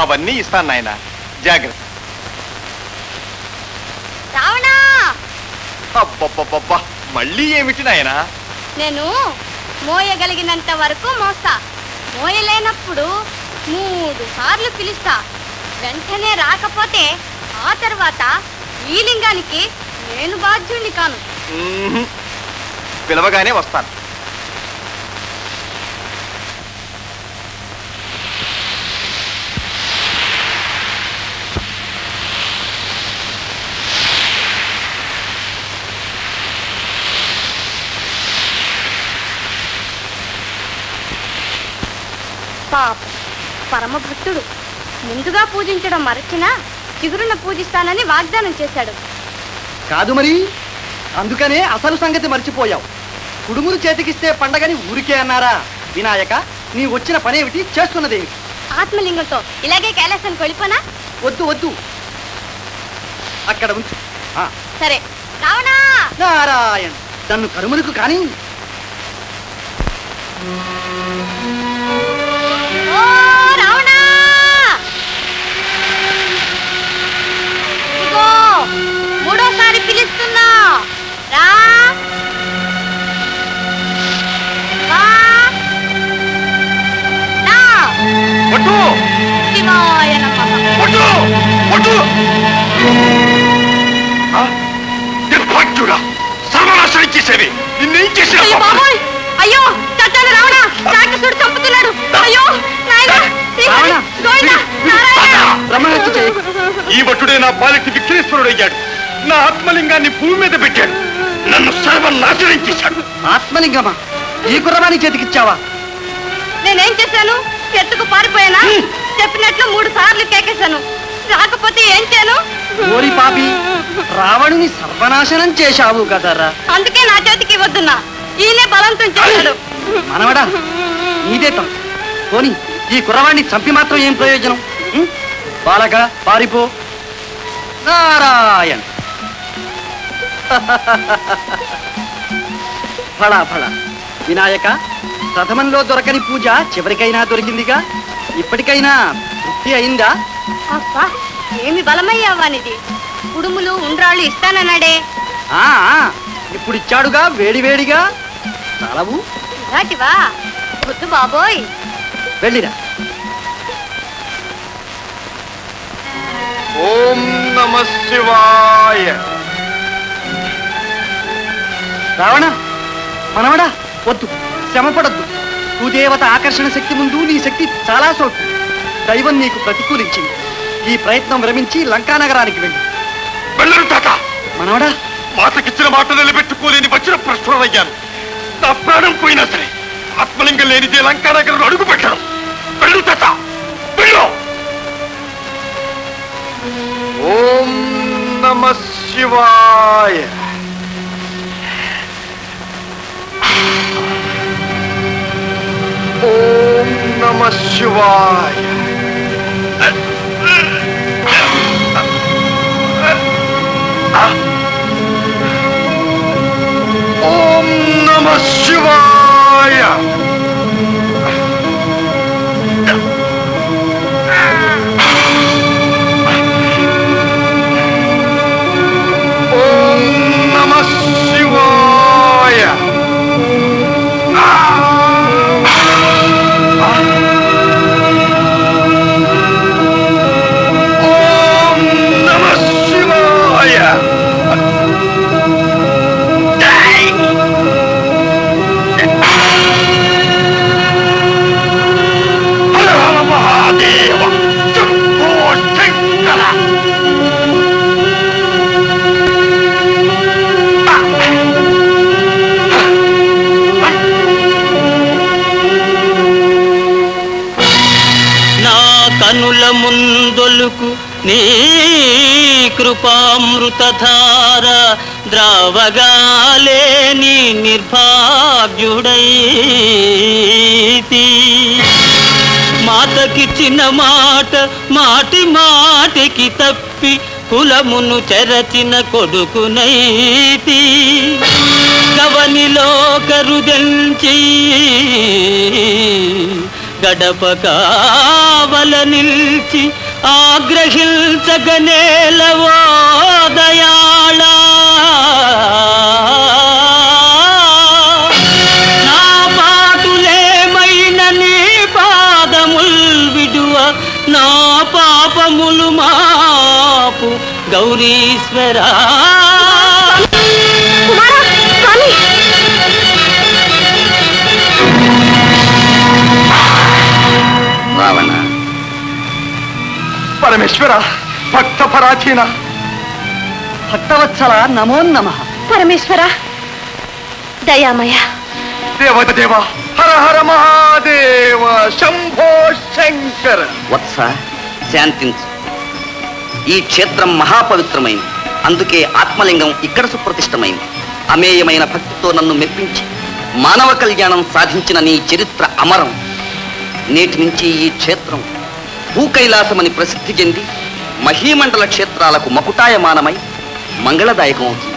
అవన్నీ ఇస్తాను నాయన జాగ్రత్త. రావణా! అబ్బబ్బబ్బబ్బా మళ్ళీ ఏమిటి నాయనా? నేను మోయగలిగినంత వరకు మోస్తా. మోయలేనప్పుడు మూడు సార్లు పిలుస్తా. వెంటనే రాకపోతే ఆ తర్వాత ఈ లింగానికి నేను బాధ్యుణ్ణి కాను. పిలవగానే వస్తాను. పాప. పరమ భక్తుడు ముందుగా పూజించడం మరచినా చిగురున పూజిస్తానని వాగ్దానం చేశాడు. కాదు మరి. అందుకనే అసలు సంగతి మర్చిపోయావు. కుడుములు చేతికిస్తే పండగని ఊరికే అన్నారా? వినాయక నీ వచ్చిన పనేమిటి? చేస్తున్నదేమిటి? ఆత్మలింగంతో ఇలాగే కైలాసానికి వెళ్ళిపోనా? వద్దు వద్దు. అక్కడ ఉంచు. ఆ, సరే. రావణా! నారాయణ. నన్ను కరుములకు కానీ. మూడోసారి పిలుస్తున్నా. రా. సర్వనాశనం చేసేవి. నిన్నేం చేసిన అయ్యో రావణ. రాక్షసుడు చంపుతున్నాడు. అయ్యో నాయనా. ఈ భటుడే నా పాలిటి విఘ్నేశ్వరుడు అయ్యాడు. నా ఆత్మలింగాన్ని భూమి మీద పెట్టాడు. నన్ను సర్వనాశనం చేశాడు. ఆత్మలింగమా? ఈ కుర్రవాణి చేతికిచ్చావా? నేనేం చేశాను? ఎత్తుకు పారిపోయానా? చెప్పినట్లు మూడు సార్లు కేకేశాను. రాకపోతే ఏం చేయను? ఓరి పాపి రావణుని సర్వనాశనం చేశావు కదరా. అందుకే నా చేతికి వద్దున్నా. ఈయనే బలంతం చేశాడు. మనవడా నీదే తప్పు. పోని. ఈ కుర్రవాణ్ణి చంపి మాత్రం ఏం ప్రయోజనం? బాలక పారిపో. నారాయణ. ఫళ ఫళ. వినాయక ప్రథమంలో దొరకని పూజ చివరికైనా దొరికిందిగా? ఇప్పటికైనా తృప్తి అయిందా? అబ్బా ఏమి బలమయ్యా వానిది? కుడుములు ఉండ్రాళ్ళు ఇస్తానన్నాడే. ఇప్పుడు ఇచ్చాడుగా వేడివేడిగా చాలవు ఇలాంటివా? వద్దు బాబోయ్. వెళ్ళిరా. ఓం నమ శివాయ. రావణ మనవడా వద్దు. శ్రమపడద్దు. భూదేవత ఆకర్షణ శక్తి ముందు నీ శక్తి చాలా సోటు దైవం నీకు ప్రతికూలించింది. ఈ ప్రయత్నం విరమించి లంకానగరానికి వెళ్ళి. వెళ్ళరు తాత. మనవడా. మాతకిచ్చిన మాట నిలబెట్టుకోలేని వచ్చిన ప్రశ్నలయ్యాను. నా ప్రాణం పోయినా సరే ఆత్మలింగం లేనిదే లంకానగరం అడుగు పెట్టడం వెళ్ళు తాత వెళ్ళు ఓం నమ శివాయ ఓం నమ శివాయ ఓం నమ శివాయ నీ కృపామృతధార ద్రావగాలేని నిర్భాగ్యుడైతి మాతకిచ్చిన మాట మాటి మాటికి తప్పి కులమును చెరచిన కొడుకునైతి. గవనిలో కరుదెంచి గడప కావల నిల్చి ఆగ్రహించగనేలవో దయాళ నా పాటులేమైన నీ పాదముల్ విడువ నా పాపములు మాపు గౌరీశ్వరా. పరమేశ్వర భక్త పరాధీన భక్తవత్సల నమో నమ. పరమేశ్వర దయామయ. దేవత దేవ హర హర మహాదేవ శంభో శంకర. వత్స శాంతించు. ఈ క్షేత్రం మహాపవిత్రమైంది. అందుకే ఆత్మలింగం ఇక్కడ సుప్రతిష్టమైంది. అమేయమైన భక్తితో నన్ను మెప్పించి మానవ కళ్యాణం సాధించిన నీ చరిత్ర అమరం. నేటి నుంచి ఈ క్షేత్రం భూకైలాసమని ప్రసిద్ధి చెంది మహీమండల క్షేత్రాలకు మకుటాయమానమై మంగళదాయకం అవుతుంది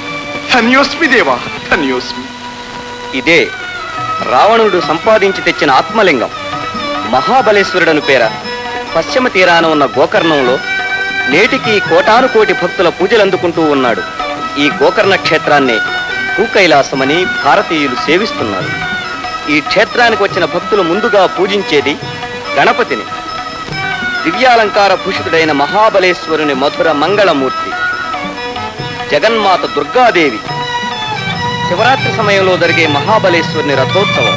ధన్యోస్మి దేవా ధన్యోస్మి. ఇదే రావణుడు సంపాదించి తెచ్చిన ఆత్మలింగం. మహాబలేశ్వరుడను పేర పశ్చిమ తీరాన ఉన్న గోకర్ణంలో నేటికి కోటాను కోటి భక్తుల పూజలు అందుకుంటూ ఉన్నాడు. ఈ గోకర్ణ క్షేత్రాన్ని భూకైలాసమని భారతీయులు సేవిస్తున్నారు. ఈ క్షేత్రానికి వచ్చిన భక్తులు ముందుగా పూజించేది గణపతిని. దివ్యాలంకార భూషితుడైన మహాబలేశ్వరుని మధుర మంగళమూర్తి జగన్మాత దుర్గాదేవి శివరాత్రి సమయంలో జరిగే మహాబలేశ్వరుని రథోత్సవం